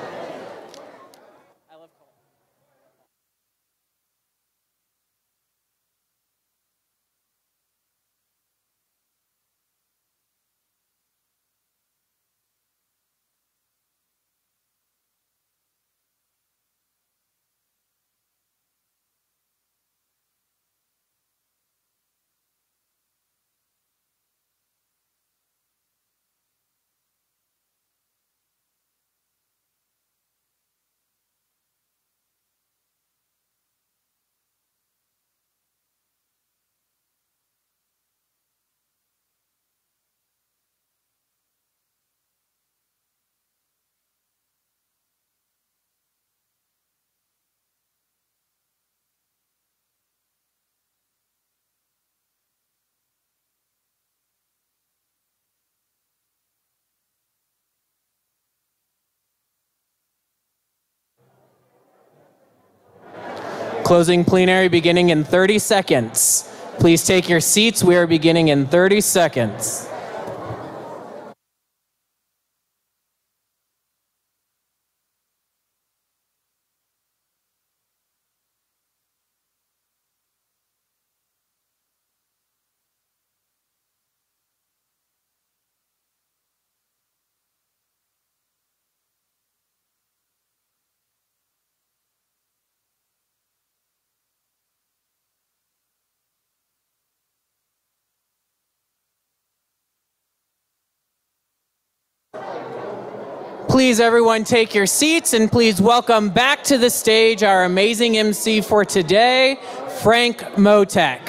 Closing plenary beginning in 30 seconds. Please take your seats. We are beginning in 30 seconds. Please, everyone, take your seats and please welcome back to the stage our amazing MC for today, Frank Motek.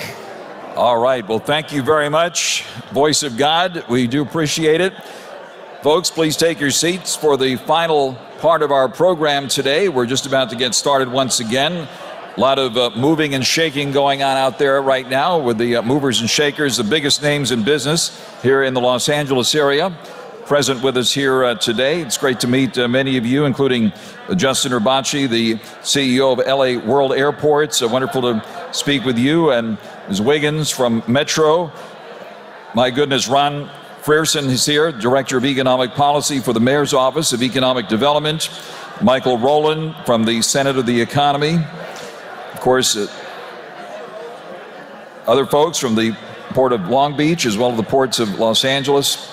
All right. Well, thank you very much, Voice of God. We do appreciate it. Folks, please take your seats for the final part of our program today. We're just about to get started once again. A lot of uh, moving and shaking going on out there right now with the uh, movers and shakers, the biggest names in business here in the Los Angeles area present with us here uh, today. It's great to meet uh, many of you, including Justin Erbacci, the CEO of LA World Airports. Uh, wonderful to speak with you, and Ms. Wiggins from Metro. My goodness, Ron Frierson is here, Director of Economic Policy for the Mayor's Office of Economic Development. Michael Rowland from the Senate of the Economy. Of course, uh, other folks from the Port of Long Beach, as well as the ports of Los Angeles,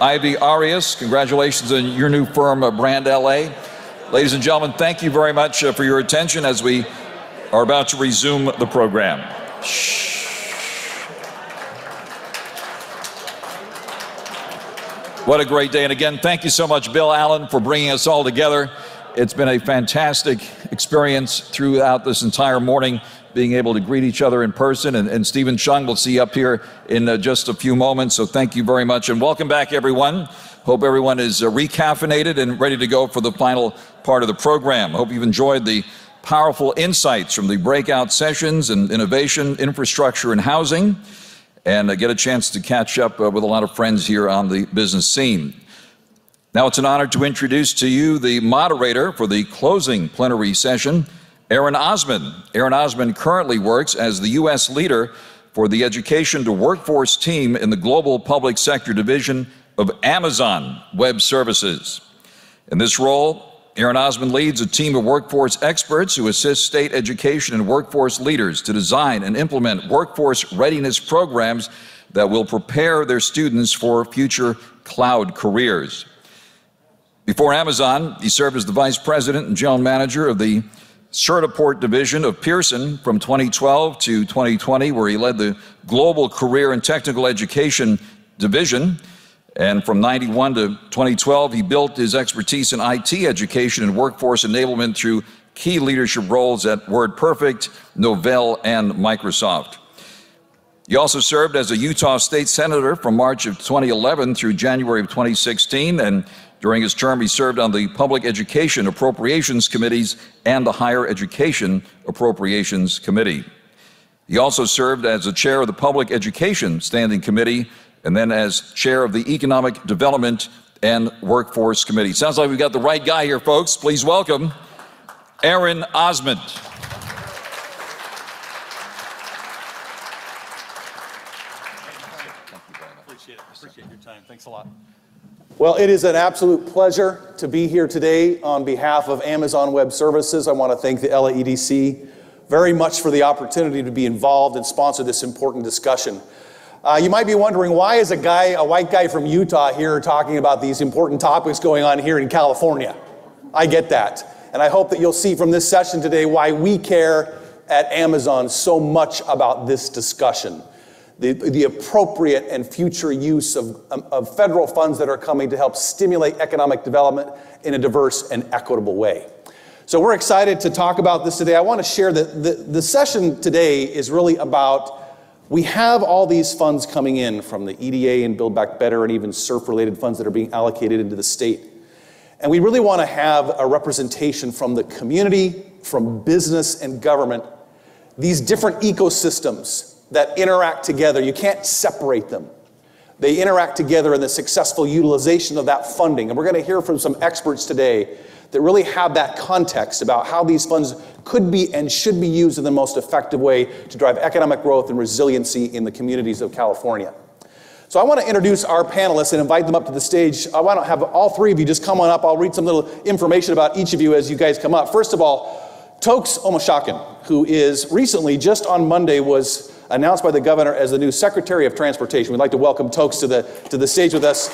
Ivy Arias, congratulations on your new firm, uh, Brand LA. Ladies and gentlemen, thank you very much uh, for your attention as we are about to resume the program. What a great day. And again, thank you so much, Bill Allen, for bringing us all together. It's been a fantastic experience throughout this entire morning being able to greet each other in person. And, and Stephen Cheung will see you up here in uh, just a few moments. So thank you very much and welcome back, everyone. Hope everyone is uh, recaffeinated and ready to go for the final part of the program. Hope you've enjoyed the powerful insights from the breakout sessions and innovation, infrastructure, and housing, and uh, get a chance to catch up uh, with a lot of friends here on the business scene. Now it's an honor to introduce to you the moderator for the closing plenary session, Aaron Osmond. Aaron Osmond currently works as the U.S. leader for the Education to Workforce team in the Global Public Sector Division of Amazon Web Services. In this role, Aaron Osmond leads a team of workforce experts who assist state education and workforce leaders to design and implement workforce readiness programs that will prepare their students for future cloud careers. Before Amazon, he served as the vice president and general manager of the Certiport division of Pearson from 2012 to 2020, where he led the global career and technical education division. And from 91 to 2012, he built his expertise in IT education and workforce enablement through key leadership roles at WordPerfect, Novell, and Microsoft. He also served as a Utah State Senator from March of 2011 through January of 2016 and during his term, he served on the Public Education Appropriations Committees and the Higher Education Appropriations Committee. He also served as the chair of the Public Education Standing Committee and then as chair of the Economic Development and Workforce Committee. Sounds like we've got the right guy here, folks. Please welcome Aaron Osmond. Appreciate it. Appreciate your time. Thanks a lot. Well, it is an absolute pleasure to be here today on behalf of Amazon Web Services. I want to thank the LAEDC very much for the opportunity to be involved and sponsor this important discussion. Uh, you might be wondering why is a guy, a white guy from Utah, here talking about these important topics going on here in California? I get that. And I hope that you'll see from this session today why we care at Amazon so much about this discussion the, the appropriate and future use of, um, of federal funds that are coming to help stimulate economic development in a diverse and equitable way. So we're excited to talk about this today. I want to share that the, the session today is really about we have all these funds coming in from the EDA and Build Back Better and even CERF related funds that are being allocated into the state. And we really want to have a representation from the community, from business and government, these different ecosystems that interact together. You can't separate them. They interact together in the successful utilization of that funding. And we're going to hear from some experts today that really have that context about how these funds could be and should be used in the most effective way to drive economic growth and resiliency in the communities of California. So I want to introduce our panelists and invite them up to the stage. I want to have all three of you just come on up. I'll read some little information about each of you as you guys come up. First of all, Toks Omishakin, who is recently, just on Monday, was announced by the governor as the new Secretary of Transportation. We'd like to welcome Toks to the, to the stage with us.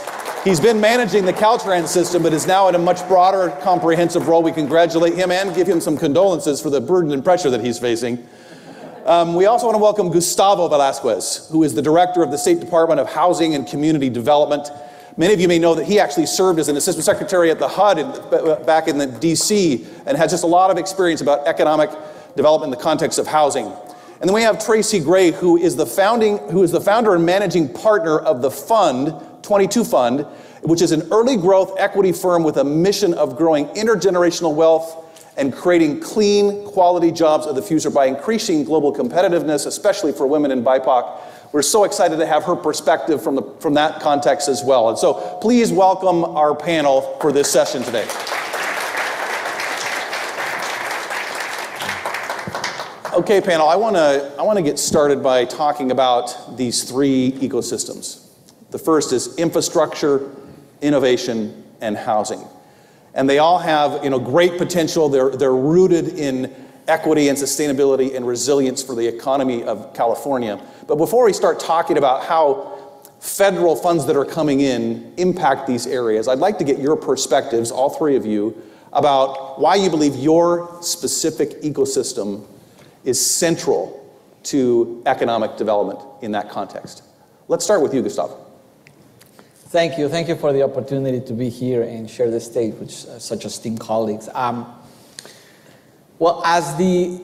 He's been managing the Caltrans system, but is now in a much broader, comprehensive role. We congratulate him and give him some condolences for the burden and pressure that he's facing. Um, we also want to welcome Gustavo Velasquez, who is the director of the State Department of Housing and Community Development. Many of you may know that he actually served as an assistant secretary at the HUD in, back in the DC and has just a lot of experience about economic development in the context of housing. And then we have Tracy Gray, who is the founding, who is the founder and managing partner of the fund, 22 Fund, which is an early growth equity firm with a mission of growing intergenerational wealth and creating clean, quality jobs of the future by increasing global competitiveness, especially for women and BIPOC. We're so excited to have her perspective from, the, from that context as well. And so please welcome our panel for this session today. Okay, panel, I want to I want to get started by talking about these three ecosystems. The first is infrastructure, innovation, and housing. And they all have, you know, great potential. They're they're rooted in equity and sustainability and resilience for the economy of California. But before we start talking about how federal funds that are coming in impact these areas, I'd like to get your perspectives, all three of you, about why you believe your specific ecosystem is central to economic development in that context. Let's start with you, Gustavo. Thank you. Thank you for the opportunity to be here and share the stage with uh, such esteemed colleagues. Um, well, as the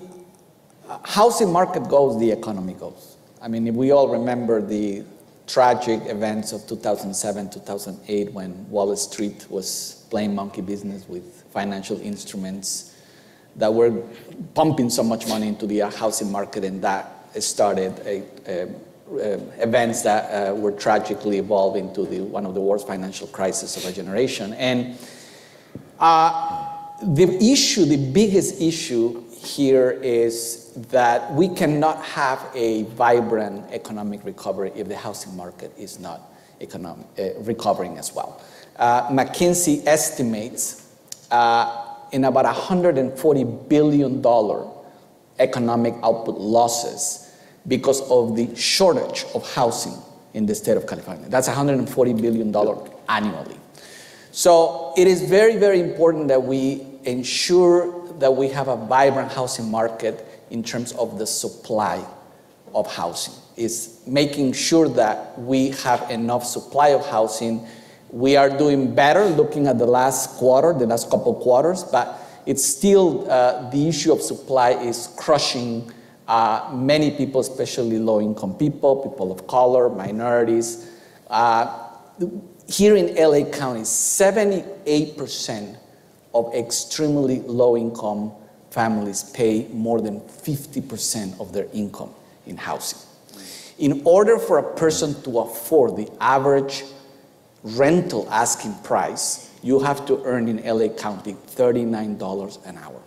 uh, housing market goes, the economy goes. I mean, we all remember the tragic events of 2007, 2008, when Wall Street was playing monkey business with financial instruments that were pumping so much money into the housing market, and that started a, a, a events that uh, were tragically evolving to the, one of the worst financial crises of a generation. And uh, the issue, the biggest issue here is that we cannot have a vibrant economic recovery if the housing market is not economic, uh, recovering as well. Uh, McKinsey estimates uh, in about $140 billion economic output losses because of the shortage of housing in the state of California. That's $140 billion annually. So it is very, very important that we ensure that we have a vibrant housing market in terms of the supply of housing. Is making sure that we have enough supply of housing we are doing better looking at the last quarter, the last couple quarters, but it's still uh, the issue of supply is crushing uh, many people, especially low income people, people of color, minorities. Uh, here in LA County, 78% of extremely low income families pay more than 50% of their income in housing. In order for a person to afford the average rental asking price, you have to earn in LA County $39 an hour.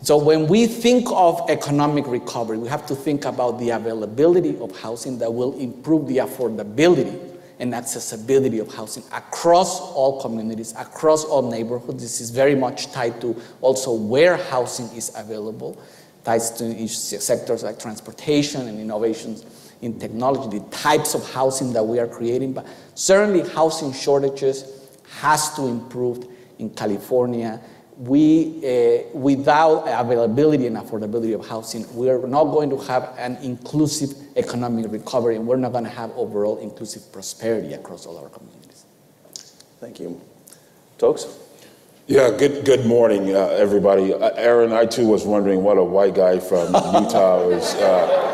So when we think of economic recovery, we have to think about the availability of housing that will improve the affordability and accessibility of housing across all communities, across all neighborhoods. This is very much tied to also where housing is available, ties to sectors like transportation and innovations in technology, the types of housing that we are creating. But certainly housing shortages has to improve in California. We, uh, without availability and affordability of housing, we are not going to have an inclusive economic recovery, and we're not going to have overall inclusive prosperity across all our communities. Thank you. Toks? Yeah, good good morning, uh, everybody. Uh, Aaron, I too was wondering what a white guy from Utah was uh,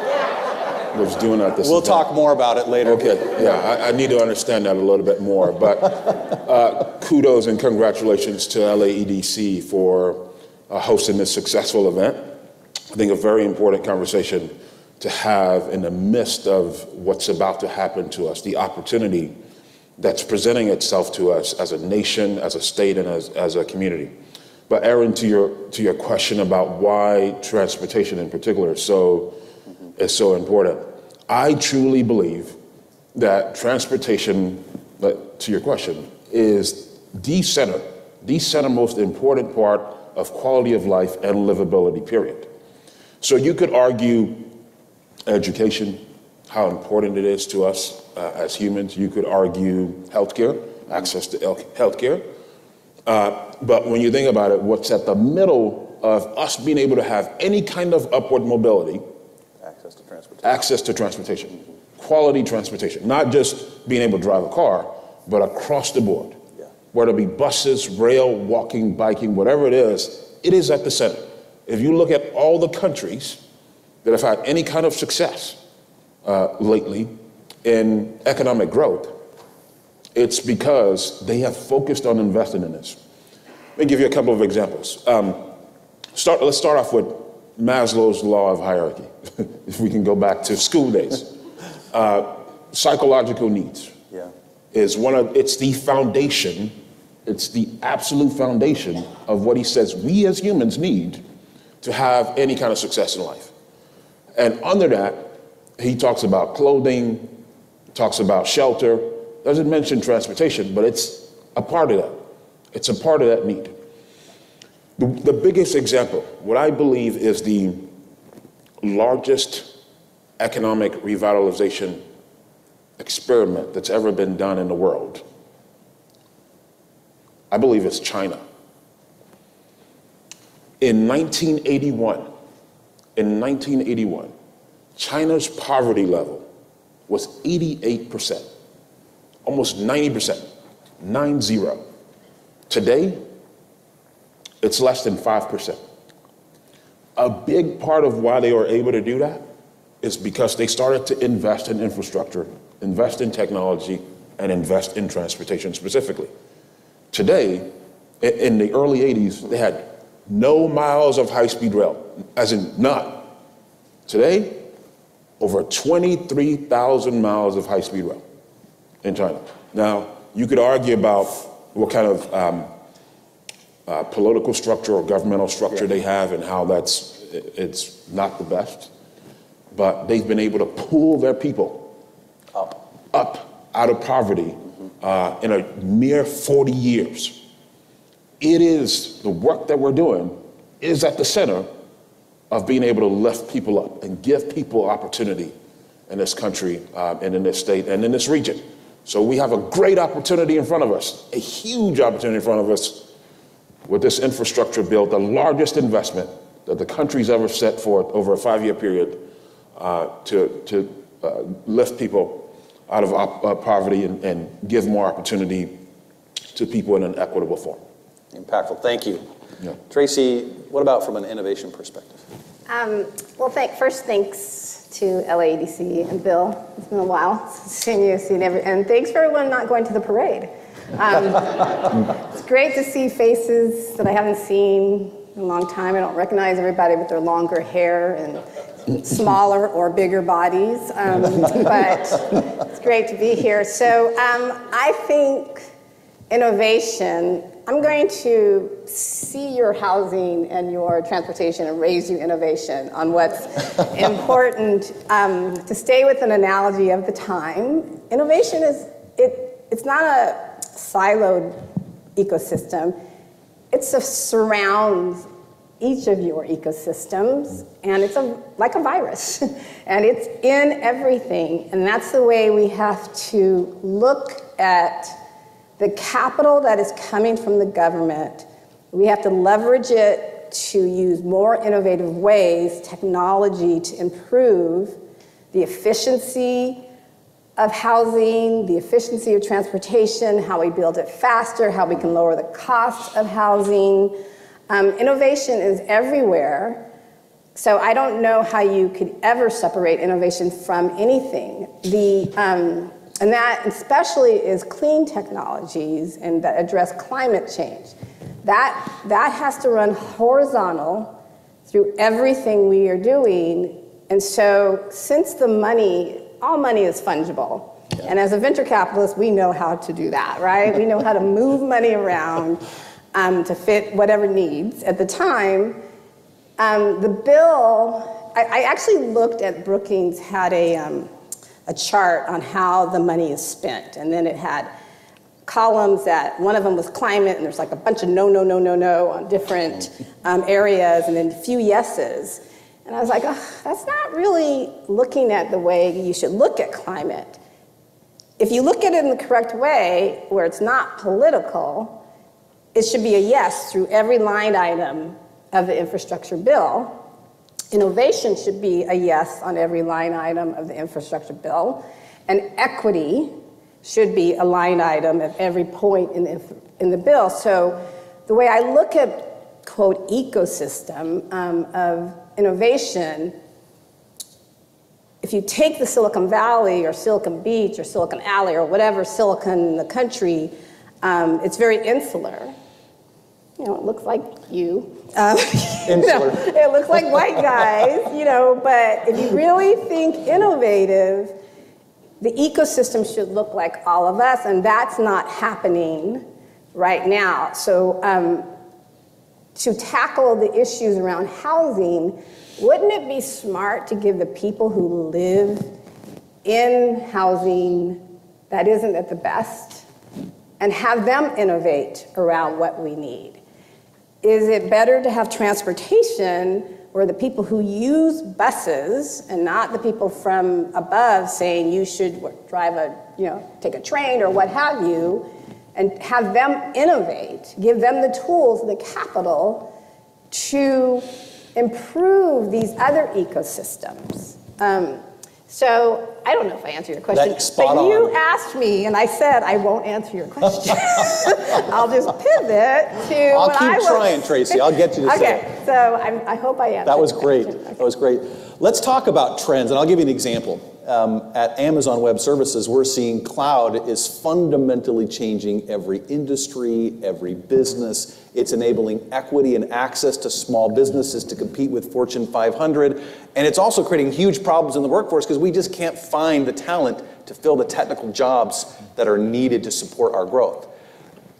was doing at this. We'll event. talk more about it later. Okay, yeah, I, I need to understand that a little bit more. But uh, kudos and congratulations to LAEDC for uh, hosting this successful event. I think a very important conversation to have in the midst of what's about to happen to us, the opportunity that's presenting itself to us as a nation, as a state, and as, as a community. But Aaron, to your to your question about why transportation in particular is so is so important, I truly believe that transportation, to your question, is the center, the center most important part of quality of life and livability. Period. So you could argue education, how important it is to us uh, as humans. You could argue healthcare, access to healthcare. Uh, but when you think about it, what's at the middle of us being able to have any kind of upward mobility, transportation. access to transportation, quality transportation, not just being able to drive a car, but across the board. Whether it be buses, rail, walking, biking, whatever it is, it is at the center. If you look at all the countries that have had any kind of success uh, lately in economic growth, it's because they have focused on investing in this. Let me give you a couple of examples. Um, start, let's start off with Maslow's law of hierarchy, if we can go back to school days. Uh, psychological needs Yeah. is one of, it's the foundation, it's the absolute foundation of what he says we as humans need to have any kind of success in life. And under that, he talks about clothing, talks about shelter, doesn't mention transportation, but it's a part of that. It's a part of that need. The, the biggest example, what I believe is the largest economic revitalization experiment that's ever been done in the world, I believe it's China. In 1981, in 1981, China's poverty level was 88%, almost 90%, nine zero. Today, it's less than 5%. A big part of why they were able to do that is because they started to invest in infrastructure, invest in technology, and invest in transportation specifically. Today, in the early 80s, they had no miles of high speed rail, as in none. Today, over 23,000 miles of high speed rail in China. Now, you could argue about what kind of um, uh, political structure or governmental structure they have and how that's it's not the best, but they've been able to pull their people up, up out of poverty uh, in a mere 40 years. It is the work that we're doing is at the center of being able to lift people up and give people opportunity in this country uh, and in this state and in this region. So we have a great opportunity in front of us, a huge opportunity in front of us with this infrastructure bill, the largest investment that the country's ever set forth over a five-year period uh, to, to uh, lift people out of op- uh, poverty and, and give more opportunity to people in an equitable form. Impactful. Thank you. Yeah. Tracy, what about from an innovation perspective? Um, well, thank, first, thanks to LAEDC and Bill. It's been a while since seen you, seen every, and thanks for everyone not going to the parade. Um, it's great to see faces that I haven't seen in a long time. I don't recognize everybody with their longer hair and smaller or bigger bodies, um, but it's great to be here. So um, I think innovation, I'm going to see your housing and your transportation and raise you innovation on what's important. Um, to stay with an analogy of the time, innovation is it, it's not a siloed ecosystem. It's surrounds each of your ecosystems, and it's a, like a virus, and it's in everything. And that's the way we have to look at the capital that is coming from the government. We have to leverage it to use more innovative ways, technology to improve the efficiency of housing, the efficiency of transportation, how we build it faster, how we can lower the cost of housing. Um, innovation is everywhere. So I don't know how you could ever separate innovation from anything. The, um, and that especially is clean technologies and that address climate change. That, that has to run horizontal through everything we are doing. And so since the money, all money is fungible. And as a venture capitalist, we know how to do that, right? we know how to move money around um, to fit whatever needs. At the time, um, the bill, I, I, actually looked at Brookings had a, um, a chart on how the money is spent, and then it had columns that one of them was climate, and there's like a bunch of no, no, no, no, no on different um, areas, and then a few yeses. And I was like, oh, that's not really looking at the way you should look at climate. If you look at it in the correct way, where it's not political, it should be a yes through every line item of the infrastructure bill. Innovation should be a yes on every line item of the infrastructure bill. And equity should be a line item at every point in the, in the bill. So the way I look at, quote, ecosystem um, of innovation, if you take the Silicon Valley or Silicon Beach or Silicon Alley or whatever silicon in the country, um, it's very insular you know, it looks like you. Um, you know, it looks like white guys, you know, but if you really think innovative, the ecosystem should look like all of us, and that's not happening right now. So, um, to tackle the issues around housing, wouldn't it be smart to give the people who live in housing that isn't at the best and have them innovate around what we need? is it better to have transportation where the people who use buses and not the people from above saying you should drive a, you know, take a train or what have you, and have them innovate, give them the tools, the capital to improve these other ecosystems. Um, so I don't know if I answered your question, but you asked me, and I said I won't answer your question. I'll just pivot to. I'll keep I trying, Tracy. I'll get you to okay, say. Okay, so I'm, i hope I answered. That was great. Okay. That was great. Let's talk about trends, and I'll give you an example. Um, at Amazon Web Services, we're seeing cloud is fundamentally changing every industry, every business. It's enabling equity and access to small businesses to compete with Fortune 500. And it's also creating huge problems in the workforce because we just can't find the talent to fill the technical jobs that are needed to support our growth.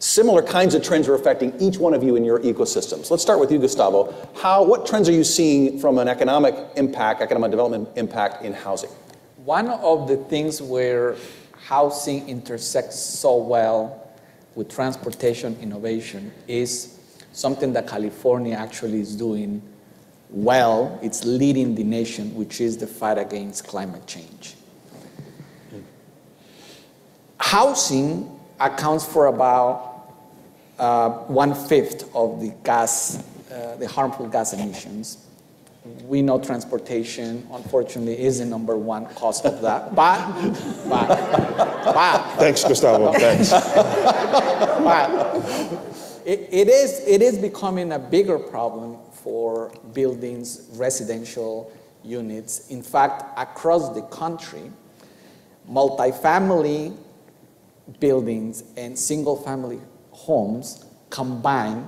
Similar kinds of trends are affecting each one of you in your ecosystems. Let's start with you, Gustavo. How, what trends are you seeing from an economic impact, economic development impact in housing? One of the things where housing intersects so well with transportation innovation is something that California actually is doing well. It's leading the nation, which is the fight against climate change. Housing accounts for about uh, one fifth of the gas, uh, the harmful gas emissions we know transportation, unfortunately, is the number one cost of that. But, but, but. Thanks, Gustavo. Thanks. but it, it, is, it is becoming a bigger problem for buildings, residential units. In fact, across the country, multifamily buildings and single family homes combined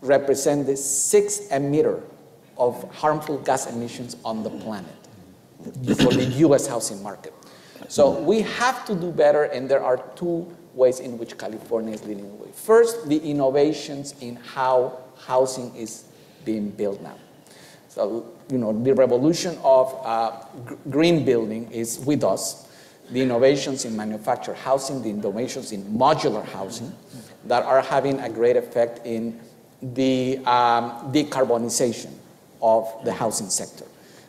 represent the sixth emitter of harmful gas emissions on the planet for the US housing market. So we have to do better, and there are two ways in which California is leading the way. First, the innovations in how housing is being built now. So, you know, the revolution of uh, green building is with us. the innovations in manufactured housing, the innovations in modular housing that are having a great effect in the um, decarbonization of the housing sector.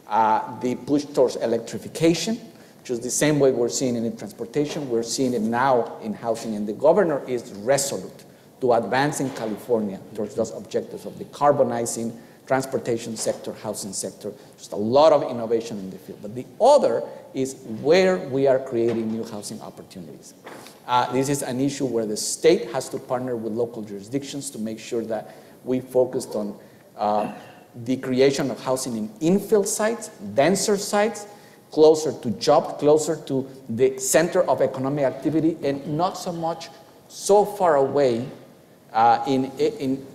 Uh, the push towards electrification, just the same way we're seeing it in transportation, we're seeing it now in housing, and the governor is resolute to advance in California towards those objectives of decarbonizing transportation sector, housing sector. Just a lot of innovation in the field. But the other is where we are creating new housing opportunities. Uh, this is an issue where the state has to partner with local jurisdictions to make sure that we focused on uh, the creation of housing in infill sites, denser sites, closer to job, closer to the center of economic activity, and not so much so far away uh, in, in,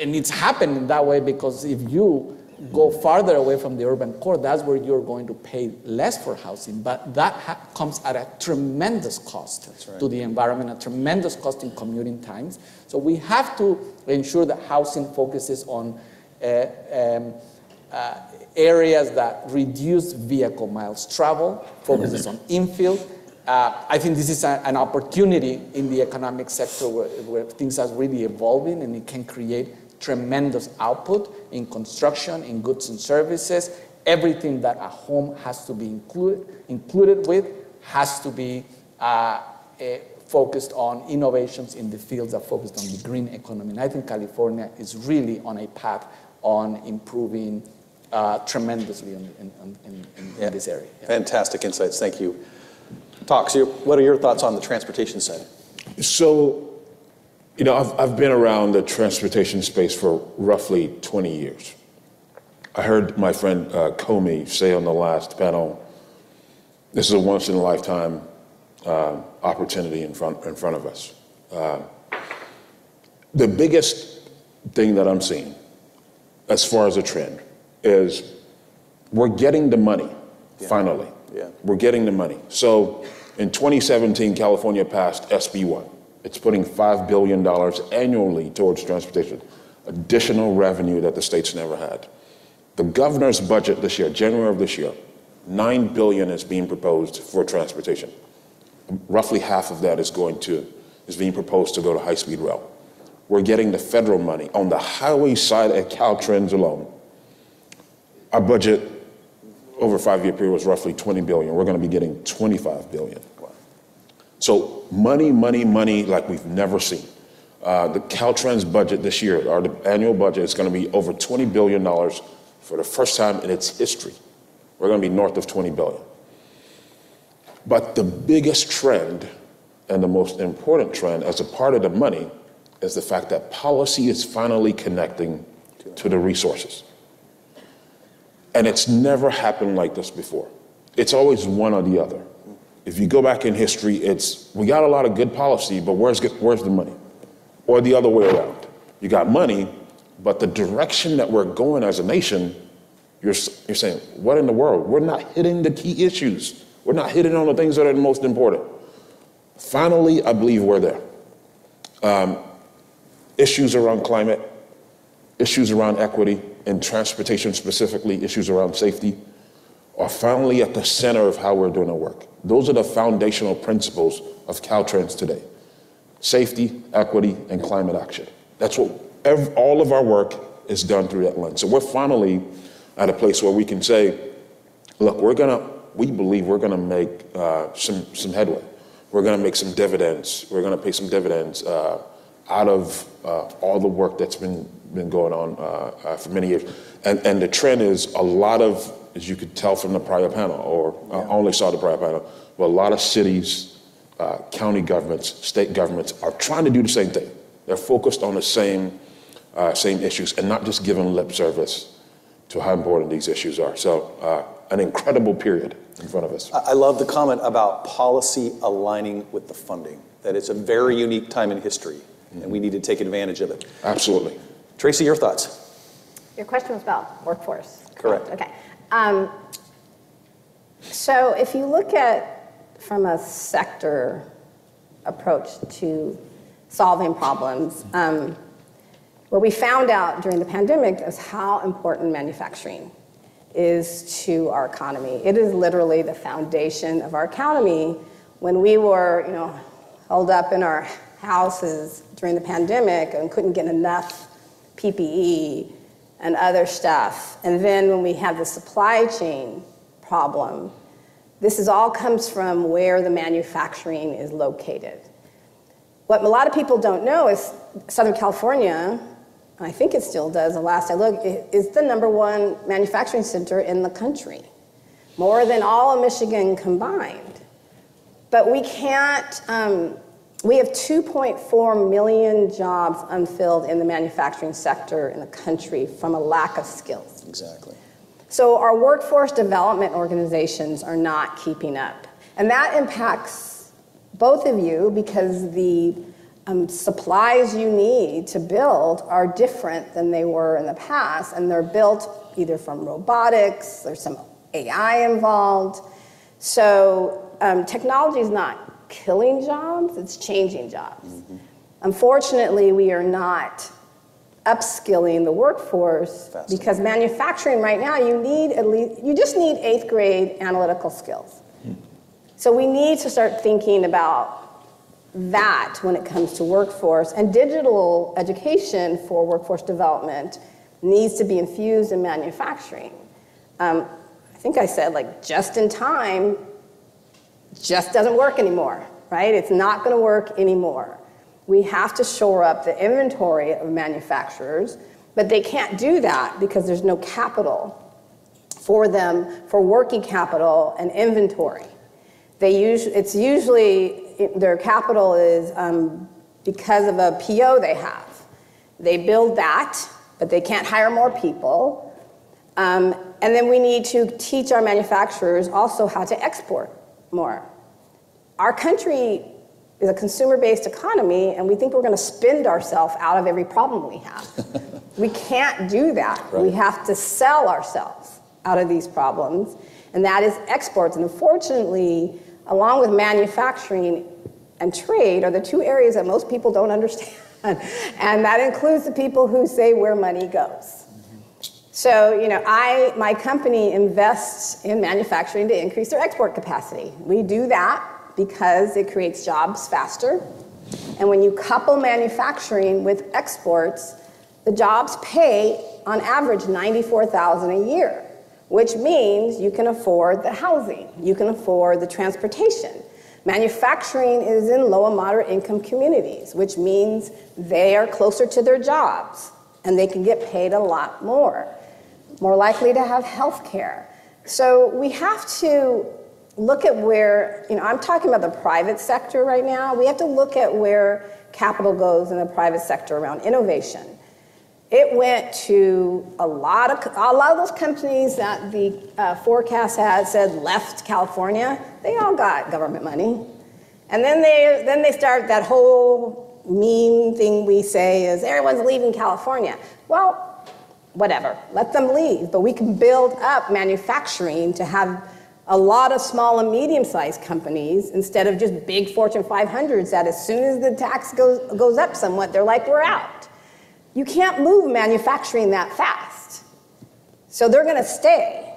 and it's happening that way because if you go farther away from the urban core, that's where you're going to pay less for housing. But that ha- comes at a tremendous cost right. to the environment, a tremendous cost in commuting times. So we have to ensure that housing focuses on uh, um, uh, areas that reduce vehicle miles travel, focuses on infill. Uh, I think this is a, an opportunity in the economic sector where, where things are really evolving and it can create tremendous output in construction, in goods and services. Everything that a home has to be included, included with has to be uh, eh, focused on innovations in the fields that focused on the green economy. And I think California is really on a path on improving uh, tremendously in, in, in, in this area. Fantastic insights. Thank you. Toks. What are your thoughts on the transportation side? So, you know, I've, I've been around the transportation space for roughly 20 years. I heard my friend uh, Kome say on the last panel, this is a once in a lifetime uh, opportunity in front, in front of us. Uh, the biggest thing that I'm seeing as far as a trend is we're getting the money finally. Yeah. We're getting the money. So in 2017, California passed SB1. It's putting $5 billion annually towards transportation, additional revenue that the states never had. The governor's budget this year, January of this year, 9 billion is being proposed for transportation. Roughly half of that is going to is being proposed to go to high-speed rail. We're getting the federal money on the highway side at Caltrans alone. Our budget over a five-year period was roughly 20 billion. We're going to be getting 25 billion. So money, money, money like we've never seen. Uh, the Caltrans budget this year, our annual budget, is going to be over 20 billion dollars for the first time in its history. We're going to be north of 20 billion. But the biggest trend and the most important trend as a part of the money is the fact that policy is finally connecting to the resources. And it's never happened like this before. It's always one or the other. If you go back in history, it's we got a lot of good policy, but where's, where's the money? Or the other way around. You got money, but the direction that we're going as a nation, you're, you're saying, what in the world? We're not hitting the key issues. We're not hitting on the things that are the most important. Finally, I believe we're there. Um, issues around climate, issues around equity, and transportation specifically, issues around safety, are finally at the center of how we're doing our work. Those are the foundational principles of Caltrans today safety, equity, and climate action. That's what every, all of our work is done through that lens. So we're finally at a place where we can say, look, we're to, we believe we're to make uh, some, some headway. We're to make some dividends. We're to pay some dividends uh, out of uh, all the work that's been, been going on uh, uh, for many years. And, and the trend is a lot of, as you could tell from the prior panel, or I only saw the prior panel, but a lot of cities, uh, county governments, state governments are trying to do the same thing. They're focused on the same, uh, same issues and not just giving lip service to how important these issues are. So, uh, an incredible period in front of us. I love the comment about policy aligning with the funding, that it's a very unique time in history, and we need to take advantage of it. Absolutely. Tracy, your thoughts? Your question was about workforce. Correct. Okay. Um, so if you look at from a sector approach to solving problems, um, what we found out during the pandemic is how important manufacturing is to our economy. It is literally the foundation of our economy. When we were, you know, held up in our houses during the pandemic and couldn't get enough PPE and other stuff, and then when we have the supply chain problem, this is all comes from where the manufacturing is located. What a lot of people don't know is Southern California, I think it still does, the last I looked, is the number one manufacturing center in the country, more than all of Michigan combined. But we can't, um, we have 2.4 million jobs unfilled in the manufacturing sector in the country from a lack of skills. Exactly. So our workforce development organizations are not keeping up. And that impacts both of you because the um, supplies you need to build are different than they were in the past, and they're built either from robotics, there's some AI involved. So um, technology is not killing jobs, it's changing jobs. Mm-hmm. Unfortunately, we are not upskilling the workforce because manufacturing right now you need at least you just need eighth grade analytical skills so we need to start thinking about that when it comes to workforce and digital education for workforce development needs to be infused in manufacturing um, i think i said like just in time just doesn't work anymore right it's not going to work anymore we have to shore up the inventory of manufacturers, but they can't do that because there's no capital for them for working capital and inventory. They use, it's usually their capital is um, because of a PO they have. They build that, but they can't hire more people. Um, and then we need to teach our manufacturers also how to export more. Our country is a consumer-based economy and we think we're going to spend ourselves out of every problem we have. we can't do that. Right. We have to sell ourselves out of these problems and that is exports. And unfortunately, along with manufacturing and trade are the two areas that most people don't understand. and that includes the people who say where money goes. So, you know, I, my company invests in manufacturing to increase their export capacity. We do that because it creates jobs faster. And when you couple manufacturing with exports, the jobs pay on average 94,000 a year, which means you can afford the housing, you can afford the transportation. Manufacturing is in low and moderate income communities, which means they are closer to their jobs and they can get paid a lot more, more likely to have health care. So we have to look at where, you know, I'm talking about the private sector right now. We have to look at where capital goes in the private sector around innovation. It went to a lot of a lot of those companies that the uh, forecast had said left California. They all got government money, and then they then they start that whole meme thing we say is everyone's leaving California. Well, whatever, let them leave, but we can build up manufacturing to have a lot of small and medium-sized companies instead of just big Fortune 500s that as soon as the tax goes, goes up somewhat, they're like, we're out. You can't move manufacturing that fast. So they're going to stay.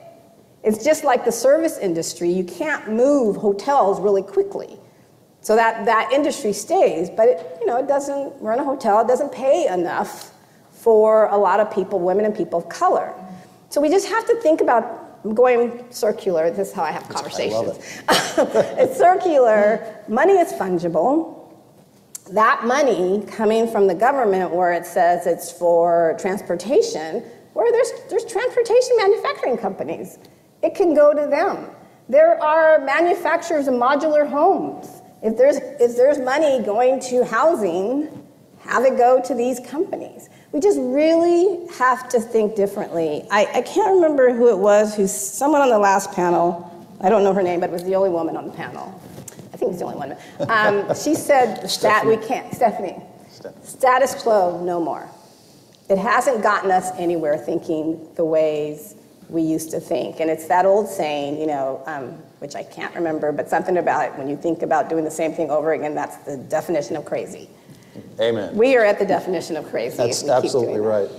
It's just like the service industry. You can't move hotels really quickly. So that, that industry stays, but it, you know, it doesn't run a hotel, it doesn't pay enough for a lot of people, women and people of color. So we just have to think about I'm going circular. This is how I have conversations. I it. it's circular. Money is fungible. That money coming from the government, where it says it's for transportation, where there's, there's transportation manufacturing companies, it can go to them. There are manufacturers of modular homes. If there's, if there's money going to housing, have it go to these companies we just really have to think differently. I, I can't remember who it was, who's someone on the last panel. I don't know her name, but it was the only woman on the panel. I think it's the only one. Um, she said that we can't, Stephanie, status quo, no more. It hasn't gotten us anywhere thinking the ways we used to think. And it's that old saying, you know, um, which I can't remember, but something about it when you think about doing the same thing over again, that's the definition of crazy. Amen. We are at the definition of crazy. That's absolutely right.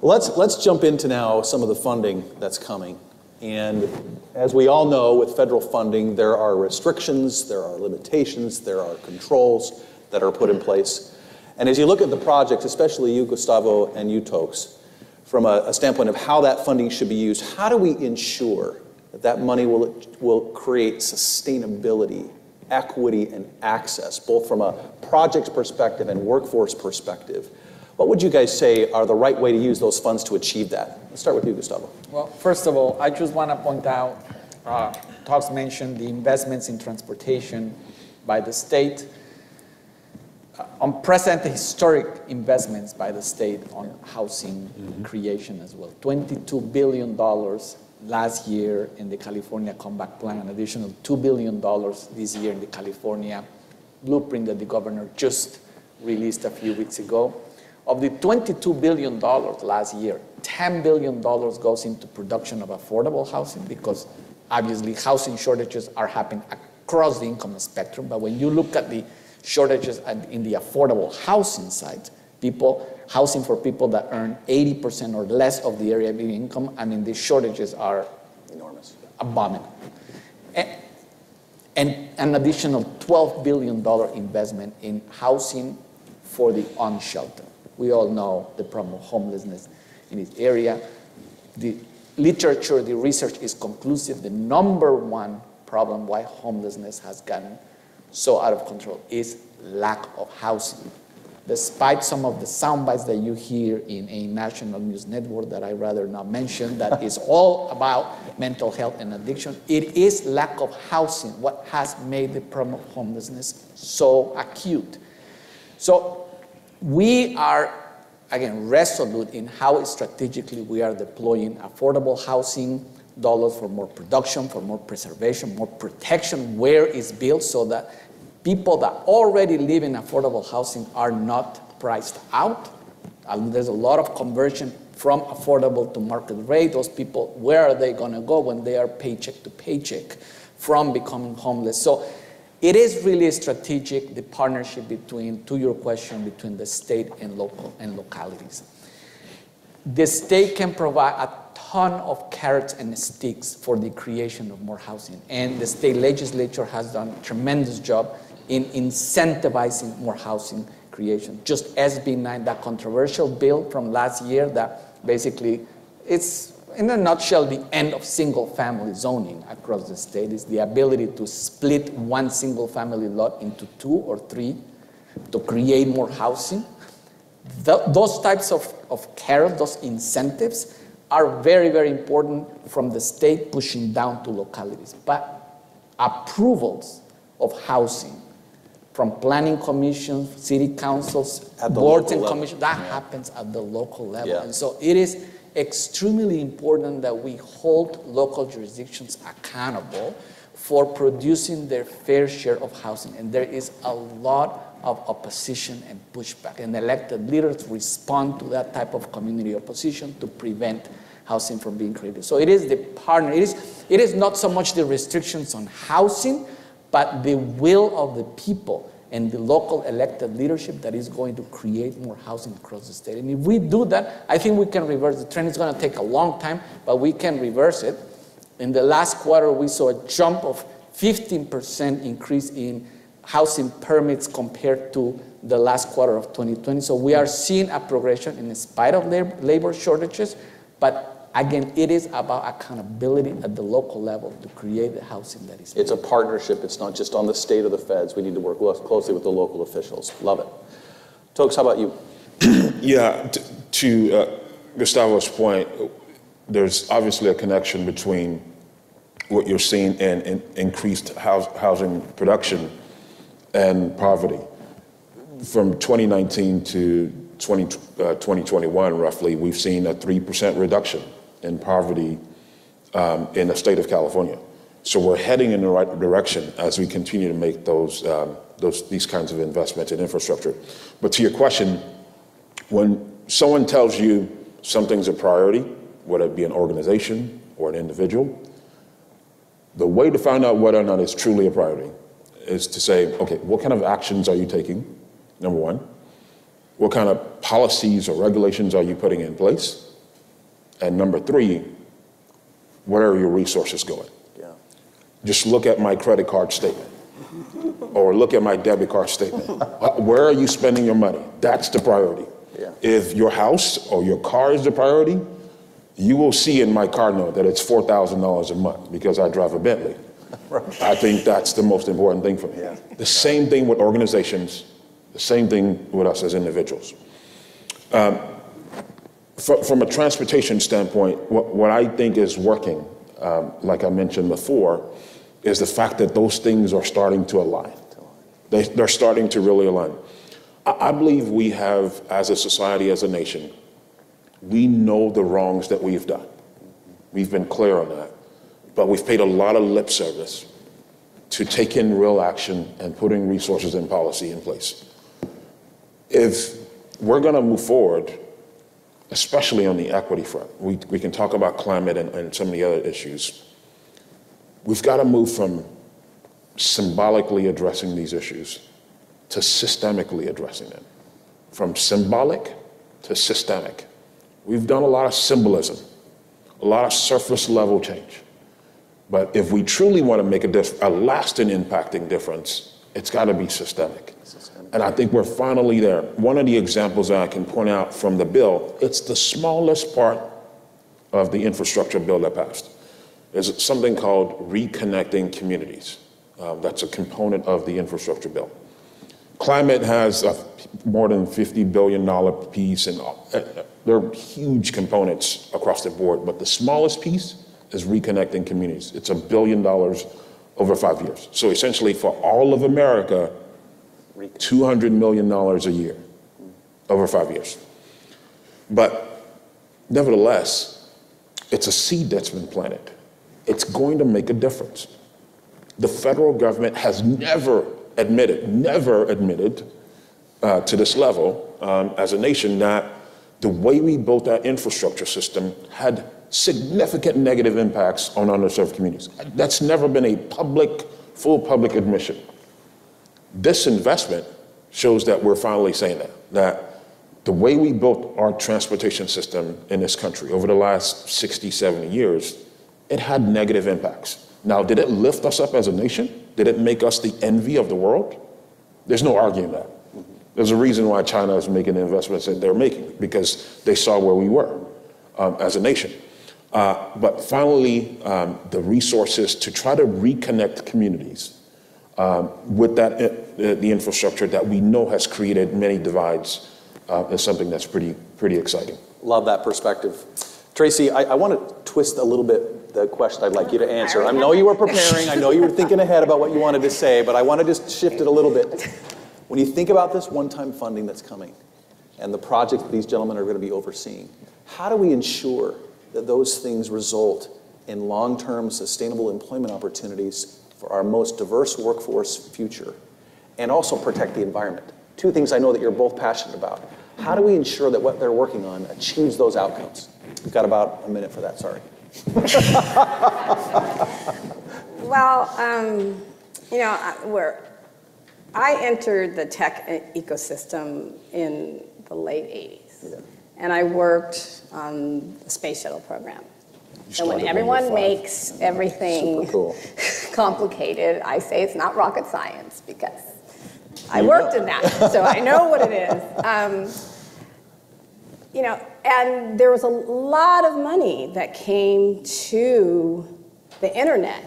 Let's, let's jump into now some of the funding that's coming. And as we all know, with federal funding, there are restrictions, there are limitations, there are controls that are put in place. And as you look at the projects, especially you, Gustavo, and you, Toks, from a, a standpoint of how that funding should be used, how do we ensure that that money will, will create sustainability, equity, and access, both from a projects perspective and workforce perspective? What would you guys say are the right way to use those funds to achieve that? Let's start with you, Gustavo. Well, first of all, I just want to point out, uh, Toks mentioned the investments in transportation by the state. Uh, unprecedented historic investments by the state on housing creation as well. $22 billion last year in the California Comeback Plan, an additional $2 billion this year in the California blueprint that the governor just released a few weeks ago. Of the $22 billion last year, $10 billion goes into production of affordable housing because obviously housing shortages are happening across the income spectrum. But when you look at the shortages in the affordable housing side, people, housing for people that earn 80% or less of the area median income, I mean, the shortages are enormous, abominable. And, and an additional $12 billion investment in housing for the unsheltered. We all know the problem of homelessness in this area. The literature, the research is conclusive. The number one problem why homelessness has gotten so out of control is lack of housing. Despite some of the sound bites that you hear in a national news network that I rather not mention, that is all about mental health and addiction, it is lack of housing what has made the problem of homelessness so acute. So we are, again, resolute in how strategically we are deploying affordable housing dollars for more production, for more preservation, more protection where it's built so that people that already live in affordable housing are not priced out. And there's a lot of conversion from affordable to market rate. Those people, where are they going to go when they are paycheck to paycheck from becoming homeless? So it is really strategic, the partnership between, to your question, between the state and local and localities. The state can provide a ton of carrots and sticks for the creation of more housing. And the state legislature has done a tremendous job in incentivizing more housing creation. Just SB 9, that controversial bill from last year that basically it's in a nutshell, the end of single family zoning across the state is the ability to split one single family lot into two or three to create more housing. The, those types of, of carrots, those incentives, are very, very important from the state pushing down to localities. But approvals of housing from planning commissions, city councils, boards and commissions, that yeah. happens at the local level. Yeah. And so it is extremely important that we hold local jurisdictions accountable for producing their fair share of housing. And there is a lot of opposition and pushback. And elected leaders respond to that type of community opposition to prevent housing from being created. So it is the partner. It is, it is not so much the restrictions on housing, but the will of the people and the local elected leadership that is going to create more housing across the state. And if we do that, I think we can reverse the trend. It's going to take a long time, but we can reverse it. In the last quarter, we saw a jump of 15% increase in housing permits compared to the last quarter of 2020. So we are seeing a progression in spite of labor shortages, but Again, it is about accountability at the local level to create the housing that is. It's a partnership. It's not just on the state or the feds. We need to work closely with the local officials. Love it. Toks, how about you? yeah, t- to uh, Gustavo's point, there's obviously a connection between what you're seeing in, in increased house, housing production and poverty. From 2019 to 20, uh, 2021, roughly, we've seen a 3% reduction in poverty um, in the state of California. So we're heading in the right direction as we continue to make those, um, those, these kinds of investments in infrastructure. But to your question, when someone tells you something's a priority, whether it be an organization or an individual, the way to find out whether or not it's truly a priority is to say, okay, what kind of actions are you taking? Number one. What kind of policies or regulations are you putting in place? And number three, where are your resources going? Yeah. Just look at my credit card statement or look at my debit card statement. Where are you spending your money? That's the priority. Yeah. If your house or your car is the priority, you will see in my car note that it's $4,000 a month because I drive a Bentley. Right. I think that's the most important thing for me. Yeah. The same thing with organizations, the same thing with us as individuals. Um, fro- from a transportation standpoint, what, what I think is working, um, like I mentioned before, is the fact that those things are starting to align. They, they're starting to really align. I, I believe we have, as a society, as a nation, we know the wrongs that we've done. We've been clear on that. But we've paid a lot of lip service to taking real action and putting resources and policy in place. If we're going to move forward, especially on the equity front, we, we can talk about climate and, and some of the other issues. We've got to move from symbolically addressing these issues to systemically addressing them. From symbolic to systemic. We've done a lot of symbolism, a lot of surface level change. But if we truly want to make a, a lasting impacting difference, it's got to be systemic. And I think we're finally there. One of the examples that I can point out from the bill, it's the smallest part of the infrastructure bill that passed. There's something called reconnecting communities. Um, that's a component of the infrastructure bill. Climate has a more than $50 billion piece, and uh, there are huge components across the board, but the smallest piece is reconnecting communities. It's a billion dollars over five years. So essentially, for all of America, $200 million a year over five years. But nevertheless, it's a seed that's been planted. It's going to make a difference. The federal government has never admitted, never admitted uh, to this level um, as a nation that the way we built that infrastructure system had significant negative impacts on underserved communities. That's never been a public, full public admission. This investment shows that we're finally saying that, that the way we built our transportation system in this country over the last 60, 70 years, it had negative impacts. Now, did it lift us up as a nation? Did it make us the envy of the world? There's no arguing that. There's a reason why China is making the investments that they're making, because they saw where we were um, as a nation. Uh, but finally, um, the resources to try to reconnect communities um, with that, uh, the infrastructure that we know has created many divides uh, is something that's pretty, pretty exciting. Love that perspective. Tracy, I, I want to twist a little bit the question I'd like you to answer. I know you were preparing, I know you were thinking ahead about what you wanted to say, but I want to just shift it a little bit. When you think about this one time funding that's coming and the projects that these gentlemen are going to be overseeing, how do we ensure that those things result in long term sustainable employment opportunities for our most diverse workforce future and also protect the environment? Two things I know that you're both passionate about. How do we ensure that what they're working on achieves those outcomes? We've got about a minute for that, sorry. Well, um, you know, where I entered the tech ecosystem in the late 80s, and I worked on the space shuttle program. And when when everyone makes everything Super cool. complicated, I say it's not rocket science because I worked in that, so I know what it is. Um, you know, and there was a lot of money that came to the internet,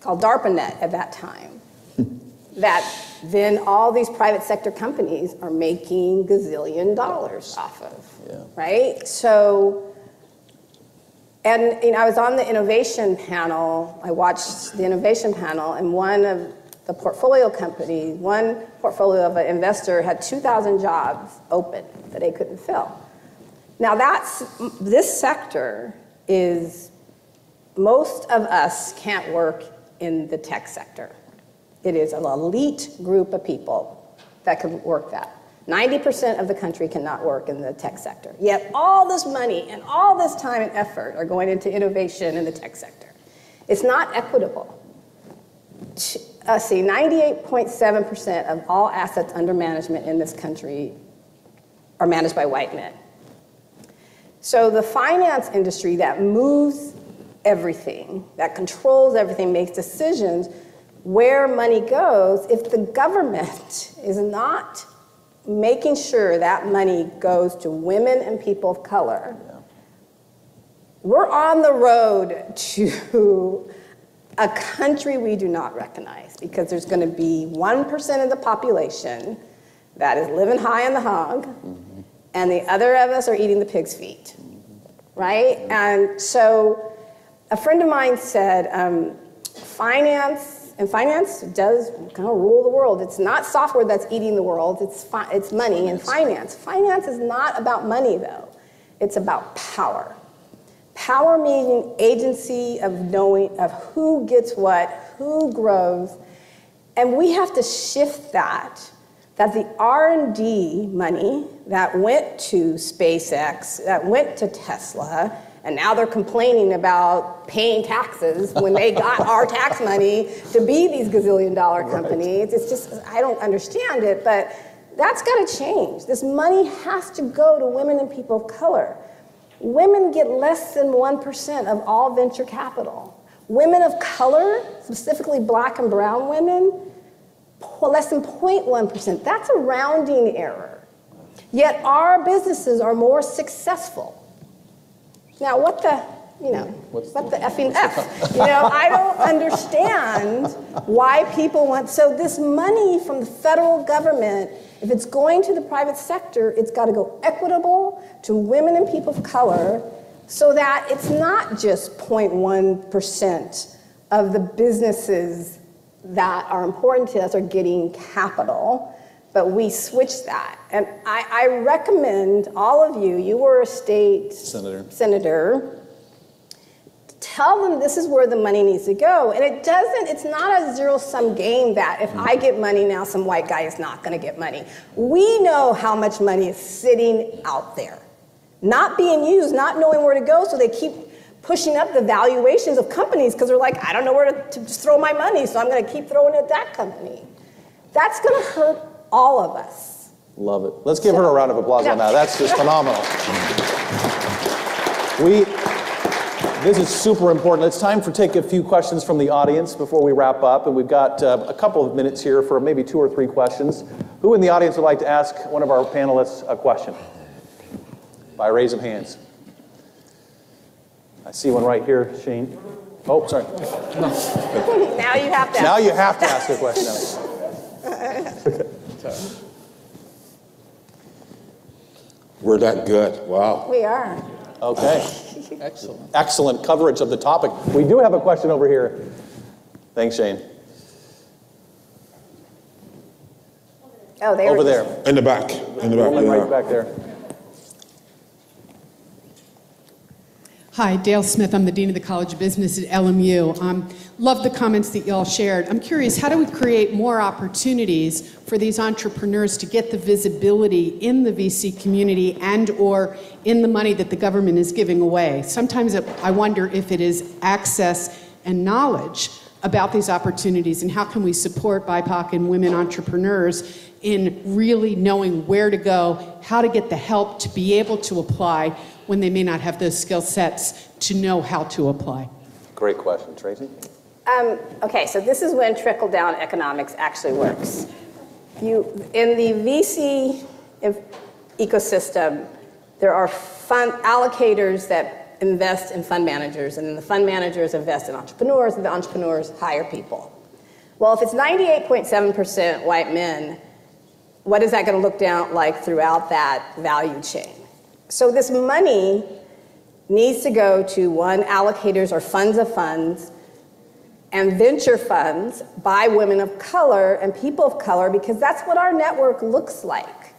called DARPANET at that time, that then all these private sector companies are making gazillion dollars off of, right? So, and you know, I was on the innovation panel. I watched the innovation panel, and one of the portfolio companies, one portfolio of an investor had 2,000 jobs open that they couldn't fill. Now, that's this sector is most of us can't work in the tech sector. It is an elite group of people that can work that. 90% of the country cannot work in the tech sector. Yet all this money and all this time and effort are going into innovation in the tech sector. It's not equitable. Uh, see, 98.7% of all assets under management in this country are managed by white men. So the finance industry that moves everything, that controls everything, makes decisions, where money goes, if the government is not making sure that money goes to women and people of color, we're on the road to a country we do not recognize because there's going to be 1% of the population that is living high on the hog, and the other of us are eating the pig's feet, right? And so a friend of mine said, um, finance, and finance does kind of rule the world. It's not software that's eating the world, it's, fi- it's money and finance. Finance is not about money, though, it's about power. Power meaning agency of knowing of who gets what, who grows, and we have to shift that. That the R&D money that went to SpaceX, that went to Tesla, and now they're complaining about paying taxes when they got our tax money to be these gazillion dollar companies. It's just, I don't understand it, but that's got to change. This money has to go to women and people of color. Women get less than 1% of all venture capital. Women of color, specifically black and brown women, less than 0.1%. That's a rounding error. Yet our businesses are more successful. Now, what the, you know, what's, what the effing F? You know, I don't understand why people want, so this money from the federal government, if it's going to the private sector, it's got to go equitable to women and people of color so that it's not just 0.1% of the businesses that are important to us are getting capital, but we switch that. And I, I recommend all of you, you were a state Senator. senator, tell them this is where the money needs to go. And it doesn't, it's not a zero sum game that if I get money now, some white guy is not going to get money. We know how much money is sitting out there, not being used, not knowing where to go, so they keep pushing up the valuations of companies because they're like, I don't know where to, to throw my money, so I'm going to keep throwing it at that company. That's going to hurt all of us. Love it. Let's give her a round of applause on that. That's just phenomenal. We, this is super important. It's time for take a few questions from the audience before we wrap up, and we've got uh, a couple of minutes here for maybe two or three questions. Who in the audience would like to ask one of our panelists a question? By raise of hands. I see one right here, Shane. Oh, sorry. now you have to. Now you have to ask a question. We're that good. Wow. we are. Okay. Excellent. Excellent coverage of the topic. We do have a question over here. Thanks, Shane. Oh, they Over there. In the back. In the back. Woman right back there. Hi, Dale Smith. I'm the Dean of the College of Business at LMU. Um, love the comments that y'all shared. I'm curious, how do we create more opportunities for these entrepreneurs to get the visibility in the VC community and or in the money that the government is giving away? Sometimes it, I wonder if it is access and knowledge about these opportunities and how can we support BIPOC and women entrepreneurs in really knowing where to go, how to get the help to be able to apply when they may not have those skill sets to know how to apply. Great question, Tracy. Um, okay, so this is when trickle down economics actually works. You, in the VC if- ecosystem, there are fund allocators that invest in fund managers, and then the fund managers invest in entrepreneurs, and the entrepreneurs hire people. Well, if it's 98.7% white men, what is that going to look down like throughout that value chain? So this money needs to go to one allocators or funds of funds and venture funds by women of color and people of color because that's what our network looks like.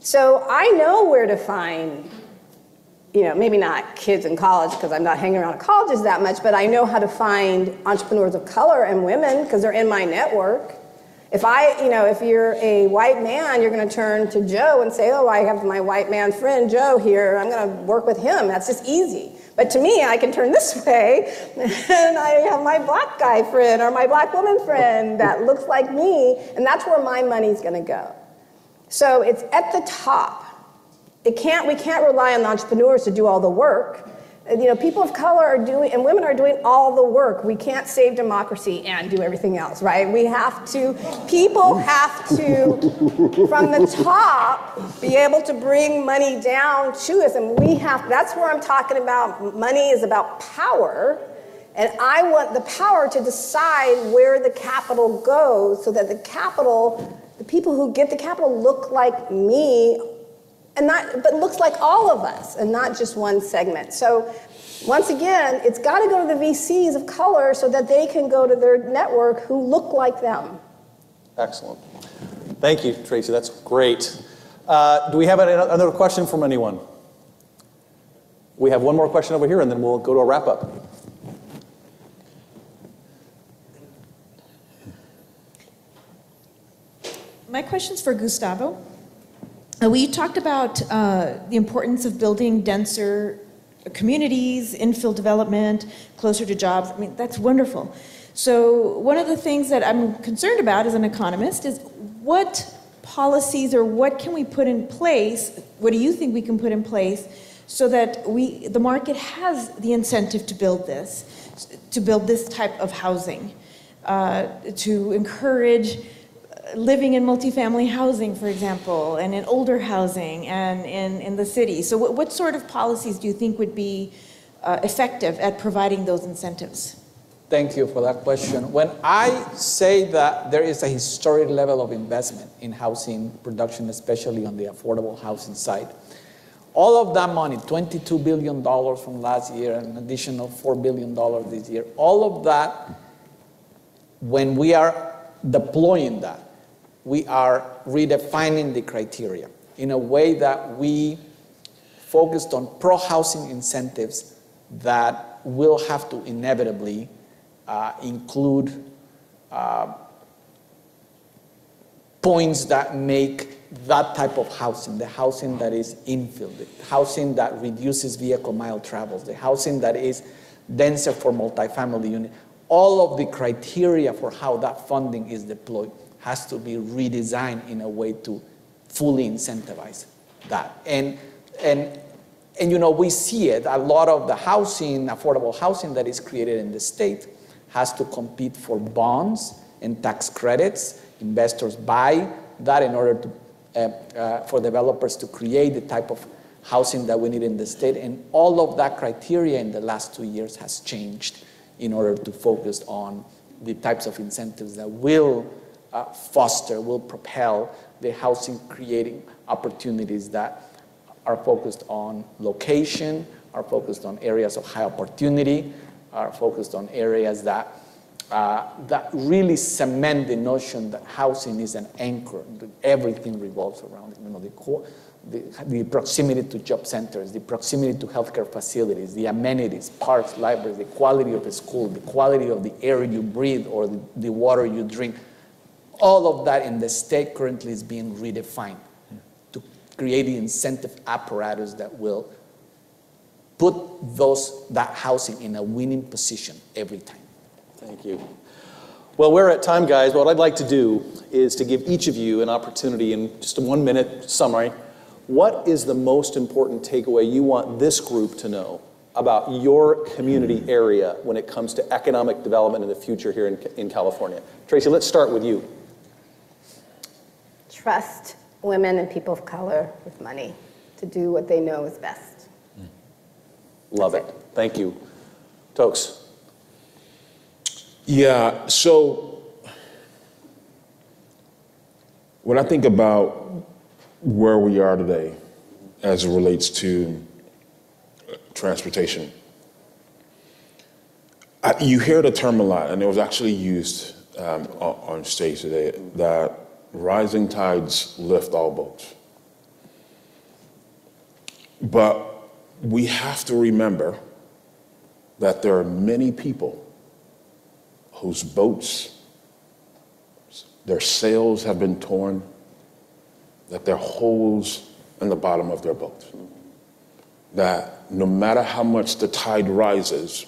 So I know where to find, you know, maybe not kids in college because I'm not hanging around colleges that much, but I know how to find entrepreneurs of color and women because they're in my network. If I, you know, if you're a white man, you're going to turn to Joe and say, "Oh, I have my white man friend Joe here. I'm going to work with him." That's just easy. But to me, I can turn this way, and I have my black guy friend or my black woman friend that looks like me, and that's where my money's going to go. So it's at the top. It can't, we can't rely on entrepreneurs to do all the work You know, people of color are doing, and women are doing all the work. We can't save democracy and do everything else, right? We have to, people have to, from the top, be able to bring money down to us. And we have, that's where I'm talking about money is about power. And I want the power to decide where the capital goes so that the capital, the people who get the capital look like me and not but looks like all of us and not just one segment. So once again, it's got to go to the VCs of color so that they can go to their network who look like them. Excellent. Thank you, Tracy. That's great. Uh, do we have another question from anyone? We have one more question over here, and then we'll go to a wrap up. My question's for Gustavo. We talked about uh, the importance of building denser communities, infill development, closer to jobs. I mean, that's wonderful. So one of the things that I'm concerned about as an economist is what policies or what can we put in place, what do you think we can put in place so that we, the market has the incentive to build this, to build this type of housing, uh, to encourage living in multifamily housing, for example, and in older housing and in, in the city. So what, what sort of policies do you think would be uh, effective at providing those incentives? Thank you for that question. When I say that there is a historic level of investment in housing production, especially on the affordable housing side, all of that money, $22 billion from last year, and an additional $4 billion this year, all of that, when we are deploying that, we are redefining the criteria in a way that we focused on pro housing incentives that will have to inevitably uh, include uh, points that make that type of housing, the housing that is infill, the housing that reduces vehicle mile travels, the housing that is denser for multifamily units, all of the criteria for how that funding is deployed has to be redesigned in a way to fully incentivize that. And, and, and you know, we see it. A lot of the housing, affordable housing that is created in the state has to compete for bonds and tax credits. Investors buy that in order to, uh, uh, for developers to create the type of housing that we need in the state. And all of that criteria in the last two years has changed in order to focus on the types of incentives that will uh, foster, will propel the housing creating opportunities that are focused on location, are focused on areas of high opportunity, are focused on areas that uh, that really cement the notion that housing is an anchor. Everything revolves around it. You know, the, the, the, proximity to job centers, the proximity to healthcare facilities, the amenities, parks, libraries, the quality of the school, the quality of the air you breathe or the, the water you drink all of that in the state currently is being redefined to create the incentive apparatus that will put those, that housing in a winning position every time. Thank you. Well, we're at time, guys. What I'd like to do is to give each of you an opportunity in just a one minute summary. What is the most important takeaway you want this group to know about your community area when it comes to economic development in the future here in, in California? Tracy, let's start with you trust women and people of color with money to do what they know is best. Love it. Thank you. Toks. Yeah, so when I think about where we are today as it relates to transportation, I, you hear the term a lot, and it was actually used um, on, on stage today that rising tides lift all boats. But we have to remember that there are many people whose boats, their sails have been torn, that there are holes in the bottom of their boats. That no matter how much the tide rises,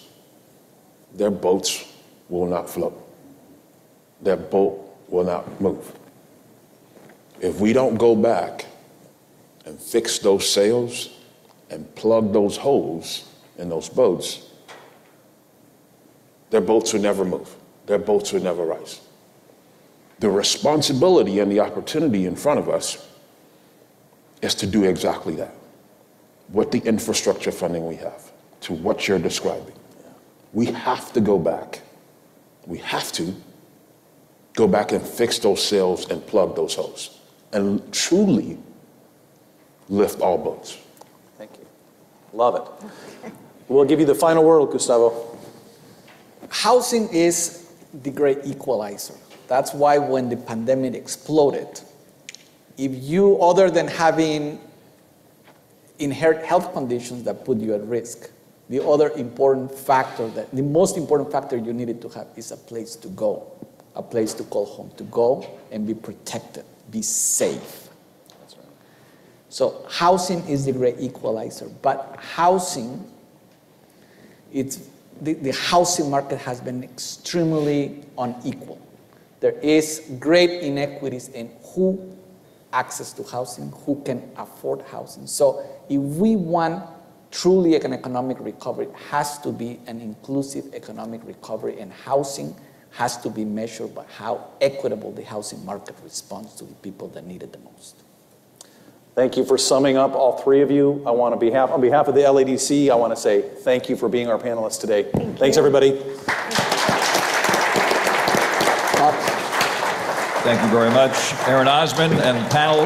their boats will not float. Their boat will not move if we don't go back and fix those sails and plug those holes, in those boats, their boats would never move. Their boats would never rise. The responsibility and the opportunity in front of us is to do exactly that with the infrastructure funding we have, to what you're describing. We have to go back. We have to go back and fix those sails and plug those holes and truly lift all boats. Thank you. Love it. We'll give you the final word, Gustavo. Housing is the great equalizer. That's why when the pandemic exploded, if you, other than having inherent health conditions that put you at risk, the other important factor, that the most important factor you needed to have is a place to go, a place to call home, to go and be protected, be safe. So housing is the great equalizer, but housing, it's, the, the housing market has been extremely unequal. There is great inequities in who access to housing, who can afford housing. So if we want truly an economic recovery, it has to be an inclusive economic recovery, and housing has to be measured by how equitable the housing market responds to the people that need it the most. Thank you for summing up, all three of you. I want to behalf on behalf of the LAEDC, I want to say thank you for being our panelists today. Thank Thanks, you. everybody. Thank you very much, Aaron Osmond and panel.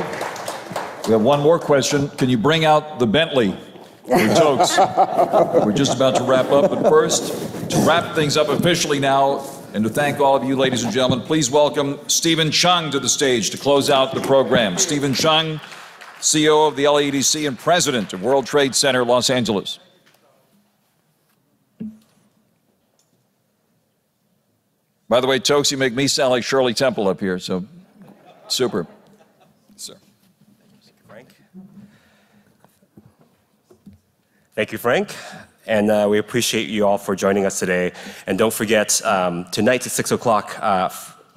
We have one more question. Can you bring out the Bentley for Toks? We're just about to wrap up, but first, to wrap things up officially now, and to thank all of you, ladies and gentlemen, please welcome Stephen Cheung to the stage to close out the program. Stephen Cheung, CEO of the LAEDC and President of World Trade Center Los Angeles. By the way, Toks, you make me sound like Shirley Temple up here, so super. Sir. Thank you, Frank. Thank you, Frank. And uh, we appreciate you all for joining us today. And don't forget, um, tonight at 6 o'clock, uh,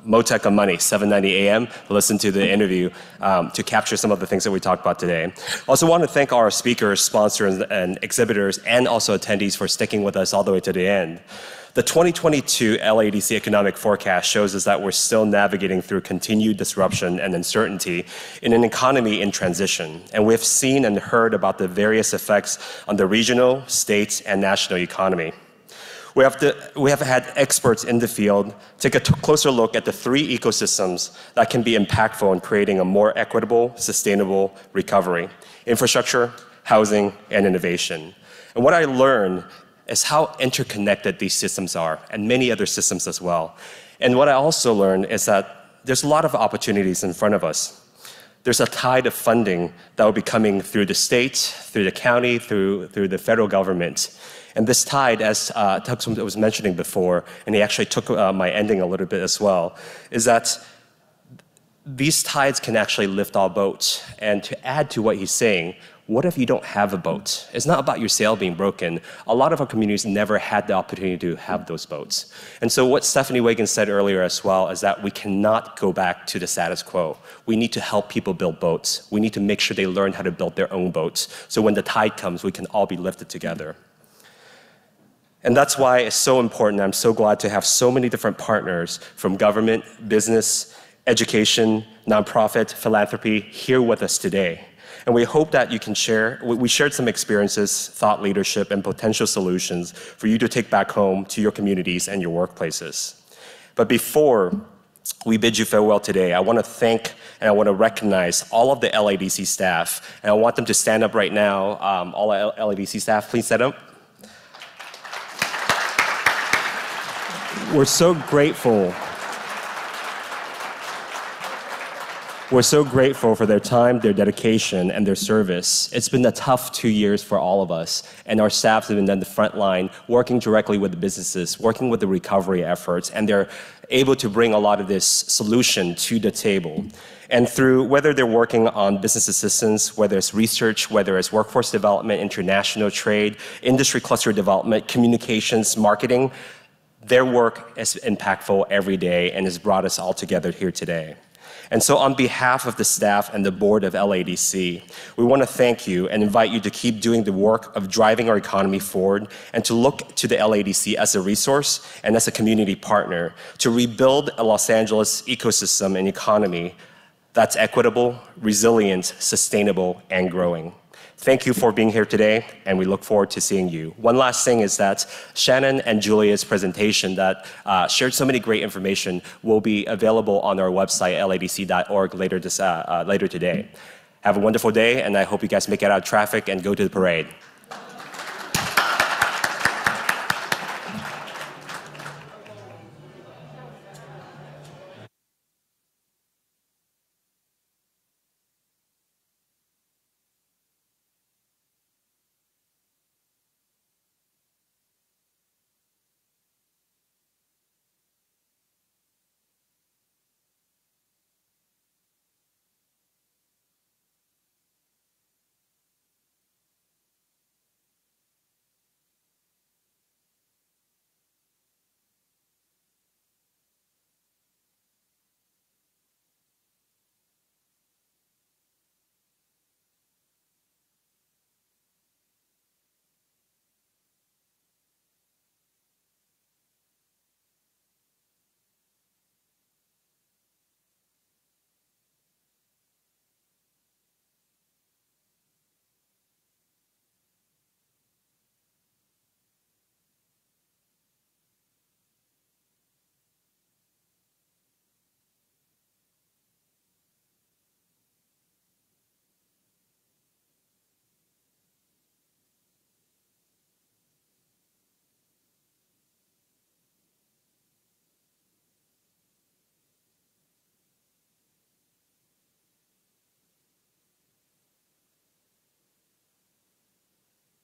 Motek on Money, 7.90 a.m. Listen to the interview um, to capture some of the things that we talked about today. Also want to thank our speakers, sponsors, and exhibitors, and also attendees for sticking with us all the way to the end. The 2022 LAEDC economic forecast shows us that we're still navigating through continued disruption and uncertainty in an economy in transition. And we've seen and heard about the various effects on the regional, state, and national economy. We have, to, we have had experts in the field take a closer look at the three ecosystems that can be impactful in creating a more equitable, sustainable recovery infrastructure, housing, and innovation. And what I learned is how interconnected these systems are, and many other systems as well. And what I also learned is that there's a lot of opportunities in front of us. There's a tide of funding that will be coming through the state, through the county, through, through the federal government. And this tide, as uh, Toks was mentioning before, and he actually took uh, my ending a little bit as well, is that these tides can actually lift all boats. And to add to what he's saying, what if you don't have a boat? It's not about your sail being broken. A lot of our communities never had the opportunity to have those boats. And so, what Stephanie Wiggins said earlier as well is that we cannot go back to the status quo. We need to help people build boats. We need to make sure they learn how to build their own boats. So, when the tide comes, we can all be lifted together. And that's why it's so important. I'm so glad to have so many different partners from government, business, education, nonprofit, philanthropy here with us today. And we hope that you can share, we shared some experiences, thought leadership, and potential solutions for you to take back home to your communities and your workplaces. But before we bid you farewell today, I want to thank and I want to recognize all of the LAEDC staff. And I want them to stand up right now. Um, all LAEDC staff, please stand up. We're so grateful. We're so grateful for their time, their dedication, and their service. It's been a tough two years for all of us, and our staff have been on the front line, working directly with the businesses, working with the recovery efforts, and they're able to bring a lot of this solution to the table. And through whether they're working on business assistance, whether it's research, whether it's workforce development, international trade, industry cluster development, communications, marketing, their work is impactful every day and has brought us all together here today. And so, on behalf of the staff and the board of LAEDC, we want to thank you and invite you to keep doing the work of driving our economy forward and to look to the LAEDC as a resource and as a community partner to rebuild a Los Angeles ecosystem and economy that's equitable, resilient, sustainable, and growing. Thank you for being here today, and we look forward to seeing you. One last thing is that Shannon and Julia's presentation that uh, shared so many great information will be available on our website, laedc.org, later, this, uh, uh, later today. Have a wonderful day, and I hope you guys make it out of traffic and go to the parade.